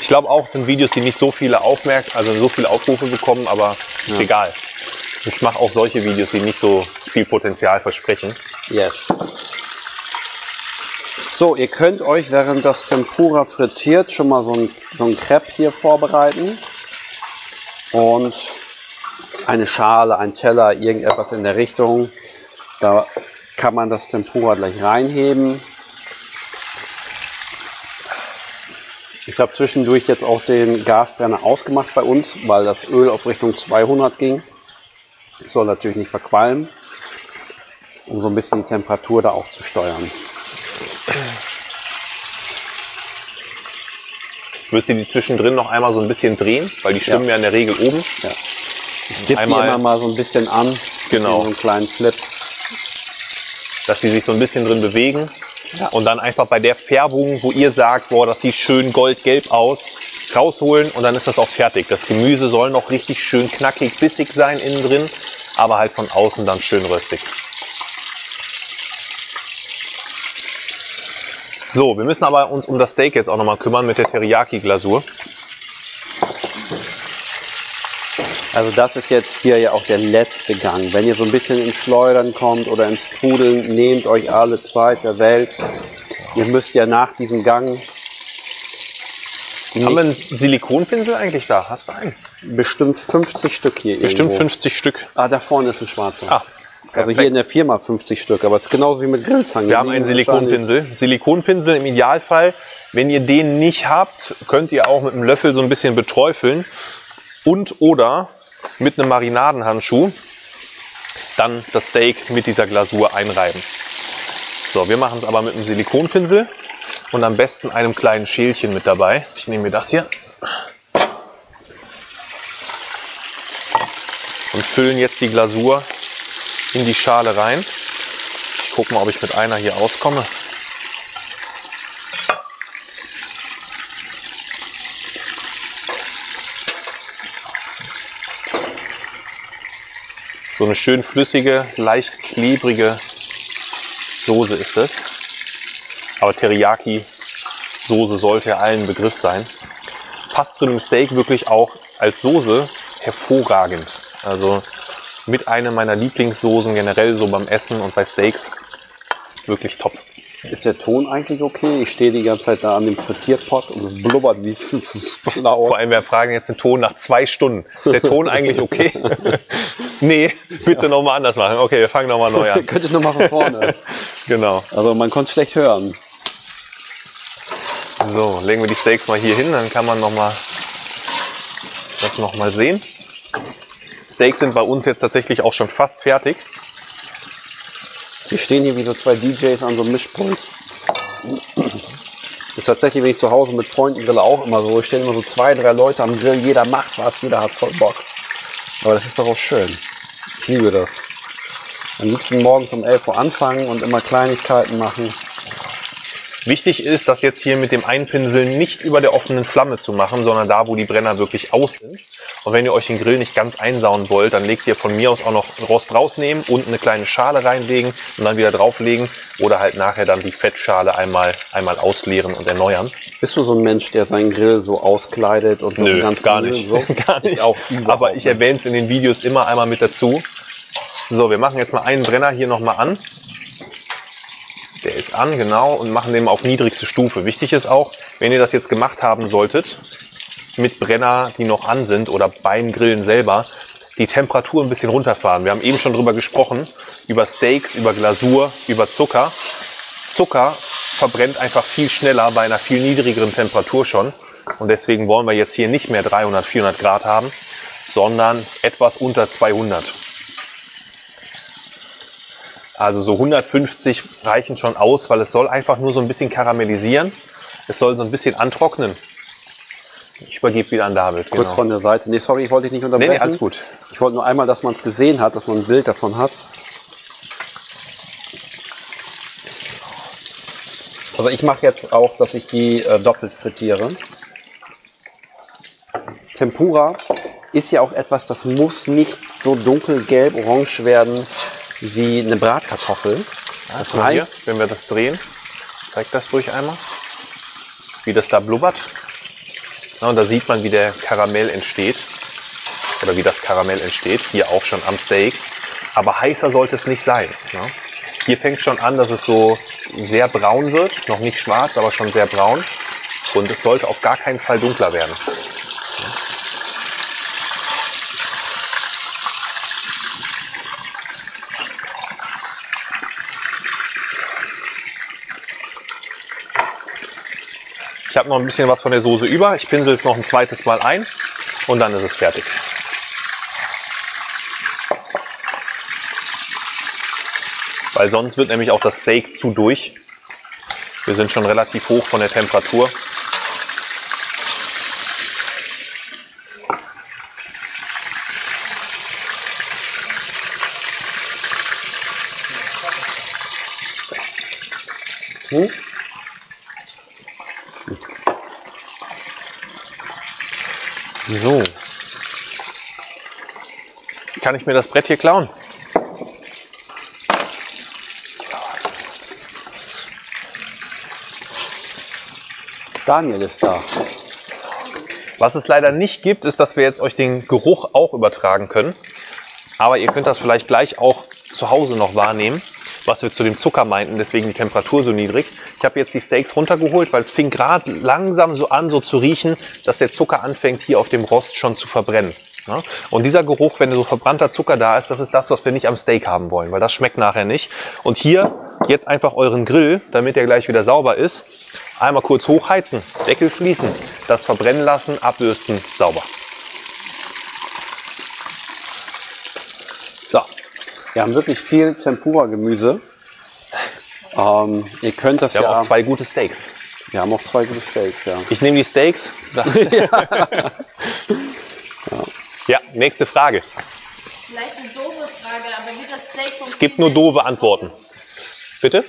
Ich glaube auch, es sind Videos, die nicht so viele Aufmerk also so viele Aufrufe bekommen, aber Ist ja. egal. Ich mache auch solche Videos, die nicht so viel Potenzial versprechen. Yes. So, ihr könnt euch, während das Tempura frittiert, schon mal so ein, so ein Crepe hier vorbereiten. Und eine Schale, ein Teller, irgendetwas in der Richtung. Da kann man das Tempura gleich reinheben. Ich habe zwischendurch jetzt auch den Gasbrenner ausgemacht bei uns, weil das Öl auf Richtung 200 ging. Das soll natürlich nicht verqualmen, um so ein bisschen die Temperatur da auch zu steuern. Ich würde sie die zwischendrin noch einmal so ein bisschen drehen, weil die schwimmen ja, ja in der Regel oben. Ja. Ich tippe die immer mal so ein bisschen an. Genau. So einen kleinen Flip. Dass die sich so ein bisschen drin bewegen. Und dann einfach bei der Färbung, wo ihr sagt, boah, das sieht schön goldgelb aus, rausholen und dann ist das auch fertig. Das Gemüse soll noch richtig schön knackig, bissig sein innen drin, aber halt von außen dann schön röstig. So, wir müssen aber uns um das Steak jetzt auch nochmal kümmern mit der Teriyaki-Glasur. Also das ist jetzt hier ja auch der letzte Gang. Wenn ihr so ein bisschen ins Schleudern kommt oder ins Trudeln, nehmt euch alle Zeit der Welt. Ihr müsst ja nach diesem Gang... Haben wir einen Silikonpinsel eigentlich da? Hast du einen? Bestimmt 50 Stück hier Bestimmt irgendwo. 50 Stück. Ah, da vorne ist ein schwarzer. Ah, also hier in der Firma 50 Stück, aber es ist genauso wie mit Grillzangen. Wir haben einen Silikonpinsel. Silikonpinsel im Idealfall. Wenn ihr den nicht habt, könnt ihr auch mit einem Löffel so ein bisschen beträufeln und oder mit einem Marinadenhandschuh dann das Steak mit dieser Glasur einreiben. So, wir machen es aber mit einem Silikonpinsel und am besten einem kleinen Schälchen mit dabei. Ich nehme mir das hier und füllen jetzt die Glasur in die Schale rein. Ich gucke mal, ob ich mit einer hier auskomme. So eine schön flüssige, leicht klebrige Soße ist es. Aber Teriyaki-Soße sollte ja allen Begriff sein. Passt zu einem Steak wirklich auch als Soße hervorragend. Also mit einer meiner Lieblingssoßen generell so beim Essen und bei Steaks. Wirklich top. Ist der Ton eigentlich okay? Ich stehe die ganze Zeit da an dem Frittierpot und es blubbert wie es blau. Vor allem, wir fragen jetzt den Ton nach zwei Stunden. Ist der Ton eigentlich okay? nee, bitte ja. nochmal anders machen. Okay, wir fangen nochmal neu an. Könnte nochmal von vorne. genau. Also man konnte es schlecht hören. So, legen wir die Steaks mal hier hin, dann kann man noch mal das nochmal sehen. Steaks sind bei uns jetzt tatsächlich auch schon fast fertig. Wir stehen hier wie so zwei DJs an so einem Mischpult. Das ist tatsächlich, wenn ich zu Hause mit Freunden grille, auch immer so. Ich stehen immer so zwei, drei Leute am Grill. Jeder macht was, jeder hat voll Bock. Aber das ist doch auch schön. Ich liebe das. Am liebsten morgens um 11 Uhr anfangen und immer Kleinigkeiten machen. Wichtig ist, das jetzt hier mit dem Einpinseln nicht über der offenen Flamme zu machen, sondern da, wo die Brenner wirklich aus sind. Und wenn ihr euch den Grill nicht ganz einsauen wollt, dann legt ihr von mir aus auch noch Rost rausnehmen und eine kleine Schale reinlegen und dann wieder drauflegen oder halt nachher dann die Fettschale einmal, einmal ausleeren und erneuern. Bist du so ein Mensch, der seinen Grill so auskleidet und so Nö, ganz gar nicht. So? gar nicht. Auch Aber ich erwähne es in den Videos immer einmal mit dazu. So, wir machen jetzt mal einen Brenner hier nochmal an. Der ist an, genau, und machen den auf niedrigste Stufe. Wichtig ist auch, wenn ihr das jetzt gemacht haben solltet, mit Brenner, die noch an sind oder beim Grillen selber, die Temperatur ein bisschen runterfahren. Wir haben eben schon drüber gesprochen, über Steaks, über Glasur, über Zucker. Zucker verbrennt einfach viel schneller bei einer viel niedrigeren Temperatur schon. Und deswegen wollen wir jetzt hier nicht mehr 300, 400 Grad haben, sondern etwas unter 200. Also so 150 reichen schon aus, weil es soll einfach nur so ein bisschen karamellisieren. Es soll so ein bisschen antrocknen. Ich übergebe wieder an David. Kurz genau. von der Seite. Nee, sorry, ich wollte dich nicht unterbrechen. Nee, nee, alles gut. Ich wollte nur einmal, dass man es gesehen hat, dass man ein Bild davon hat. Also ich mache jetzt auch, dass ich die äh, doppelt frittiere. Tempura ist ja auch etwas, das muss nicht so dunkelgelb, orange werden, wie eine Bratkartoffel. Das heißt, hier, wenn wir das drehen, zeigt das ruhig einmal, wie das da blubbert. Ja, und da sieht man, wie der Karamell entsteht. oder wie das Karamell entsteht. Hier auch schon am Steak. Aber heißer sollte es nicht sein. Ne? Hier fängt schon an, dass es so sehr braun wird. Noch nicht schwarz, aber schon sehr braun. Und es sollte auf gar keinen Fall dunkler werden. Ich habe noch ein bisschen was von der Soße über. Ich pinsel es noch ein zweites Mal ein und dann ist es fertig. Weil sonst wird nämlich auch das Steak zu durch. Wir sind schon relativ hoch von der Temperatur. Hm? So. Kann ich mir das Brett hier klauen? Daniel ist da. Was es leider nicht gibt, ist, dass wir jetzt euch den Geruch auch übertragen können. Aber ihr könnt das vielleicht gleich auch zu Hause noch wahrnehmen, was wir zu dem Zucker meinten, deswegen die Temperatur so niedrig. Ich habe jetzt die Steaks runtergeholt, weil es fing gerade langsam so an, so zu riechen, dass der Zucker anfängt, hier auf dem Rost schon zu verbrennen. Ja? Und dieser Geruch, wenn so verbrannter Zucker da ist, das ist das, was wir nicht am Steak haben wollen, weil das schmeckt nachher nicht. Und hier jetzt einfach euren Grill, damit er gleich wieder sauber ist, einmal kurz hochheizen, Deckel schließen, das verbrennen lassen, abwürsten, sauber. Wir haben wirklich viel Tempura-Gemüse. Ähm, ihr könnt das Wir ja. haben auch zwei gute Steaks. wir haben auch zwei gute Steaks, ja. Ich nehme die Steaks. ja, nächste Frage. Vielleicht eine doofe Frage, aber wird das Steak von Es gibt vielen nur doofe Wänden Antworten. Bitte?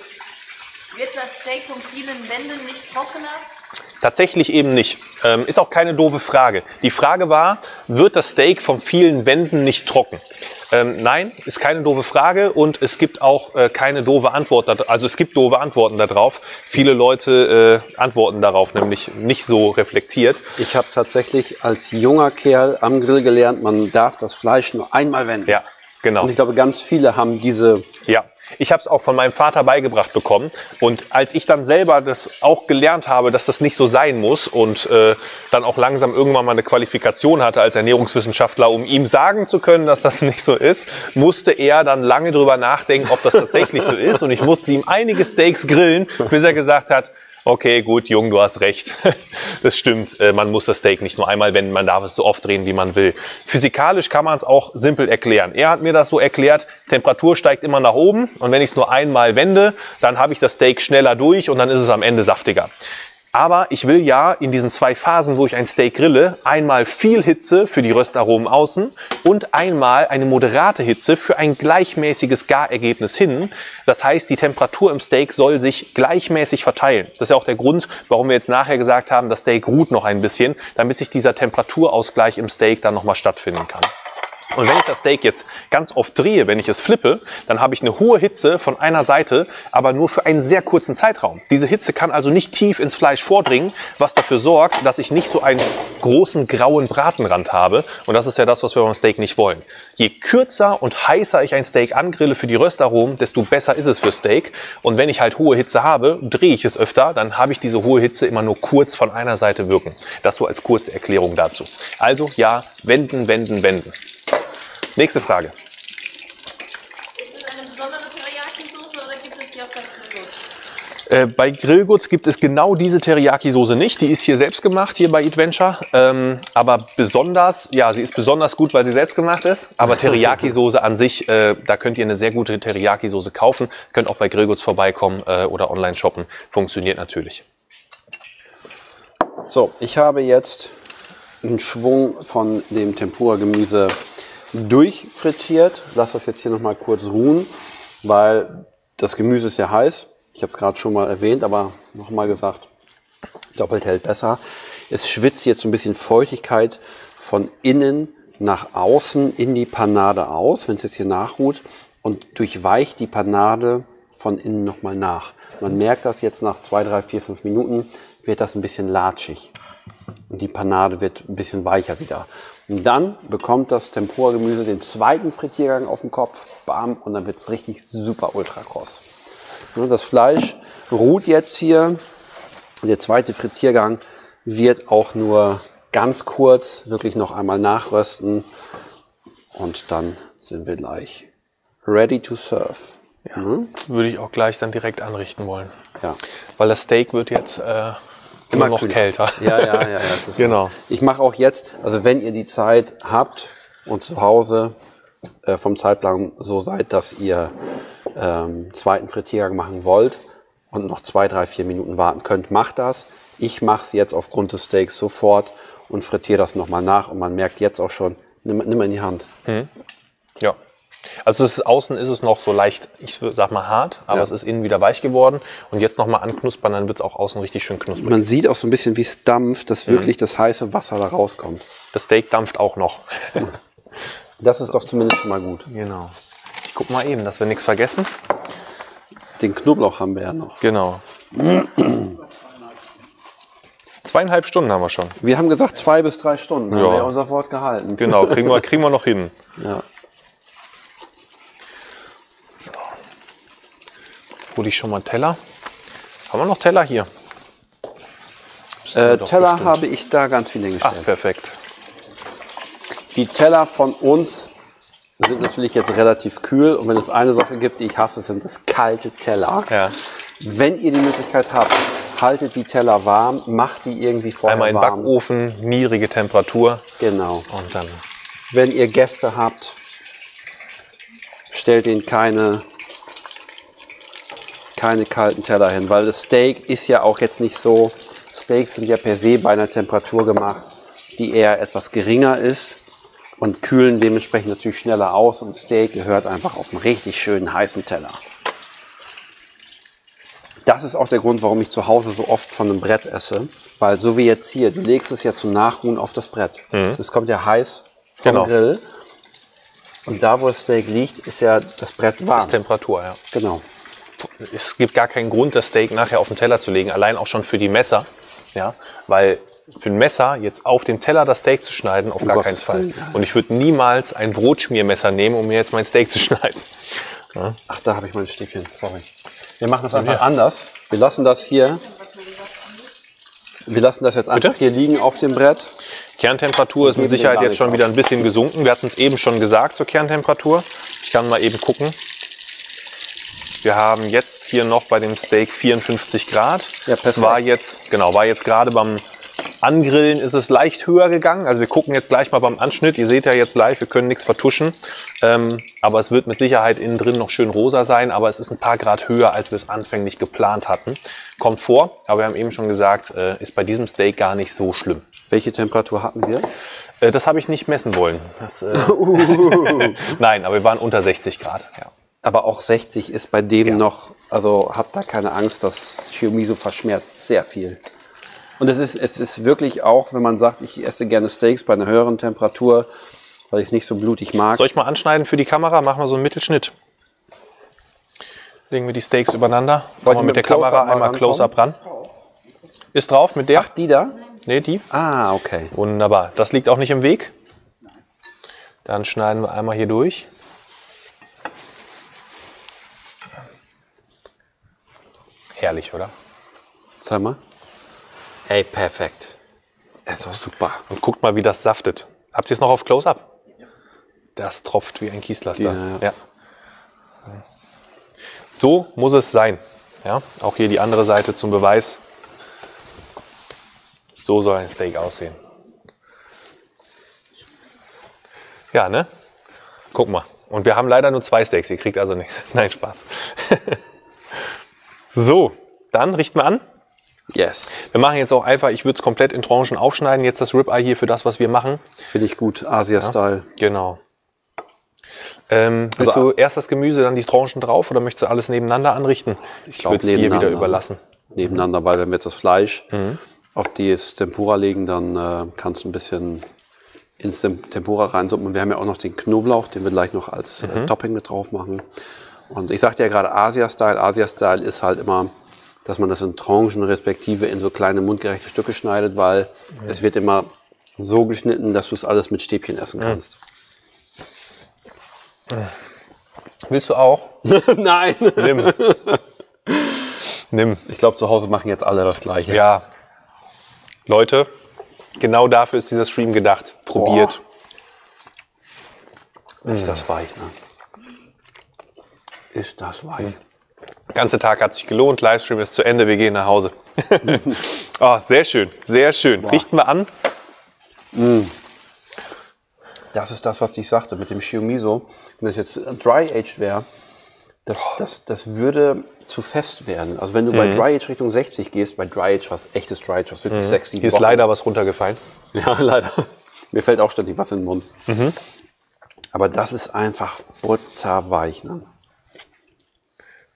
Wird das Steak von vielen Wänden nicht trockener? Tatsächlich eben nicht. Ähm, ist auch keine doofe Frage. Die Frage war, wird das Steak von vielen Wänden nicht trocken? Ähm, nein, ist keine doofe Frage und es gibt auch äh, keine doofe Antwort. da- Also es gibt doofe Antworten darauf. Viele Leute äh, antworten darauf nämlich nicht so reflektiert. Ich habe tatsächlich als junger Kerl am Grill gelernt, man darf das Fleisch nur einmal wenden. Ja, genau. Und ich glaube, ganz viele haben diese. Ja, ich habe es auch von meinem Vater beigebracht bekommen. Und als ich dann selber das auch gelernt habe, dass das nicht so sein muss und äh, dann auch langsam irgendwann mal eine Qualifikation hatte als Ernährungswissenschaftler, um ihm sagen zu können, dass das nicht so ist, musste er dann lange drüber nachdenken, ob das tatsächlich so ist. Und ich musste ihm einige Steaks grillen, bis er gesagt hat, Okay, gut, Jung, du hast recht. Das stimmt. Äh, Man muss das Steak nicht nur einmal wenden, man darf es so oft drehen, wie man will. Physikalisch kann man es auch simpel erklären. Er hat mir das so erklärt, Temperatur steigt immer nach oben und wenn ich es nur einmal wende, dann habe ich das Steak schneller durch und dann ist es am Ende saftiger. Aber ich will ja in diesen zwei Phasen, wo ich ein Steak grille, einmal viel Hitze für die Röstaromen außen und einmal eine moderate Hitze für ein gleichmäßiges Garergebnis hin. Das heißt, die Temperatur im Steak soll sich gleichmäßig verteilen. Das ist ja auch der Grund, warum wir jetzt nachher gesagt haben, das Steak ruht noch ein bisschen, damit sich dieser Temperaturausgleich im Steak dann nochmal stattfinden kann. Und wenn ich das Steak jetzt ganz oft drehe, wenn ich es flippe, dann habe ich eine hohe Hitze von einer Seite, aber nur für einen sehr kurzen Zeitraum. Diese Hitze kann also nicht tief ins Fleisch vordringen, was dafür sorgt, dass ich nicht so einen großen grauen Bratenrand habe. Und das ist ja das, was wir beim Steak nicht wollen. Je kürzer und heißer ich ein Steak angrille für die Röstaromen, desto besser ist es für Steak. Und wenn ich halt hohe Hitze habe, drehe ich es öfter, dann habe ich diese hohe Hitze immer nur kurz von einer Seite wirken. Das so als kurze Erklärung dazu. Also ja, wenden, wenden, wenden. Nächste Frage. Ist es eine besondere Teriyaki-Soße oder gibt es die der Grillgut? Äh, bei Grillguts gibt es genau diese Teriyaki-Soße nicht. Die ist hier selbst gemacht, hier bei Adventure. Ähm, aber besonders, ja, sie ist besonders gut, weil sie selbst gemacht ist. Aber Teriyaki-Soße an sich, äh, da könnt ihr eine sehr gute Teriyaki-Soße kaufen. Könnt auch bei Grillguts vorbeikommen äh, oder online shoppen. Funktioniert natürlich. So, ich habe jetzt einen Schwung von dem Tempura-Gemüse durchfrittiert. Lass das jetzt hier noch mal kurz ruhen, weil das Gemüse ist ja heiß. Ich habe es gerade schon mal erwähnt, aber noch mal gesagt, doppelt hält besser. Es schwitzt jetzt so ein bisschen Feuchtigkeit von innen nach außen in die Panade aus, wenn es jetzt hier nachruht und durchweicht die Panade von innen nochmal nach. Man merkt das jetzt nach zwei, drei, vier, fünf Minuten, wird das ein bisschen latschig. und die Panade wird ein bisschen weicher wieder. Und dann bekommt das Tempura-Gemüse den zweiten Frittiergang auf den Kopf, bam, und dann wird es richtig super ultra kross. Das Fleisch ruht jetzt hier. Der zweite Frittiergang wird auch nur ganz kurz wirklich noch einmal nachrösten und dann sind wir gleich ready to serve. Ja, mhm. Würde ich auch gleich dann direkt anrichten wollen. Ja. Weil das Steak wird jetzt äh, immer noch kühler. kälter. Ja, ja, ja. ja genau. So. Ich mache auch jetzt, also wenn ihr die Zeit habt und zu Hause äh, vom Zeitplan so seid, dass ihr ähm, zweiten Frittiergang machen wollt und noch zwei, drei, vier Minuten warten könnt, macht das. Ich mache es jetzt aufgrund des Steaks sofort und frittiere das nochmal nach und man merkt jetzt auch schon, nimm, nimm in die Hand. Mhm. Ja. Also ist, außen ist es noch so leicht, ich sag mal hart, aber ja. es ist innen wieder weich geworden. Und jetzt nochmal anknuspern, dann wird es auch außen richtig schön knusprig. Man sieht auch so ein bisschen, wie es dampft, dass mhm. wirklich das heiße Wasser da rauskommt. Das Steak dampft auch noch. das ist doch zumindest schon mal gut. Genau. Ich guck mal eben, dass wir nichts vergessen. Den Knoblauch haben wir ja noch. Genau. Zweieinhalb Stunden haben wir schon. Wir haben gesagt zwei bis drei Stunden. Ja. Haben wir unser Wort gehalten. Genau, kriegen wir, kriegen wir noch hin. Ja. Hole ich schon mal Teller. Haben wir noch Teller hier? Äh, Teller bestimmt. habe ich da ganz viele gestellt. Ach, perfekt. Die Teller von uns sind natürlich jetzt relativ kühl. Und wenn es eine Sache gibt, die ich hasse, sind das kalte Teller. Ja. Wenn ihr die Möglichkeit habt, haltet die Teller warm, macht die irgendwie vorher Einmal in Backofen, niedrige Temperatur. Genau. Und dann. Wenn ihr Gäste habt, stellt ihnen keine keine kalten Teller hin, weil das Steak ist ja auch jetzt nicht so, Steaks sind ja per se bei einer Temperatur gemacht, die eher etwas geringer ist und kühlen dementsprechend natürlich schneller aus und Steak gehört einfach auf einen richtig schönen heißen Teller. Das ist auch der Grund, warum ich zu Hause so oft von einem Brett esse, weil so wie jetzt hier, du legst es ja zum Nachruhen auf das Brett. Mhm. Das kommt ja heiß vom genau. Grill. Und da, wo das Steak liegt, ist ja das Brett warm. Das ist Temperatur, ja. Genau es gibt gar keinen Grund, das Steak nachher auf den Teller zu legen, allein auch schon für die Messer. Ja, weil für ein Messer jetzt auf dem Teller das Steak zu schneiden, auf um gar Gottes keinen Fall. Und ich würde niemals ein Brotschmiermesser nehmen, um mir jetzt mein Steak zu schneiden. Ja. Ach, da habe ich mein Stäbchen. Sorry. Wir machen das einfach anders. Wir lassen das hier. Wir lassen das jetzt einfach Bitte? hier liegen auf dem Brett. Kerntemperatur ist mit Sicherheit jetzt schon wieder ein bisschen gesunken. Wir hatten es eben schon gesagt zur Kerntemperatur. Ich kann mal eben gucken. Wir haben jetzt hier noch bei dem Steak 54 Grad. Ja, das war jetzt, genau, war jetzt gerade beim Angrillen ist es leicht höher gegangen. Also wir gucken jetzt gleich mal beim Anschnitt. Ihr seht ja jetzt live, wir können nichts vertuschen. Ähm, aber es wird mit Sicherheit innen drin noch schön rosa sein. Aber es ist ein paar Grad höher, als wir es anfänglich geplant hatten. Kommt vor, aber wir haben eben schon gesagt, äh, ist bei diesem Steak gar nicht so schlimm. Welche Temperatur hatten wir? Äh, das habe ich nicht messen wollen. Das, äh uh. Nein, aber wir waren unter 60 Grad. Ja. Aber auch 60 ist bei dem ja. noch, also habt da keine Angst, das Shiomiso verschmerzt sehr viel. Und es ist, es ist wirklich auch, wenn man sagt, ich esse gerne Steaks bei einer höheren Temperatur, weil ich es nicht so blutig mag. Soll ich mal anschneiden für die Kamera? Machen wir so einen Mittelschnitt. Legen wir die Steaks übereinander. Wollen wir mit, mit der Kamera einmal Close-Up ran? Ist drauf mit der? Ach, die da? Nee, die. Ah, okay. Wunderbar. Das liegt auch nicht im Weg. Dann schneiden wir einmal hier durch. Herrlich, oder? Sag mal. Hey, perfekt. Das ist super. Und guckt mal, wie das saftet. Habt ihr es noch auf Close-Up? Das tropft wie ein Kieslaster. Ja, ja. ja. So muss es sein. Ja, auch hier die andere Seite zum Beweis. So soll ein Steak aussehen. Ja, ne? Guck mal. Und wir haben leider nur zwei Steaks. Ihr kriegt also nichts. Nein, Spaß. So, dann richten wir an. Yes. Wir machen jetzt auch einfach, ich würde es komplett in Tranchen aufschneiden, jetzt das Ribeye hier für das, was wir machen. Finde ich gut, Asia-Style. Ja, genau. Ähm, willst also, du erst das Gemüse, dann die Tranchen drauf oder möchtest du alles nebeneinander anrichten? Ich, ich würde es dir wieder überlassen. Nebeneinander, weil wenn wir jetzt das Fleisch mhm. auf das Tempura legen, dann äh, kannst du ein bisschen ins Tempura reinsuppen. wir haben ja auch noch den Knoblauch, den wir gleich noch als äh, mhm. Topping mit drauf machen. Und ich sagte ja gerade Asia-Style. Asia-Style ist halt immer, dass man das in Tranchen respektive in so kleine mundgerechte Stücke schneidet, weil mhm. es wird immer so geschnitten, dass du es alles mit Stäbchen essen kannst. Willst du auch? Nein. Nimm. Nimm. Ich glaube, zu Hause machen jetzt alle das Gleiche. Ja. Leute, genau dafür ist dieser Stream gedacht. Probiert. Boah. Ist das weich, ne? Ist das weich. Der ganze Tag hat sich gelohnt. Livestream ist zu Ende. Wir gehen nach Hause. oh, sehr schön, sehr schön. Boah. Richten wir an. Mm. Das ist das, was ich sagte mit dem Shiomiso. Wenn das jetzt dry-aged wäre, das, das, das würde zu fest werden. Also wenn du mhm. bei Dry Age Richtung 60 gehst, bei Dry Age, was echtes Dry Age, was wirklich mhm. sexy Hier ist leider was runtergefallen. Ja, leider. Mir fällt auch ständig was in den Mund. Mhm. Aber das ist einfach butterweich. Ne?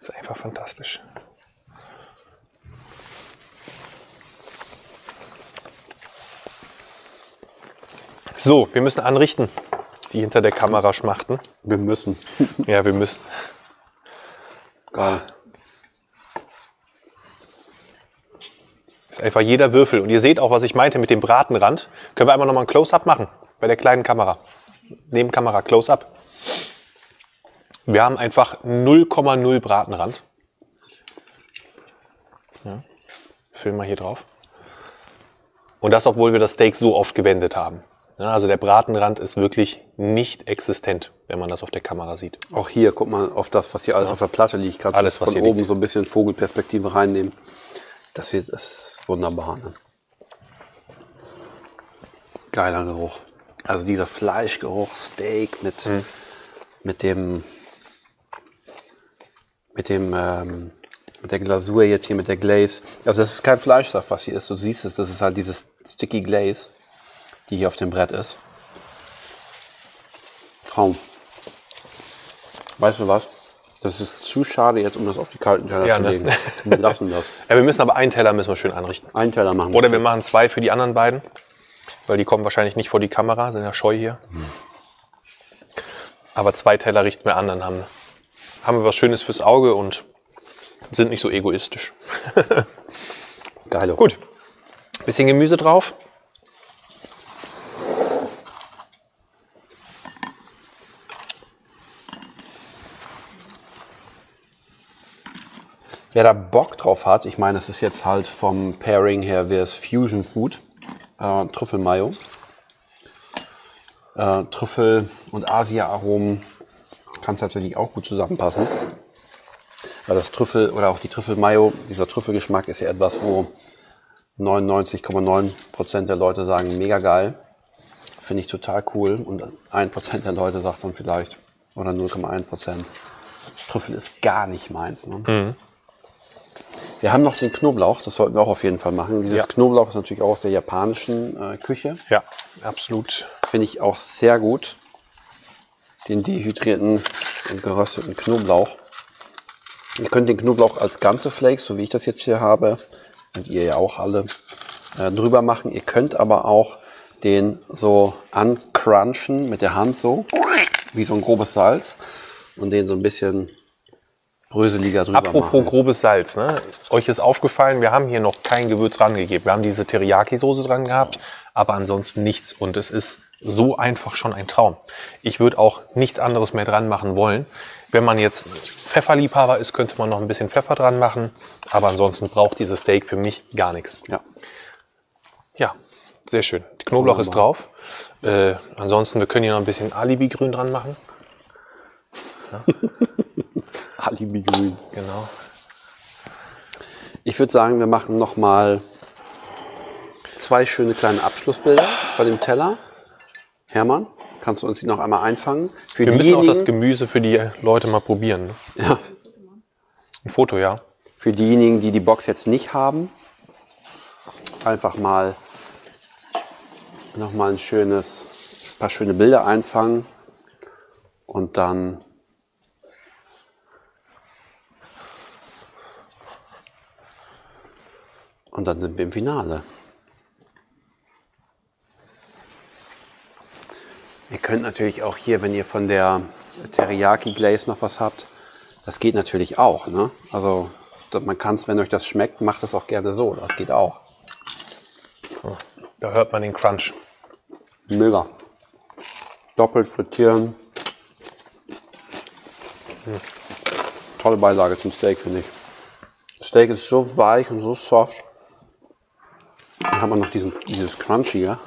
Das ist einfach fantastisch. So, wir müssen anrichten, die hinter der Kamera schmachten. Wir müssen. ja, wir müssen. Geil. Das ist einfach jeder Würfel. Und ihr seht auch, was ich meinte mit dem Bratenrand. Können wir einmal nochmal ein Close-Up machen? Bei der kleinen Kamera. Nebenkamera, Close-Up. Wir haben einfach 0,0 Bratenrand. Ja. Filmen wir hier drauf. Und das, obwohl wir das Steak so oft gewendet haben. Ja, also der Bratenrand ist wirklich nicht existent, wenn man das auf der Kamera sieht. Auch hier, guck mal auf das, was hier alles ja. auf der Platte liegt. Kannst alles, was von oben liegt. so ein bisschen Vogelperspektive reinnehmen. Das wird das wunderbar. Ne? Geiler Geruch. Also dieser Fleischgeruch, Steak mit, mhm. mit dem, mit dem, ähm, mit der Glasur jetzt hier mit der Glaze. Also das ist kein Fleischsaft, was hier ist. Du siehst es, das ist halt dieses Sticky Glaze die hier auf dem Brett ist. Traum. Weißt du was? Das ist zu schade jetzt, um das auf die kalten Teller ja, zu ne? legen. Wir lassen das. Ja, wir müssen aber einen Teller müssen wir schön anrichten. Einen Teller machen wir. Oder wir machen zwei für die anderen beiden. Weil die kommen wahrscheinlich nicht vor die Kamera, sind ja scheu hier. Hm. Aber zwei Teller richten wir an, dann haben, haben wir was Schönes fürs Auge und sind nicht so egoistisch. Geil. Gut. Bisschen Gemüse drauf. Wer da Bock drauf hat, ich meine, es ist jetzt halt vom Pairing her, wäre es Fusion Food, äh, Trüffelmayo. Äh, Trüffel und Asia-Aromen kann tatsächlich auch gut zusammenpassen. Weil das Trüffel oder auch die Trüffelmayo, dieser Trüffelgeschmack ist ja etwas, wo 99,9% der Leute sagen, mega geil. Finde ich total cool. Und 1% der Leute sagt dann vielleicht, oder 0,1%, Trüffel ist gar nicht meins. Ne? Mhm. Wir haben noch den Knoblauch, das sollten wir auch auf jeden Fall machen. Dieses ja. Knoblauch ist natürlich auch aus der japanischen äh, Küche. Ja, absolut. Finde ich auch sehr gut. Den dehydrierten und gerösteten Knoblauch. Ihr könnt den Knoblauch als ganze Flakes, so wie ich das jetzt hier habe, und ihr ja auch alle, äh, drüber machen. Ihr könnt aber auch den so uncrunchen mit der Hand so, wie so ein grobes Salz und den so ein bisschen bröseliger drüber Apropos machen. grobes Salz, ne? euch ist aufgefallen, wir haben hier noch kein Gewürz rangegeben. Wir haben diese Teriyaki-Soße dran gehabt, aber ansonsten nichts. Und es ist so einfach schon ein Traum. Ich würde auch nichts anderes mehr dran machen wollen. Wenn man jetzt Pfefferliebhaber ist, könnte man noch ein bisschen Pfeffer dran machen. Aber ansonsten braucht dieses Steak für mich gar nichts. Ja. Ja, sehr schön. Die Knoblauch ist drauf. Äh, ansonsten, wir können hier noch ein bisschen Alibi-Grün dran machen. Ja. Alibi-Grün. Genau. Ich würde sagen, wir machen noch mal zwei schöne kleine Abschlussbilder von dem Teller. Hermann, kannst du uns die noch einmal einfangen? Für wir müssen auch das Gemüse für die Leute mal probieren. Ne? Ja. Ein Foto, ja. Für diejenigen, die die Box jetzt nicht haben, einfach mal noch mal ein schönes, paar schöne Bilder einfangen und dann Und dann sind wir im Finale. Ihr könnt natürlich auch hier, wenn ihr von der Teriyaki Glaze noch was habt, das geht natürlich auch. Ne? Also man kann es, wenn euch das schmeckt, macht es auch gerne so. Das geht auch. Da hört man den Crunch. Mega. Doppelt frittieren. Tolle Beilage zum Steak, finde ich. Das Steak ist so weich und so soft. Dann haben wir noch diesen, dieses Crunchige.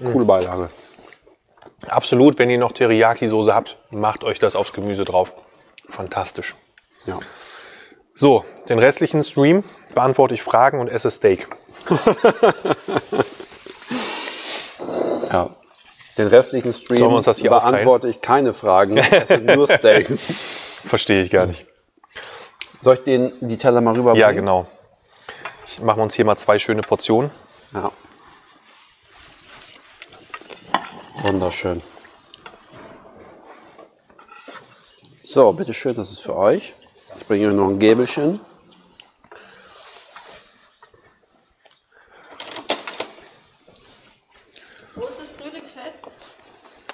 Coole Beilage. Absolut, wenn ihr noch Teriyaki-Soße habt, macht euch das aufs Gemüse drauf. Fantastisch. Ja. So, den restlichen Stream beantworte ich Fragen und esse Steak. ja. Den restlichen Stream beantworte ich keine Fragen. Esse nur Steak. Verstehe ich gar nicht. Soll ich den, die Teller mal rüberbringen? Ja, genau. Ich machen wir uns hier mal zwei schöne Portionen. Ja. Wunderschön. So, bitteschön, das ist für euch. Ich bringe euch noch ein Gäbelchen. Wo ist das Frühlingsfest?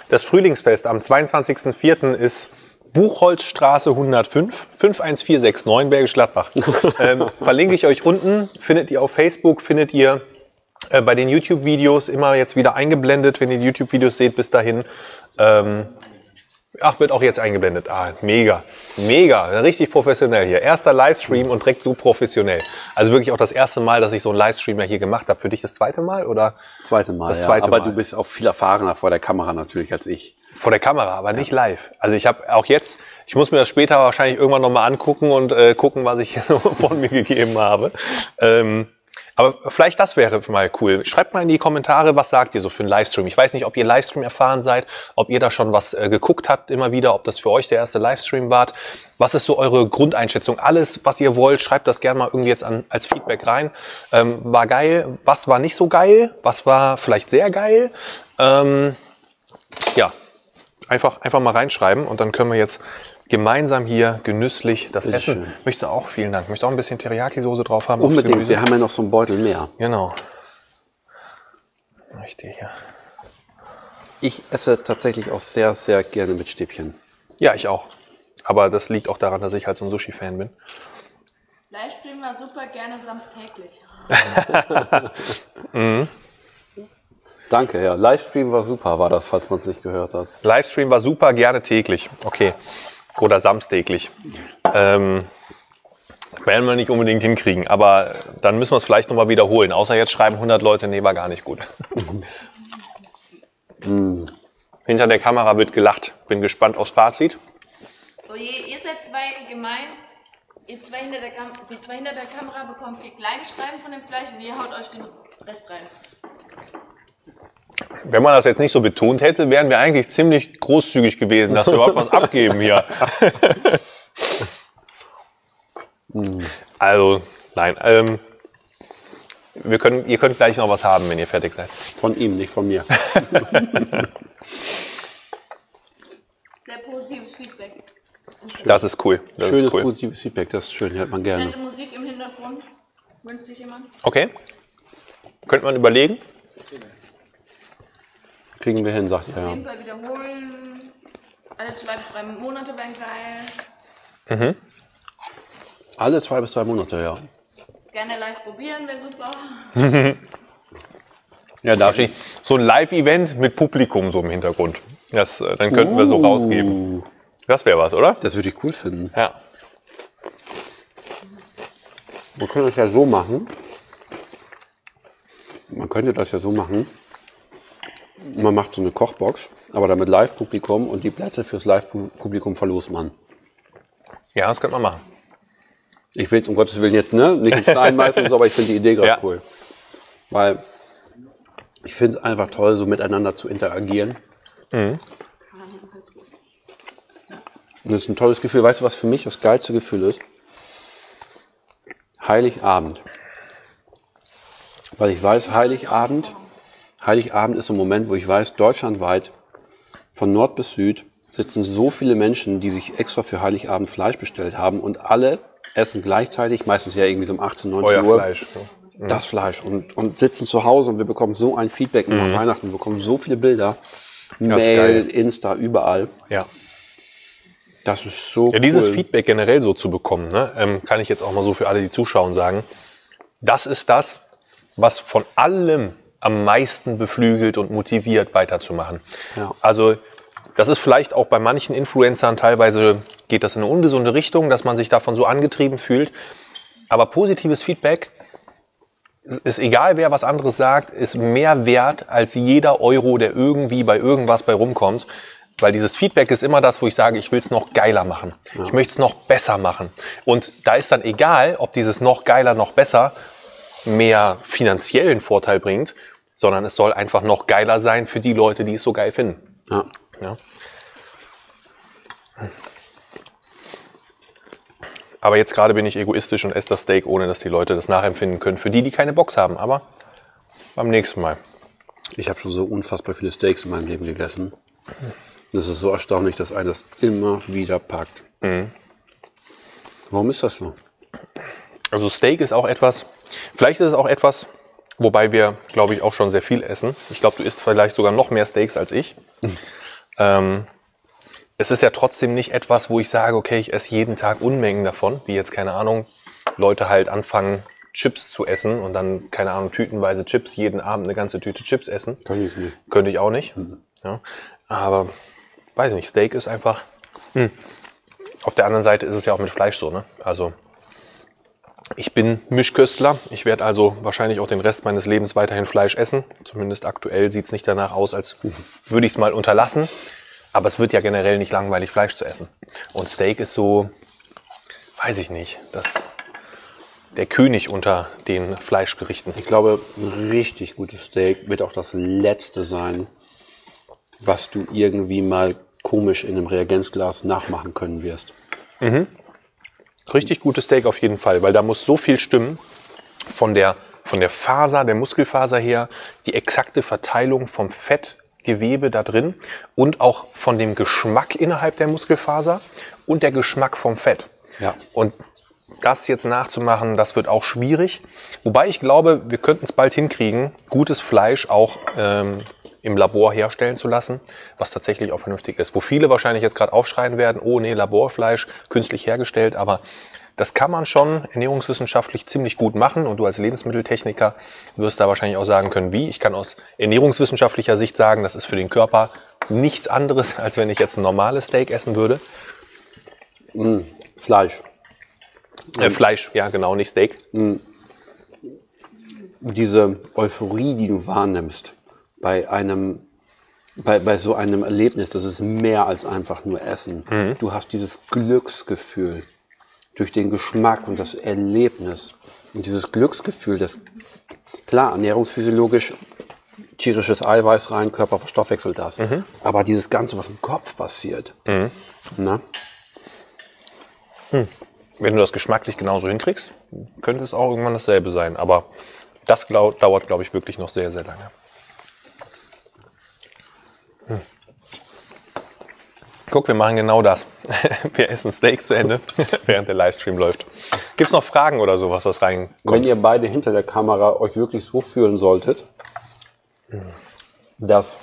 Das Frühlingsfest am 22.04. ist Buchholzstraße 105, 51469 Bergisch Gladbach. ähm, verlinke ich euch unten, findet ihr auf Facebook, findet ihr äh, bei den YouTube-Videos immer jetzt wieder eingeblendet, wenn ihr die YouTube-Videos seht bis dahin. Ähm, ach, wird auch jetzt eingeblendet. Ah, mega, mega, richtig professionell hier. Erster Livestream und direkt so professionell. Also wirklich auch das erste Mal, dass ich so einen Livestream ja hier gemacht habe. Für dich das zweite Mal oder? Zweite Mal, Das ja. zweite Aber Mal. du bist auch viel erfahrener vor der Kamera natürlich als ich. Vor der Kamera, aber nicht live. Also ich habe auch jetzt, ich muss mir das später wahrscheinlich irgendwann nochmal angucken und äh, gucken, was ich von mir gegeben habe. Ähm, aber vielleicht das wäre mal cool. Schreibt mal in die Kommentare, was sagt ihr so für einen Livestream. Ich weiß nicht, ob ihr Livestream erfahren seid, ob ihr da schon was äh, geguckt habt immer wieder, ob das für euch der erste Livestream wart. Was ist so eure Grundeinschätzung? Alles, was ihr wollt, schreibt das gerne mal irgendwie jetzt an, als Feedback rein. Ähm, war geil? Was war nicht so geil? Was war vielleicht sehr geil? Ähm, ja, einfach, einfach mal reinschreiben und dann können wir jetzt gemeinsam hier genüsslich das Bitte Essen. schön. Möchte auch, vielen Dank. Möchte auch ein bisschen Teriyaki-Soße drauf haben. Unbedingt, wir haben ja noch so einen Beutel mehr. Genau. Richtig, ja. Ich esse tatsächlich auch sehr, sehr gerne mit Stäbchen. Ja, ich auch. Aber das liegt auch daran, dass ich halt so ein Sushi-Fan bin. Livestream war super, gerne samstäglich. Danke, ja. Livestream war super, war das, falls man es nicht gehört hat. Livestream war super, gerne täglich. Okay. Oder samstäglich. Ähm, werden wir nicht unbedingt hinkriegen, aber dann müssen wir es vielleicht nochmal wiederholen. Außer jetzt schreiben 100 Leute, nee, war gar nicht gut. Hinter der Kamera wird gelacht. Bin gespannt aufs Fazit. Oh je, ihr seid zwei gemein. Ihr zwei hinter der, Kam die zwei hinter der Kamera bekommt vier kleine Streifen von dem Fleisch und ihr haut euch den Rest rein. Wenn man das jetzt nicht so betont hätte, wären wir eigentlich ziemlich großzügig gewesen, dass wir überhaupt was abgeben hier. also, nein. Ähm, wir können, ihr könnt gleich noch was haben, wenn ihr fertig seid. Von ihm, nicht von mir. Sehr positives Feedback. Das ist cool. Das Schönes, ist cool. positives Feedback, das ist schön, hört man gerne. Nette Musik im Hintergrund. Wünscht sich jemand? Okay. Könnte man überlegen. Kriegen wir hin, sagt er Auf jeden Fall wiederholen. Alle zwei bis drei Monate wären geil. Alle zwei bis drei Monate, ja. Gerne live probieren, wäre super. Ja, darf Wahrscheinlich So ein Live-Event mit Publikum so im Hintergrund. Das, äh, dann könnten wir so rausgeben. Das wäre was, oder? Das würde ich cool finden. Ja. Wir können das ja so machen. Man könnte das ja so machen. Man macht so eine Kochbox, aber dann mit Live-Publikum und die Plätze fürs Live-Publikum verlost man. Ja, das könnte man machen. Ich will es um Gottes Willen jetzt ne, nicht in Stein meißeln, so, aber ich finde die Idee gerade Ja. cool. Weil ich finde es einfach toll, so miteinander zu interagieren. Und das ist ein tolles Gefühl. Weißt du, was für mich das geilste Gefühl ist? Heiligabend. Weil ich weiß, Heiligabend, Heiligabend ist so ein Moment, wo ich weiß, deutschlandweit, von Nord bis Süd, sitzen so viele Menschen, die sich extra für Heiligabend Fleisch bestellt haben und alle essen gleichzeitig, meistens ja irgendwie so um 18, 19 Euer Uhr, Fleisch. ne? das Fleisch und, und sitzen zu Hause und wir bekommen so ein Feedback nach Weihnachten, wir bekommen so viele Bilder, Mhm. Mail. Insta, überall. Ja. Das ist so Ja, dieses Feedback generell so zu bekommen, ne, ähm, kann ich jetzt auch mal so für alle, die zuschauen, sagen. Das ist das, was von allem am meisten beflügelt und motiviert, weiterzumachen. Ja. Also das ist vielleicht auch bei manchen Influencern teilweise geht das in eine ungesunde Richtung, dass man sich davon so angetrieben fühlt. Aber positives Feedback ist egal, wer was anderes sagt, ist mehr wert als jeder Euro, der irgendwie bei irgendwas bei rumkommt. Weil dieses Feedback ist immer das, wo ich sage, ich will es noch geiler machen. Ich möchte es noch besser machen. Und da ist dann egal, ob dieses noch geiler, noch besser mehr finanziellen Vorteil bringt, sondern es soll einfach noch geiler sein für die Leute, die es so geil finden. Ja. Ja. Aber jetzt gerade bin ich egoistisch und esse das Steak, ohne dass die Leute das nachempfinden können. Für die, die keine Box haben. Aber beim nächsten Mal. Ich habe schon so unfassbar viele Steaks in meinem Leben gegessen. Das ist so erstaunlich, dass einer das immer wieder packt. Warum ist das so? Also Steak ist auch etwas, vielleicht ist es auch etwas, wobei wir, glaube ich, auch schon sehr viel essen. Ich glaube, du isst vielleicht sogar noch mehr Steaks als ich. ähm, es ist ja trotzdem nicht etwas, wo ich sage, okay, ich esse jeden Tag Unmengen davon, wie jetzt, keine Ahnung, Leute halt anfangen, Chips zu essen und dann, keine Ahnung, tütenweise Chips, jeden Abend eine ganze Tüte Chips essen. Kann ich nicht. Könnte ich auch nicht. Ja. Aber, weiß nicht, Steak ist einfach... Hm. Auf der anderen Seite ist es ja auch mit Fleisch so, ne? Also, ich bin Mischköstler. Ich werde also wahrscheinlich auch den Rest meines Lebens weiterhin Fleisch essen. Zumindest aktuell sieht es nicht danach aus, als würde ich es mal unterlassen. Aber es wird ja generell nicht langweilig, Fleisch zu essen. Und Steak ist so, weiß ich nicht, das, der König unter den Fleischgerichten. Ich glaube, ein richtig gutes Steak wird auch das letzte sein, was du irgendwie mal komisch in einem Reagenzglas nachmachen können wirst. Richtig gutes Steak auf jeden Fall, weil da muss so viel stimmen von der, von der Faser, der Muskelfaser her, die exakte Verteilung vom Fettgewebe da drin und auch von dem Geschmack innerhalb der Muskelfaser und der Geschmack vom Fett. Ja. Und das jetzt nachzumachen, das wird auch schwierig. Wobei ich glaube, wir könnten es bald hinkriegen, gutes Fleisch auch ähm, im Labor herstellen zu lassen, was tatsächlich auch vernünftig ist. Wo viele wahrscheinlich jetzt gerade aufschreien werden, oh nee, Laborfleisch, künstlich hergestellt, aber das kann man schon ernährungswissenschaftlich ziemlich gut machen und du als Lebensmitteltechniker wirst da wahrscheinlich auch sagen können, wie. Ich kann aus ernährungswissenschaftlicher Sicht sagen, das ist für den Körper nichts anderes, als wenn ich jetzt ein normales Steak essen würde. Fleisch. Äh, Fleisch, ja genau, nicht Steak. Diese Euphorie, die du wahrnimmst bei einem, bei, bei so einem Erlebnis, das ist mehr als einfach nur Essen. Du hast dieses Glücksgefühl durch den Geschmack und das Erlebnis. Und dieses Glücksgefühl, das, klar, ernährungsphysiologisch, tierisches Eiweiß rein, Körper verstoffwechselt das. Aber dieses Ganze, was im Kopf passiert, na, Wenn du das geschmacklich genauso hinkriegst, könnte es auch irgendwann dasselbe sein. Aber das glaub, dauert, glaube ich, wirklich noch sehr, sehr lange. Guck, wir machen genau das. Wir essen Steak zu Ende, während der Livestream läuft. Gibt es noch Fragen oder sowas, was reinkommt? Wenn ihr beide hinter der Kamera euch wirklich so fühlen solltet, dass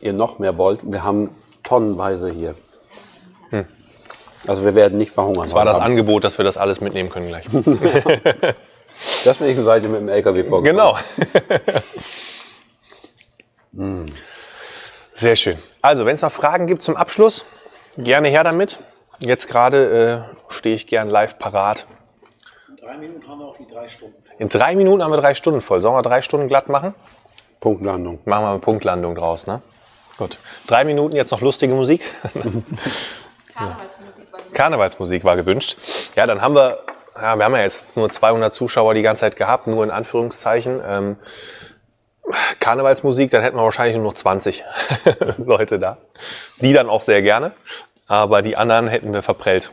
ihr noch mehr wollt, wir haben tonnenweise hier. Also wir werden nicht verhungern. Das war das Angebot, dass wir das alles mitnehmen können gleich. Deswegen seid ihr mit dem LKW vorgefahren. Genau. Sehr schön. Also, wenn es noch Fragen gibt zum Abschluss, gerne her damit. Jetzt gerade äh, stehe ich gern live parat. In drei Minuten haben wir auch die drei Stunden. In drei Minuten haben wir drei Stunden voll. Sollen wir drei Stunden glatt machen? Punktlandung. Machen wir eine Punktlandung draus, ne? Gut. Drei Minuten jetzt noch lustige Musik. Karnevalsmusik war gut. Karnevalsmusik war gewünscht. Ja, dann haben wir, ja, wir haben ja jetzt nur 200 Zuschauer die ganze Zeit gehabt, nur in Anführungszeichen. Ähm, Karnevalsmusik, dann hätten wir wahrscheinlich nur noch 20 Leute da. Die dann auch sehr gerne, aber die anderen hätten wir verprellt.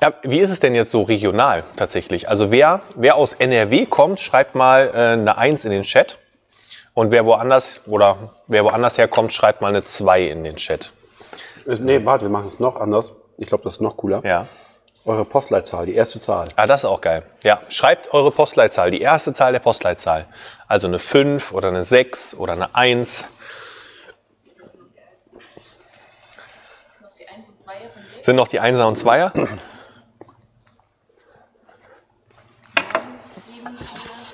Ja, wie ist es denn jetzt so regional tatsächlich? Also wer, wer aus NRW kommt, schreibt mal äh, eine 1 in den Chat. Und wer woanders oder wer woanders herkommt, schreibt mal eine 2 in den Chat. Ist- Nee, warte, wir machen es noch anders. Ich glaube, das ist noch cooler. Ja. Eure Postleitzahl, die erste Zahl. Ah, das ist auch geil. Ja, schreibt eure Postleitzahl, die erste Zahl der Postleitzahl. Also eine 5 oder eine 6 oder eine 1. Noch die 1 und 2 Sind noch die Einser und Zweier? 7, 4,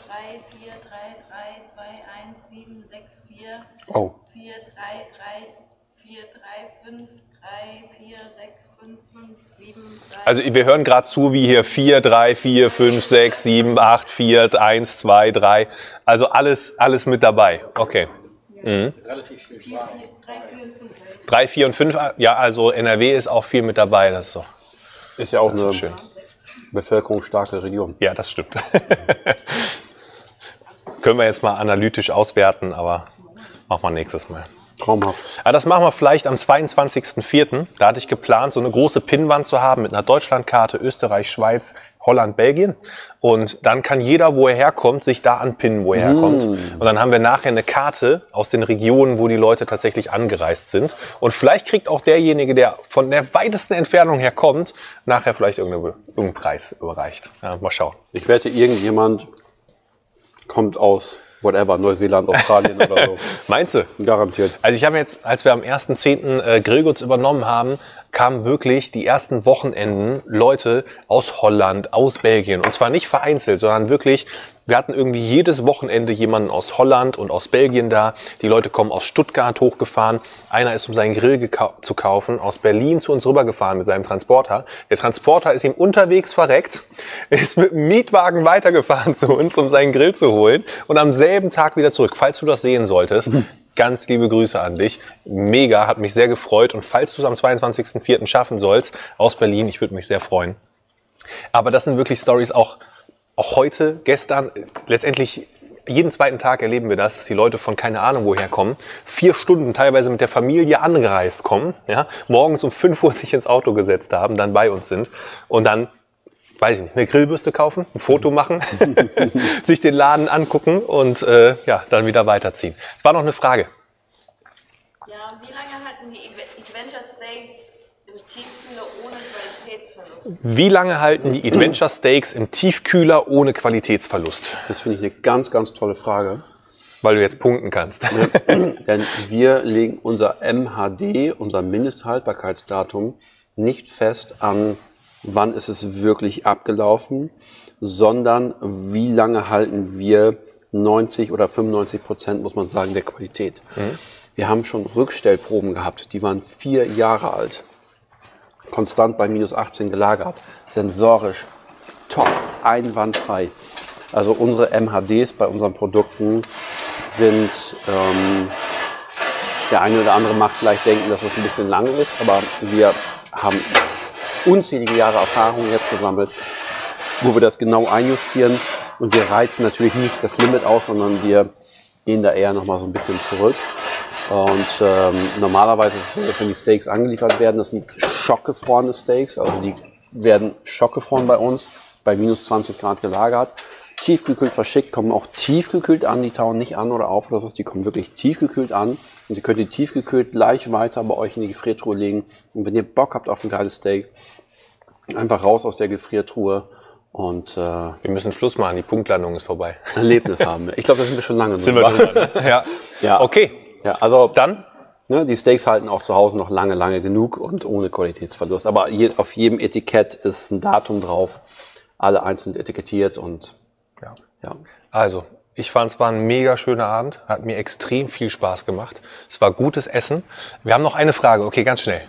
3, 4, 3, 3, 2, 1, 7, 6, 4, Oh. 4, 3, 3, 4, 3, 5, 3, 4, 6, 5, 5, 7, 3. Also wir hören gerade zu, wie hier 4, 3, 4, 5, 6, 7, 8, 4, 1, 2, 3. Also alles, alles mit dabei. Okay. Relativ viel 4, 4, 3, 4 und 5. 3, 4 und 5. Ja, also NRW ist auch viel mit dabei. Das ist so. Ist ja auch Das eine schön. bevölkerungsstarke Region. Ja, das stimmt. Können wir jetzt mal analytisch auswerten, aber machen wir nächstes Mal. Traumhaft. Ja, das machen wir vielleicht am 22.04. Da hatte ich geplant, so eine große Pinnwand zu haben mit einer Deutschlandkarte, Österreich, Schweiz, Holland, Belgien. Und dann kann jeder, wo er herkommt, sich da anpinnen, wo er herkommt. Und dann haben wir nachher eine Karte aus den Regionen, wo die Leute tatsächlich angereist sind. Und vielleicht kriegt auch derjenige, der von der weitesten Entfernung her kommt, nachher vielleicht irgendeine- irgendeinen Preis überreicht. Ja, mal schauen. Ich wette, irgendjemand kommt aus whatever, Neuseeland, Australien oder so. Meinst du? Garantiert. Also ich habe jetzt, als wir am 1.10. Äh, Grillguts übernommen haben, kamen wirklich die ersten Wochenenden Leute aus Holland, aus Belgien. Und zwar nicht vereinzelt, sondern wirklich, wir hatten irgendwie jedes Wochenende jemanden aus Holland und aus Belgien da. Die Leute kommen aus Stuttgart hochgefahren. Einer ist, um seinen Grill zu kaufen, aus Berlin zu uns rübergefahren mit seinem Transporter. Der Transporter ist ihm unterwegs verreckt, ist mit dem Mietwagen weitergefahren zu uns, um seinen Grill zu holen und am selben Tag wieder zurück. Falls du das sehen solltest, Ganz liebe Grüße an dich. Mega, hat mich sehr gefreut. Und falls du es am 22.04. schaffen sollst, aus Berlin, ich würde mich sehr freuen. Aber das sind wirklich Stories auch, auch heute, gestern, letztendlich jeden zweiten Tag erleben wir das, dass die Leute von keine Ahnung woher kommen, vier Stunden teilweise mit der Familie angereist kommen, ja, morgens um 5 Uhr sich ins Auto gesetzt haben, dann bei uns sind und dann weiß ich nicht, eine Grillbürste kaufen, ein Foto machen, sich den Laden angucken und äh, ja, dann wieder weiterziehen. Es war noch eine Frage. Ja, wie lange halten die Adventure Steaks im Tiefkühler ohne Qualitätsverlust? Wie lange halten die Adventure Steaks im Tiefkühler ohne Qualitätsverlust? Das finde ich eine ganz, ganz tolle Frage. Weil du jetzt punkten kannst. Denn wir legen unser MHD, unser Mindesthaltbarkeitsdatum, nicht fest an, wann ist es wirklich abgelaufen, sondern wie lange halten wir 90 oder 95 Prozent, muss man sagen, der Qualität. Wir haben schon Rückstellproben gehabt, die waren vier Jahre alt. Konstant bei minus 18 gelagert. Sensorisch top, einwandfrei. Also unsere MHDs bei unseren Produkten sind ähm, der eine oder andere mag vielleicht denken, dass es ein bisschen lang ist, aber wir haben unzählige Jahre Erfahrung jetzt gesammelt, wo wir das genau einjustieren. Und wir reizen natürlich nicht das Limit aus, sondern wir gehen da eher nochmal so ein bisschen zurück. Und ähm, normalerweise ist es so, dass wenn die Steaks angeliefert werden, das sind schockgefrorene Steaks. Also die werden schockgefroren bei uns, bei minus 20 Grad gelagert. Tiefgekühlt verschickt, kommen auch tiefgekühlt an. Die tauen nicht an oder auf oder so. Die kommen wirklich tiefgekühlt an. Und ihr könnt die tiefgekühlt gleich weiter bei euch in die Gefriertruhe legen. Und wenn ihr Bock habt auf ein geiles Steak, einfach raus aus der Gefriertruhe und äh, Wir müssen Schluss machen, die Punktlandung ist vorbei. Erlebnis haben. Ich glaube, da sind wir schon lange Sind wir drüber? Ja. Ja. Okay, Ja, also dann ne, die Steaks halten auch zu Hause noch lange, lange genug und ohne Qualitätsverlust. Aber je, auf jedem Etikett ist ein Datum drauf, alle einzeln etikettiert und Ja. ja. Also, ich fand es war ein mega schöner Abend, hat mir extrem viel Spaß gemacht. Es war gutes Essen. Wir haben noch eine Frage, okay, ganz schnell.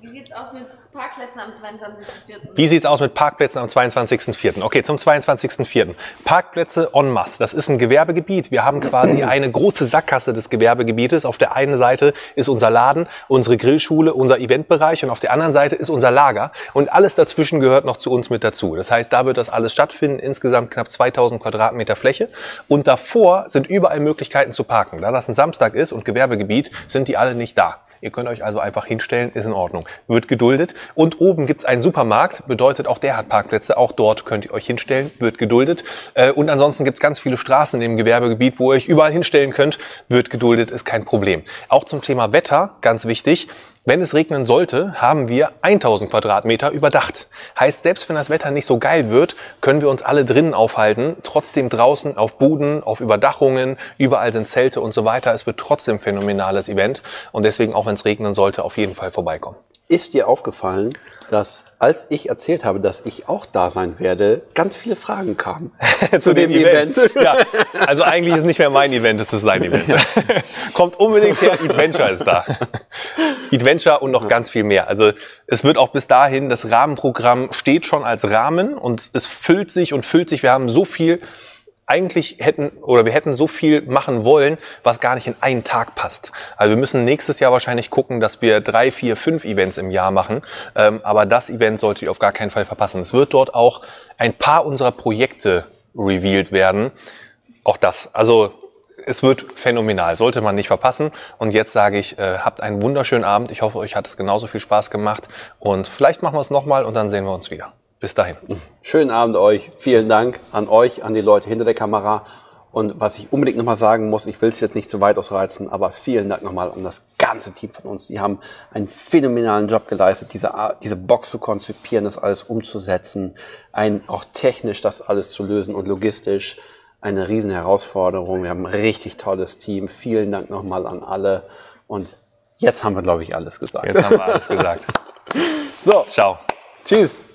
Wie sieht's aus mit Parkplätzen am 22.04.? Wie sieht's aus mit Parkplätzen am 22.04.? Okay, zum 22.04. Parkplätze en masse. Das ist ein Gewerbegebiet. Wir haben quasi eine große Sackgasse des Gewerbegebietes. Auf der einen Seite ist unser Laden, unsere Grillschule, unser Eventbereich und auf der anderen Seite ist unser Lager. Und alles dazwischen gehört noch zu uns mit dazu. Das heißt, da wird das alles stattfinden. Insgesamt knapp 2000 Quadratmeter Fläche. Und davor sind überall Möglichkeiten zu parken. Da das ein Samstag ist und Gewerbegebiet, sind die alle nicht da. Ihr könnt euch also einfach hinstellen, ist in Ordnung. Wird geduldet. Und oben gibt's einen Supermarkt, bedeutet auch der hat Parkplätze. Auch dort könnt ihr euch hinstellen, wird geduldet. Äh, Und ansonsten gibt's ganz viele Straßen im Gewerbegebiet, wo ihr euch überall hinstellen könnt, wird geduldet, ist kein Problem. Auch zum Thema Wetter, ganz wichtig. Wenn es regnen sollte, haben wir 1000 Quadratmeter überdacht. Heißt, selbst wenn das Wetter nicht so geil wird, können wir uns alle drinnen aufhalten, trotzdem draußen auf Buden, auf Überdachungen, überall sind Zelte und so weiter. Es wird trotzdem phänomenales Event und deswegen, auch wenn es regnen sollte, auf jeden Fall vorbeikommen. Ist dir aufgefallen, dass als ich erzählt habe, dass ich auch da sein werde, ganz viele Fragen kamen zu, zu dem, dem Event. Event. Ja, also eigentlich ist nicht mehr mein Event, es ist sein Event. Ja. Kommt unbedingt her, Adventure ist da. Adventure und noch ja. ganz viel mehr. Also es wird auch bis dahin, das Rahmenprogramm steht schon als Rahmen und es füllt sich und füllt sich. Wir haben so viel eigentlich hätten oder wir hätten so viel machen wollen, was gar nicht in einen Tag passt. Also wir müssen nächstes Jahr wahrscheinlich gucken, dass wir drei, vier, fünf Events im Jahr machen. Ähm, aber das Event solltet ihr auf gar keinen Fall verpassen. Es wird dort auch ein paar unserer Projekte revealed werden. Auch das. Also es wird phänomenal, sollte man nicht verpassen. Und jetzt sage ich, äh, habt einen wunderschönen Abend. Ich hoffe, euch hat es genauso viel Spaß gemacht. Und vielleicht machen wir es nochmal und dann sehen wir uns wieder. Bis dahin. Schönen Abend euch. Vielen Dank an euch, an die Leute hinter der Kamera. Und was ich unbedingt nochmal sagen muss, ich will es jetzt nicht zu weit ausreizen, aber vielen Dank nochmal an das ganze Team von uns. Die haben einen phänomenalen Job geleistet, diese, diese Box zu konzipieren, das alles umzusetzen, ein, auch technisch das alles zu lösen und logistisch eine riesen Herausforderung. Wir haben ein richtig tolles Team. Vielen Dank nochmal an alle. Und jetzt haben wir, glaube ich, alles gesagt. Jetzt haben wir alles gesagt. so. Ciao. Tschüss.